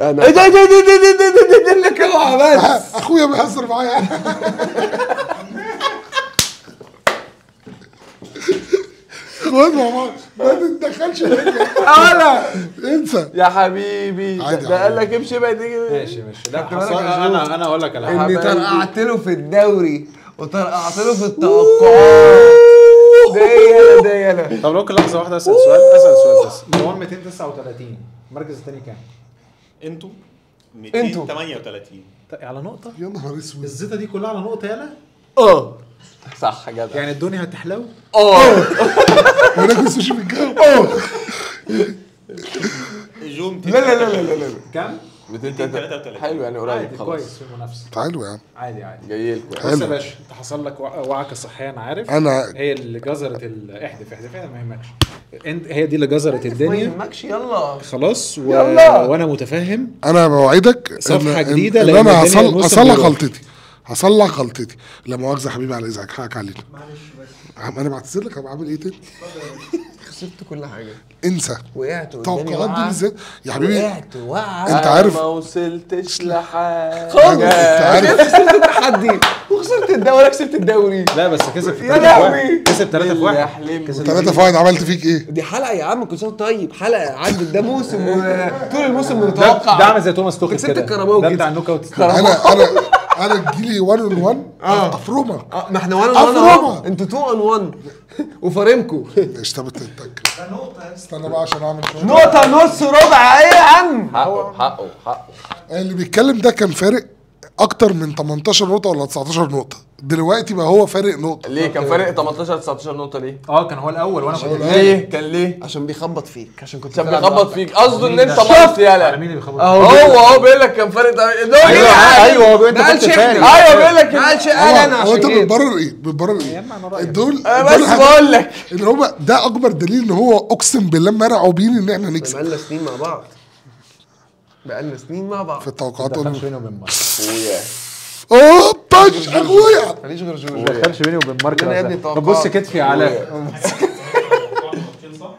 أنا إيه ده ده ده ده ده ده ده اللي كده بس اخويا بيهزر معايا خد ماما ما تتدخلش أنا انسى يا حبيبي ده قال لك امشي بقى ماشي ماشي أنا أنا أقول لك على حاجة اني طرقعت له في الدوري وطرقعت له في التوقعات ده يلا ده يلا طب ممكن لحظه واحدة أسأل سؤال أسأل سؤال بس. مروان 239 المركز الثاني كام؟ أنتوا أنتوا. 238 طيب على نقطة. يا نهار أسود. الزيطة دي كلها على نقطة يالا؟ أه. صح جدع. يعني الدنيا هتحلو؟ أه. وناكل سوشي في الجو. جو لا لا لا لا لا لا. كام؟ 233. حلو يعني قريب. عادي خلاص. كويس في المنافسه تعالوا يا عم. عادي عادي. جاي لكم بص يا. باشا انت حصل لك وع- وعكة صحية أنا عارف. أنا هي اللي جزرت ال... احذف احذف احذف ما يهمكش. انت هي دي اللي جزرت ما الدنيا. يهمكش يلا. خلاص و... يلا. وأنا متفهم. أنا بوعدك صفحة إن- جديدة إن لأن أنا هصل... هصلح. غلطتي هصلح غلطتي لا مؤاخذة حبيبي على إذنك. حقك علينا. عم- أنا بعتذر لك هبقى عامل إيه تاني؟ خسرت كل حاجة. انسى. وقعت قدامي توقعات دي بالذات يا حبيبي وقعت وقعه انت عارف. ما وصلتش لحاجه خالص. انت عارف. خسرت التحدي وخسرت الدوري ولا كسبت الدوري. لا بس كسب في يا 3 في لهوي. 1 كسب 3 في 1 يحلم كسب ثلاثة فايد عملت فيك إيه؟ دي حلقة يا عم وأنت طيب. حلقة عدت ده موسم وطول الموسم ده بنتوقع ده عامل زي توماس توخل كسبت كده. الكراماوي ده. بتاع النوك أوت أنا أنا أنا تجيلي 1 اون 1 أفرمك. آه ما إحنا 1 أفرمة. 1 أنتوا 2 ان 1 وفارمكو إيش تبي تتك استنى بقى عشان أعمل شوية. نقطة نص ربع. إيه يا عم؟ حقه حقه حقه. اللي بيتكلم ده كان فارق أكتر من 18 نقطة ولا 19 نقطة؟ دلوقتي بقى هو فارق نقطة. ليه؟ كان فارق 18 19 نقطة ليه؟ آه كان هو الأول وأنا كنت ليه؟ كان ليه؟ عشان بيخبط فيك. عشان كنت عشان بيخبط. فيك. قصده إن أنت على يالا. مين اللي بيخبط اهو هو هو بيقول لك كان فارق ده أيوه أيوه هو بيقول أنت كنت شيخ فارق. أيوه بيقول لك ما قالش قال هو, أنا هو أنت عشان إيه؟ بتبرر إيه؟ بتبرر يا إيه؟ دول بس بقول لك. ان هو ده أكبر دليل إن هو أقسم بالله مرعوا بين إن إحنا نكسب. بقالنا سنين مع بعض. بقالنا سنين مع بعض. في التوقعات ما دخلش بيني وبين مارك. أخويا. أوه باش أخويا. ماليش غير جورج ما دخلش بيني وبين مارك أنا يا ابني طب بص كتفي على توقعتوا ماتشين صح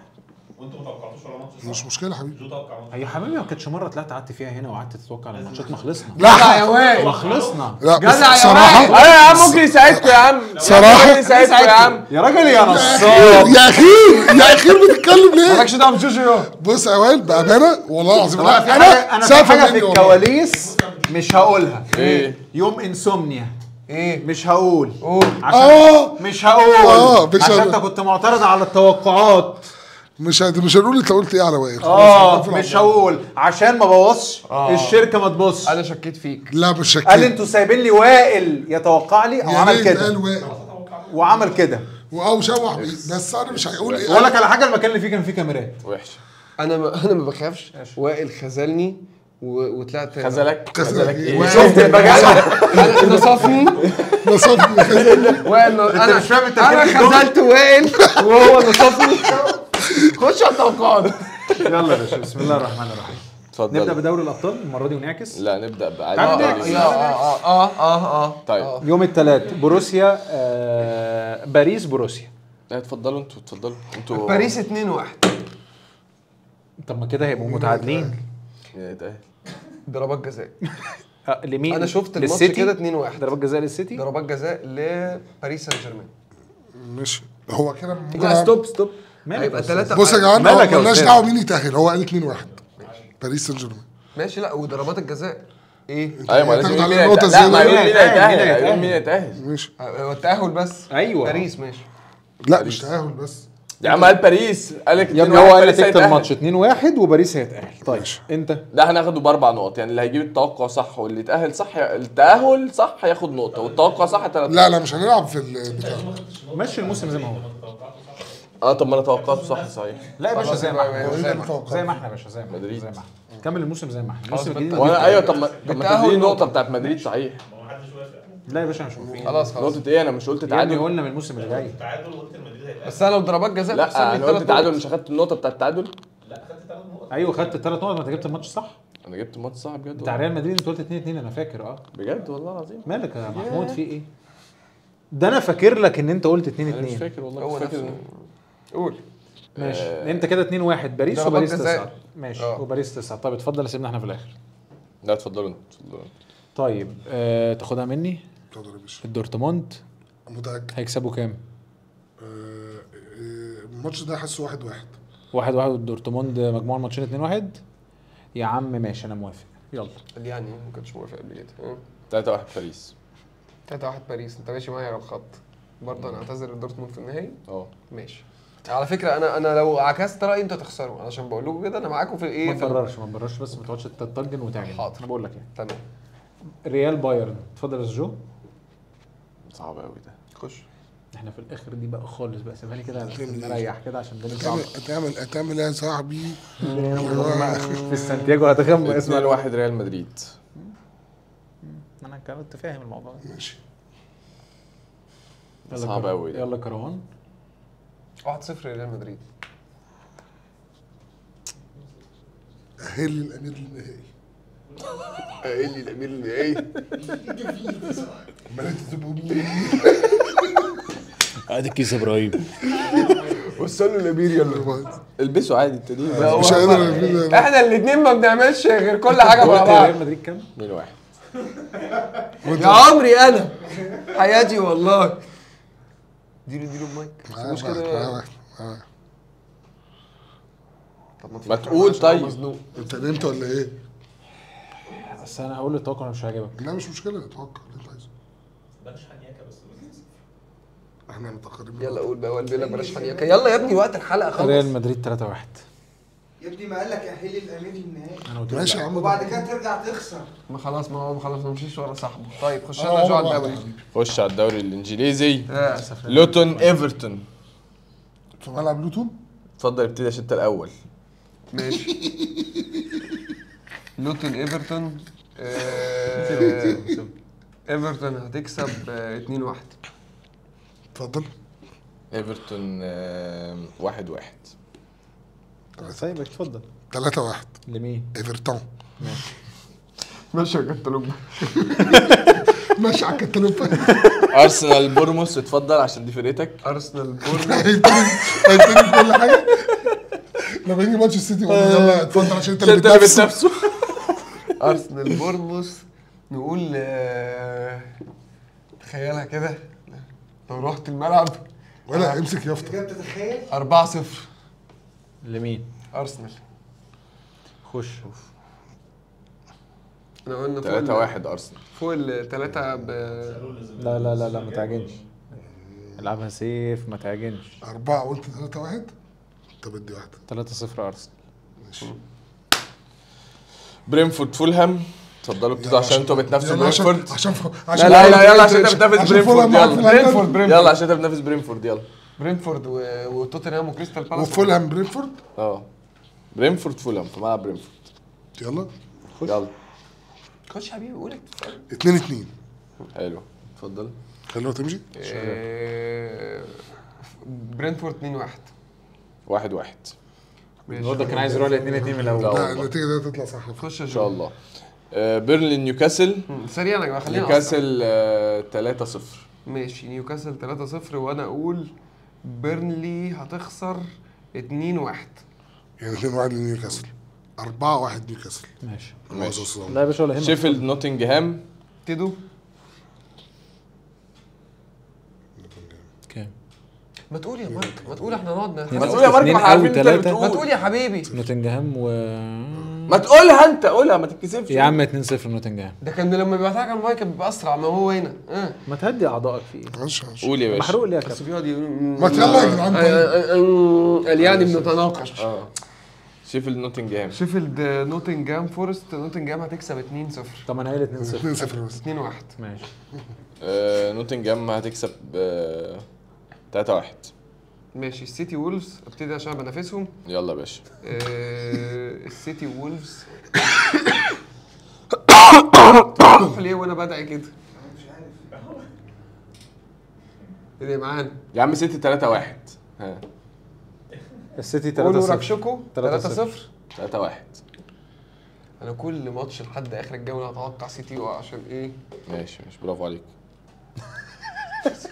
وانتوا ما توقعتوش ولا ماتش صح مش مشكلة حبيبي. يا حبيبي ما كانتش مرة طلعت قعدت فيها هنا وقعدت تتوقع على الماتشات ما خلصنا لا. يا وائل ما خلصنا لا. جدع يا صراحة أيوه يا عم ممكن يساعدكم يا عم. صراحة. ممكن يساعدكم يا عم. يا راجل يا نصاب يا أخي يا أخي بتتكلم ليه؟ مالكش دعوة بجوجو بص يا وائل بأمانة والله العظيم. لا أنا أنا في حاجة في. الكواليس مش هقولها. إيه؟ يوم انسومنيا إيه؟ مش هقول. قول. عشان آه. مش هقول. آه، عشان. أنت كنت معترض على التوقعات. مش هد- مش هنقول انت قلت إيه على وائل. آه مش هقول. عشان ما بوظش الشركة ما تبص أنا شكيت فيك. لا مش شكيت. قال أنتوا سايبين لي وائل يتوقع لي أو يا عمل قال كده. وائل؟ وعمل كده. أو شوح. بيه بس أنا مش هقول إيه. واقول لك على حاجة المكان اللي فيه كان فيه كاميرات. وحشة. أنا ما أنا ما بخافش. وائل خذلني وطلعت خذلك؟ خذلك. إيه؟ وشفت أنا نصفني. نصفني. خذلني وائل أنا مش فاهم أنت أنا؟ خذلت وائل. وهو نصفني. خش على التوقعات يلا يا باشا بسم الله الرحمن الرحيم. اتفضل. نبدأ بدوري الأبطال المرة دي ونعكس؟ لا نبدأ بعد تعال آه نعكس. آه آه آه طيب. يوم الثلاث بروسيا آه باريس بروسيا. لا اتفضلوا أنتوا اتفضلوا. أنتوا باريس 2 1 طب ما كده هيبقوا متعادلين. يا ده. ضربات جزاء. آه لمين؟ أنا شفت الماتش؟ كده 2 1 ضربات جزاء للسيتي؟ ضربات جزاء لباريس سان جيرمان. ماشي. هو كده لا stop stop. هيبقى يا أستاذ؟ 3 بص يا جدعان هو مالناش؟ دعوة مين يتأهل هو قال 2 1 باريس سان جيرمان ماشي لا وضربات الجزاء. إيه؟ أيوه ما لازم على مين. لا. يقول مين يتأهل ماشي. آه، التأهل بس. أيوة. باريس ماشي. لا مش تأهل بس. يا عم قال باريس. قال لك يا ابني 2-1 هو قال هيتأهل. الماتش 2-1 وباريس هيتأهل. طيب أنت؟ ده هناخده بأربع نقط. يعني اللي هيجيب التوقع صح واللي يتأهل صح التأهل صح هياخد نقطة والتوقع صح ثلاث لا لا مش هنلعب في البتاع مشي الموسم زي ما هو. آه طب ما أنا توقعته صح صحيح. لا يا باشا زي ما إحنا زي ما إحنا. زي ما إحنا يا باشا زي ما إحنا مدريد. زي ما إحنا. كمل الموسم زي ما إحنا. الموسم الجديد وأنا أيوه طب ما طب ما تديني نقطة. النقطة بتاعت مدريد صحيح. لا يا باشا مش موافقين خلاص خلاص. نقطة إيه؟ أنا مش قلت تعادل. قلنا من الموسم اللي جاي. بس أنا لو ضربات جزاء لا أنا قلت تعادل نقط. مش اخدت النقطة بتاعت التعادل أيوه خدت الثلاث نقط. ما أنت جبت الماتش صح؟ أنا جبت الماتش صح بجد بتاع. ريال مدريد أنت قلت 2 2 أنا فاكر آه. بجد والله العظيم. مالك يا محمود في إيه؟ ده أنا فاكر لك إن أنت قلت 2 أنا مش 2 فاكر والله هو فاكر قول. ماشي. آه. انت كده 2 1 باريس وباريس جزاء. 9 ماشي. آه. وباريس 9 طيب اتفضل سيبنا إحنا في الآخر. لا اتفضلوا أنتوا اتفضلوا أنتوا. طيب آه تاخدها مني؟ اتفضل يا باشا. الدورتموند متأكد. هيكسبوا كام؟ آه، آه، الماتش ده حاسه واحد واحد. واحد واحد والدورتموند مجموع الماتشين 2 1 يا عم ماشي أنا موافق. يلا. يعني ما كنتش موافق قبل كده. 3 1 باريس. 3 1 باريس. انت ماشي معايا على الخط. برضه أنا أعتذر لدورتموند في النهائي. آه. ماشي. على فكرة أنا أنا لو عكست رأيي أنتوا هتخسروا. علشان بقول لكم كده أنا معاكم في ما إيه في تبررش ما تبررش بس ما تقعدش تتطجن وتعجن حاضر. أنا بقول لك يعني تمام. ريال بايرن. اتفضل يا جو. صعب قوي ده. خش. إحنا في الآخر دي بقى خالص بقى. سيبها لي كده نريح كده عشان ده هتعمل هتعمل إيه يا صاحبي؟ في السانتياغو هتغمى 2 اسمع. 1 ريال مدريد. أنا كنت فاهم الموضوع ده. ماشي. صعب ده. يلا كروان. 1 0 ريال مدريد. أهل الامير النهائي قايل لي الامير النهائي عمال تسيبهم لي. ادي الكيس إبراهيم. وصلوا الأمير يلا. البسوا عادي انت ليه مش قادر إحنا الاثنين ما بنعملش غير كل حاجة مع بعض. ريال مدريد كام؟ 2 1 يا عمري أنا. حياتي والله. اديله اديله المايك مش واحد، كده. طب ما تقول طيب. مزنوق. انت نمت ولا إيه؟ بس أنا هقول التوقع مش هيعجبك. لا مش مشكلة أتوقع اللي انت عايزه. إحنا متأخرين. يلا قول بقى بلاش حنيكه يلا. يا ابني وقت الحلقة خلص ريال مدريد 3 1 يا ابني ما قال لك أهلي الأمير النهائي. ماشي يا عم. وبعد كده ترجع تخسر. ما خلاص ما هو خلاص ما مشيش ورا صاحبه. طيب خش آه، لنا جو على الدوري. خش على الدوري الإنجليزي. آه. لوتون إيفرتون. في ملعب لوتون اتفضل ابتدي عشان انت الأول. ماشي. لوتون إيفرتون آه، إيفرتون هتكسب 2 1 إيفرتون اتفضل 1 1 سايبك اتفضل. 3 1 لمين؟ إيفرتون. ماشي. يا كتالوج ماشي على الكتالوج أرسنال بورنموث اتفضل عشان دي فرقتك. أرسنال بورنموث هيبتدي كل حاجة. لما يجي ماتش السيتي يلا اتفضل عشان أنت اللي بتنافسه. أرسنال بورنموث نقول آه، تخيلها كده. لو رحت الملعب. ولا امسك يافطة. كده بتتخيل 4 0 لمين؟ أرسنال. خش. إحنا قلنا فوق 3 ال- 1 أرسنال. فوق الثلاثة ب لا لا لا لا ما تعجنش. العبها سيف ما تعجنش. أربعة وأنت 3 1 طب ادي واحدة. 3 0 أرسنال. ماشي. برينفورد فولهام. اتفضلوا ابتدوا عشان أنتوا بتنافسوا عشان برينفورد. عشان ف- لا عشان لا لا يلا عشان انت بتنافس عشان برينفورد يلا. برينفورد يلا عشان انت بتنافس برينفورد يلا. برينفورد وتوتنهام وكريستال بالاس. وفولهام برينفورد؟ آه. برينفورد فولهام. في ملعب برينفورد. يلا. يلا. خش يا حبيبي قول 2 2 حلو. اتفضل. خلوها تمشي. آه، برنتفورد 2 1 واحد. واحد النهارده كان عايز يروح ل 2 2 من الأول. لا. النتيجة دي هتطلع صح. خش إن شاء الله. آه، بيرنلي نيوكاسل. سريع يا جماعة خلينا. نيوكاسل آه، 3 0 ماشي نيوكاسل 3 0 وأنا أقول بيرنلي هتخسر 2 1 يعني 2 1 لنيوكاسل. 4 1 نيوكاسل ماشي. ماشي. لا يا باشا ولا هنا شيفيلد نوتنجهام. تدو كام؟ ما تقول يا مارك ما تقول إحنا نقعد ما. تقول يا مارك ما عارفين انت. ما تقول يا حبيبي. نوتنجهام و ما تقولها انت قولها ما تتكسفش. يا عم 2 0 نوتنجهام. ده كان لما بيبعتها على المايك كان بيبقى أسرع ما هو هنا. آه. ما تهدي أعضائك في إيه ماشي ماشي. قول يا باشا. محروق ليه يا بس كابتن؟ بيقعد يقول ما يلا يا جدعان طيب. قال يعني بنتناقش آه. شيفيلد نوتنجهام. شيفيلد نوتنجهام فورست نوتنجهام هتكسب 2 0 طب أنا قايل 2 0 2 0 بس. 2 1 ماشي. آه، نوتنجهام هتكسب 3 1 ماشي. السيتي وولفز أبتدي عشان بنافسهم. يلا يا باشا. آه، السيتي وولفز. تروح ليه وأنا بدعي كده؟ اللي معانا يا عم سيتي 3 1 ها. السيتي 3 قولوا 0 ركشكو 3 3-0. 0 3 1 أنا كل ماتش لحد آخر الجولة أتوقع سيتي يقع عشان إيه؟ ماشي ماشي. برافو عليك.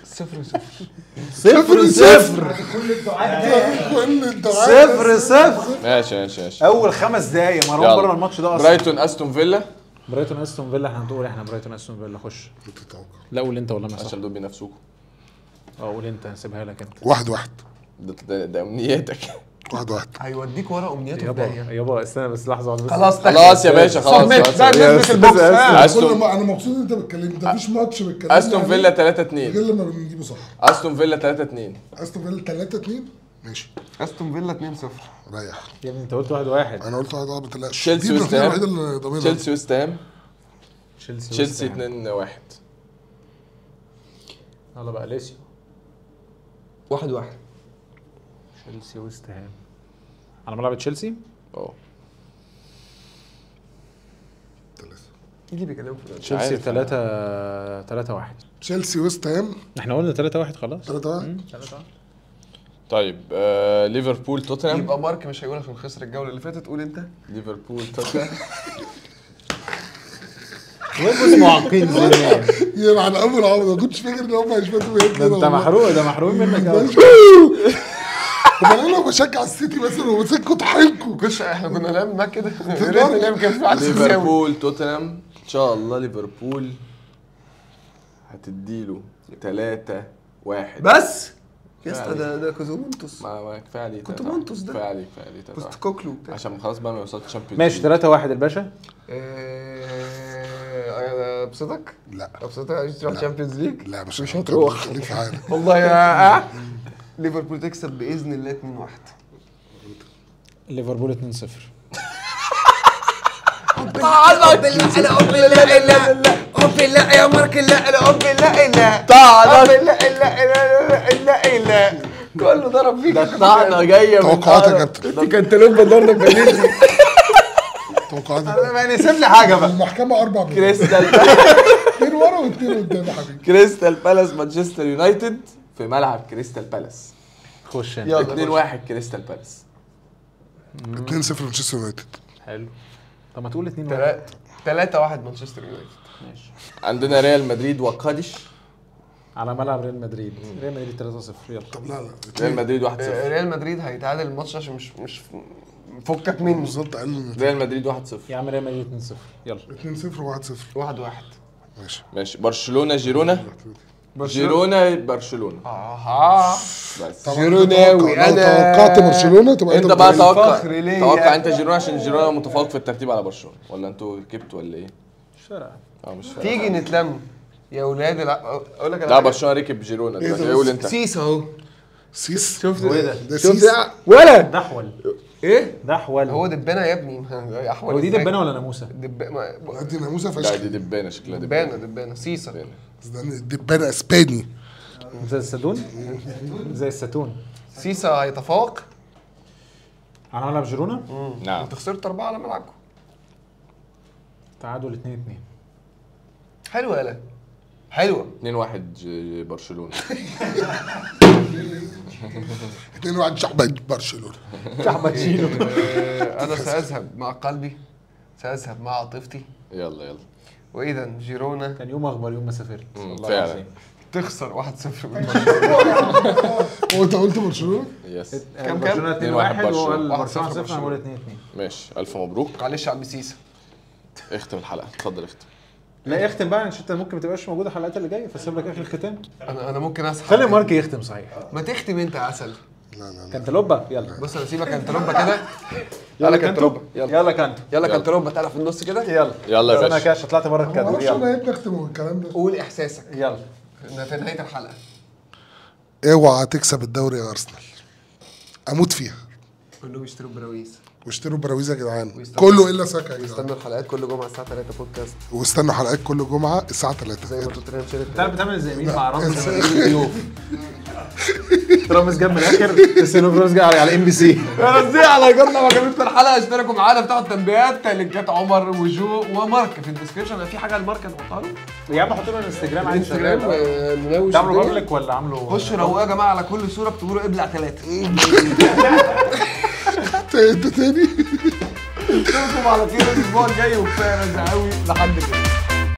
صفر صفر. صفر صفر كل الدعاء كل الدعاء صفر صفر. ماشي ماشي ماشي. أول خمس دقايق مروان. بره الماتش ده أصلا. برايتون أستون فيلا. برايتون أستون فيلا إحنا هنقول إحنا برايتون أستون فيلا. خش. لا قول أنت والله ما صح. عشان دول بينافسوكوا. أه قول أنت هسيبها لك أنت. واحد واحد. ده أمنياتك. واحد واحد هيوديك ورا أمنياته في يابا يابا استنى بس لحظة واحدة بس خلاص خلاص يا باشا خلاص البوكس. كل ما أنا مبسوط إن أنت بتكلمني ده مفيش ماتش بتكلمني أستون فيلا 3 2 غير لما بنجيبه صح أستون فيلا 3 2 أستون فيلا 3 2 ماشي. أستون فيلا 2 0 ريح يا ابني أنت قلت واحد واحد. أنا قلت واحد آه ما تقلقش تشيلسي الركنية هام. تشيلسي وست هام تشيلسي تشيلسي وست هام. 2 1 يلا بقى ليسيو. واحد واحد. تشيلسي وست هام على ملعب تشيلسي آه ثلاثة. يجي بيكلموا في تشيلسي عارف. 3 3 1 تشيلسي ويست هام. إحنا قلنا 3 1 خلاص. 3 1 3 1 طيب آه ليفربول توتنهام. يبقى مارك مش هيقول عشان خسر الجولة اللي فاتت قول أنت. ليفربول توتنهام. بص معاقين زي يا على أول عمر ما كنتش فاكر إن هم هيشمتوا بيت ده أنت. محروق ده محروق منك. طب أنا لو بشجع السيتي مثلا ومسكوا طحنكوا كش إحنا كنا نعمل معاك كده. نعمل كده في. ليفربول توتنهام. إن شاء الله ليفربول هتديله 3 1 بس؟ يا اسطى ده ده كوزومونتوس. ما ما كفايه عليه كنت. منطس ده. كفايه عليه كفايه عليه تلاتة كنت واحد. كوكلو بتاع عشان خلاص بقى ما يوصلش تشامبيونز ماشي 3 1 الباشا آه، أبسطك؟ لا. أبسطك؟ عايز تروح Champions League؟ لا مش مش هتروح. خليك حالك والله يا آه. ليفربول تكسب باذن الله 2 1 ليفربول 2 0 تعالى لا قم لا لا قم لا يا مارك لا لا قم لا لا تعالى لا لا لا لا لا كله ضرب فيك ده الطعنه جاية من توقعات يا طعنة. كابتن كان تلومبا ضرب بنزل توقعات يعني سيب لي حاجة بقى المحكمة أربع بلاد كريستال اتنين ورا واتنين قدام يا حبيبي كريستال بالاس مانشستر يونايتد في ملعب كريستال بالاس. خش انت. يلا. 2 1 كريستال بالاس. 2 0 مانشستر يونايتد. حلو. طب ما تقول 2 1 3 1 مانشستر يونايتد. ماشي. عندنا ريال مدريد وقادش. على ملعب ريال مدريد. ريال مدريد 3 0 يلا. طب لا لا. ريال مدريد 1 0 ريال مدريد هيتعادل الماتش عشان مش مش فكك منه. بالظبط قال ريال مدريد 1 0 يا عم ريال مدريد 2 0 يلا. 2 0 1 0 واحد واحد. ماشي. ماشي. برشلونة جيرونا. جيرونا برشلونة. أها بس. جيروناوي، أنا- توقعت برشلونة تبقى أنت بقى توقع. توقع أنت جيرونا عشان جيرونا متفوق في الترتيب على برشلونة. ولا أنتوا كبتوا ولا إيه؟ مش فارقة. آه مش فاهم تيجي نتلم. يا ولاد لا أقول لك لا. برشلونة ركب جيرونا دلوقتي. ده؟ قول أنت. سيس أهو. سيس؟ شفت؟ هو إيه ده؟ ده شفت سيس؟ إيه؟ ولد دحول. إيه؟ دحول. هو دبانة يا ابني. أحول هو دي؟ دبانة ولا ناموسة؟ دب ما- دي ناموسة لا فشخ. دي دبانة شكلها دبانة دبانة. دبانة. ده دبانه اسباني زي الساتون؟ زي الساتون. سيسا هيتفوق على ملعب جيرونا؟ نعم. أنت خسرت أربعة على ملعبكم. تعادل 2 2 حلوة يالا حلوة. 2 1 برشلونة. 2 1 شعب برشلونة. شعبك أنا سأذهب مع قلبي. سأذهب مع عاطفتي. يلا يلا. وإذا جيرونا. كان يوم اخبر يوم ما سافرت. والله فعلا. العظيم. تخسر 1-0 من برشلونه هو أنت قلت برشلونة؟ يس كام؟ برشلونة 2 2-1 1 برشلونة. برشلونة 0 برشلونة. أنا بقول 2 2 ماشي. ألف مبروك. معلش يا عم سيسا. اختم الحلقة. اتفضل اختم. لا اختم بقى عشان انت ممكن ما تبقاش موجود الحلقات اللي جاية فسيب لك آخر الختام. أنا أنا ممكن أسحب. خلي مارك يختم صحيح. ما تختم أنت يا عسل. كانتالوبا يلا بص أنا سيبك انتروبا كده يلا كانتالوبا كانتو يلا يلا كانتو يلا. كانتالوبا تعالى في النص كده يلا يلا يا أنا باشا كاش طلعت بره الكادر أنا يلا إيه بنختم الكلام ده قول احساسك يلا في نهايه الحلقة اوعى تكسب الدوري يا ارسنال أموت فيها قول لهم يشتروا براويز واشتروا براويز يا جدعان. كله إلا ساكا يا جدعان. استنوا الحلقات كل جمعة الساعة 3 بودكاست. واستنوا حلقات كل جمعة الساعة 3 زي ما قلت لنا مشارك انت بتعمل زي مين مع رامز؟ رامز جاب من الآخر. السينو رامز جاي على ام بي سي. إزاي على جرنا. ما جابتنا الحلقة اشتركوا معانا بتاعوا التنبيهات. لينكات عمر وجو ومارك في الديسكربشن في حاجة الماركه نحطها له؟ يا عم حط له الانستجرام عادي آه، ننوش تعملوا الدنيا. بابليك ولا عامله خشوا روقوا يا جماعة على كل صورة له ابلع ثلاثة انت تاني؟ اشوفكم على خير الأسبوع الجاي وكفاية قوي لحد كده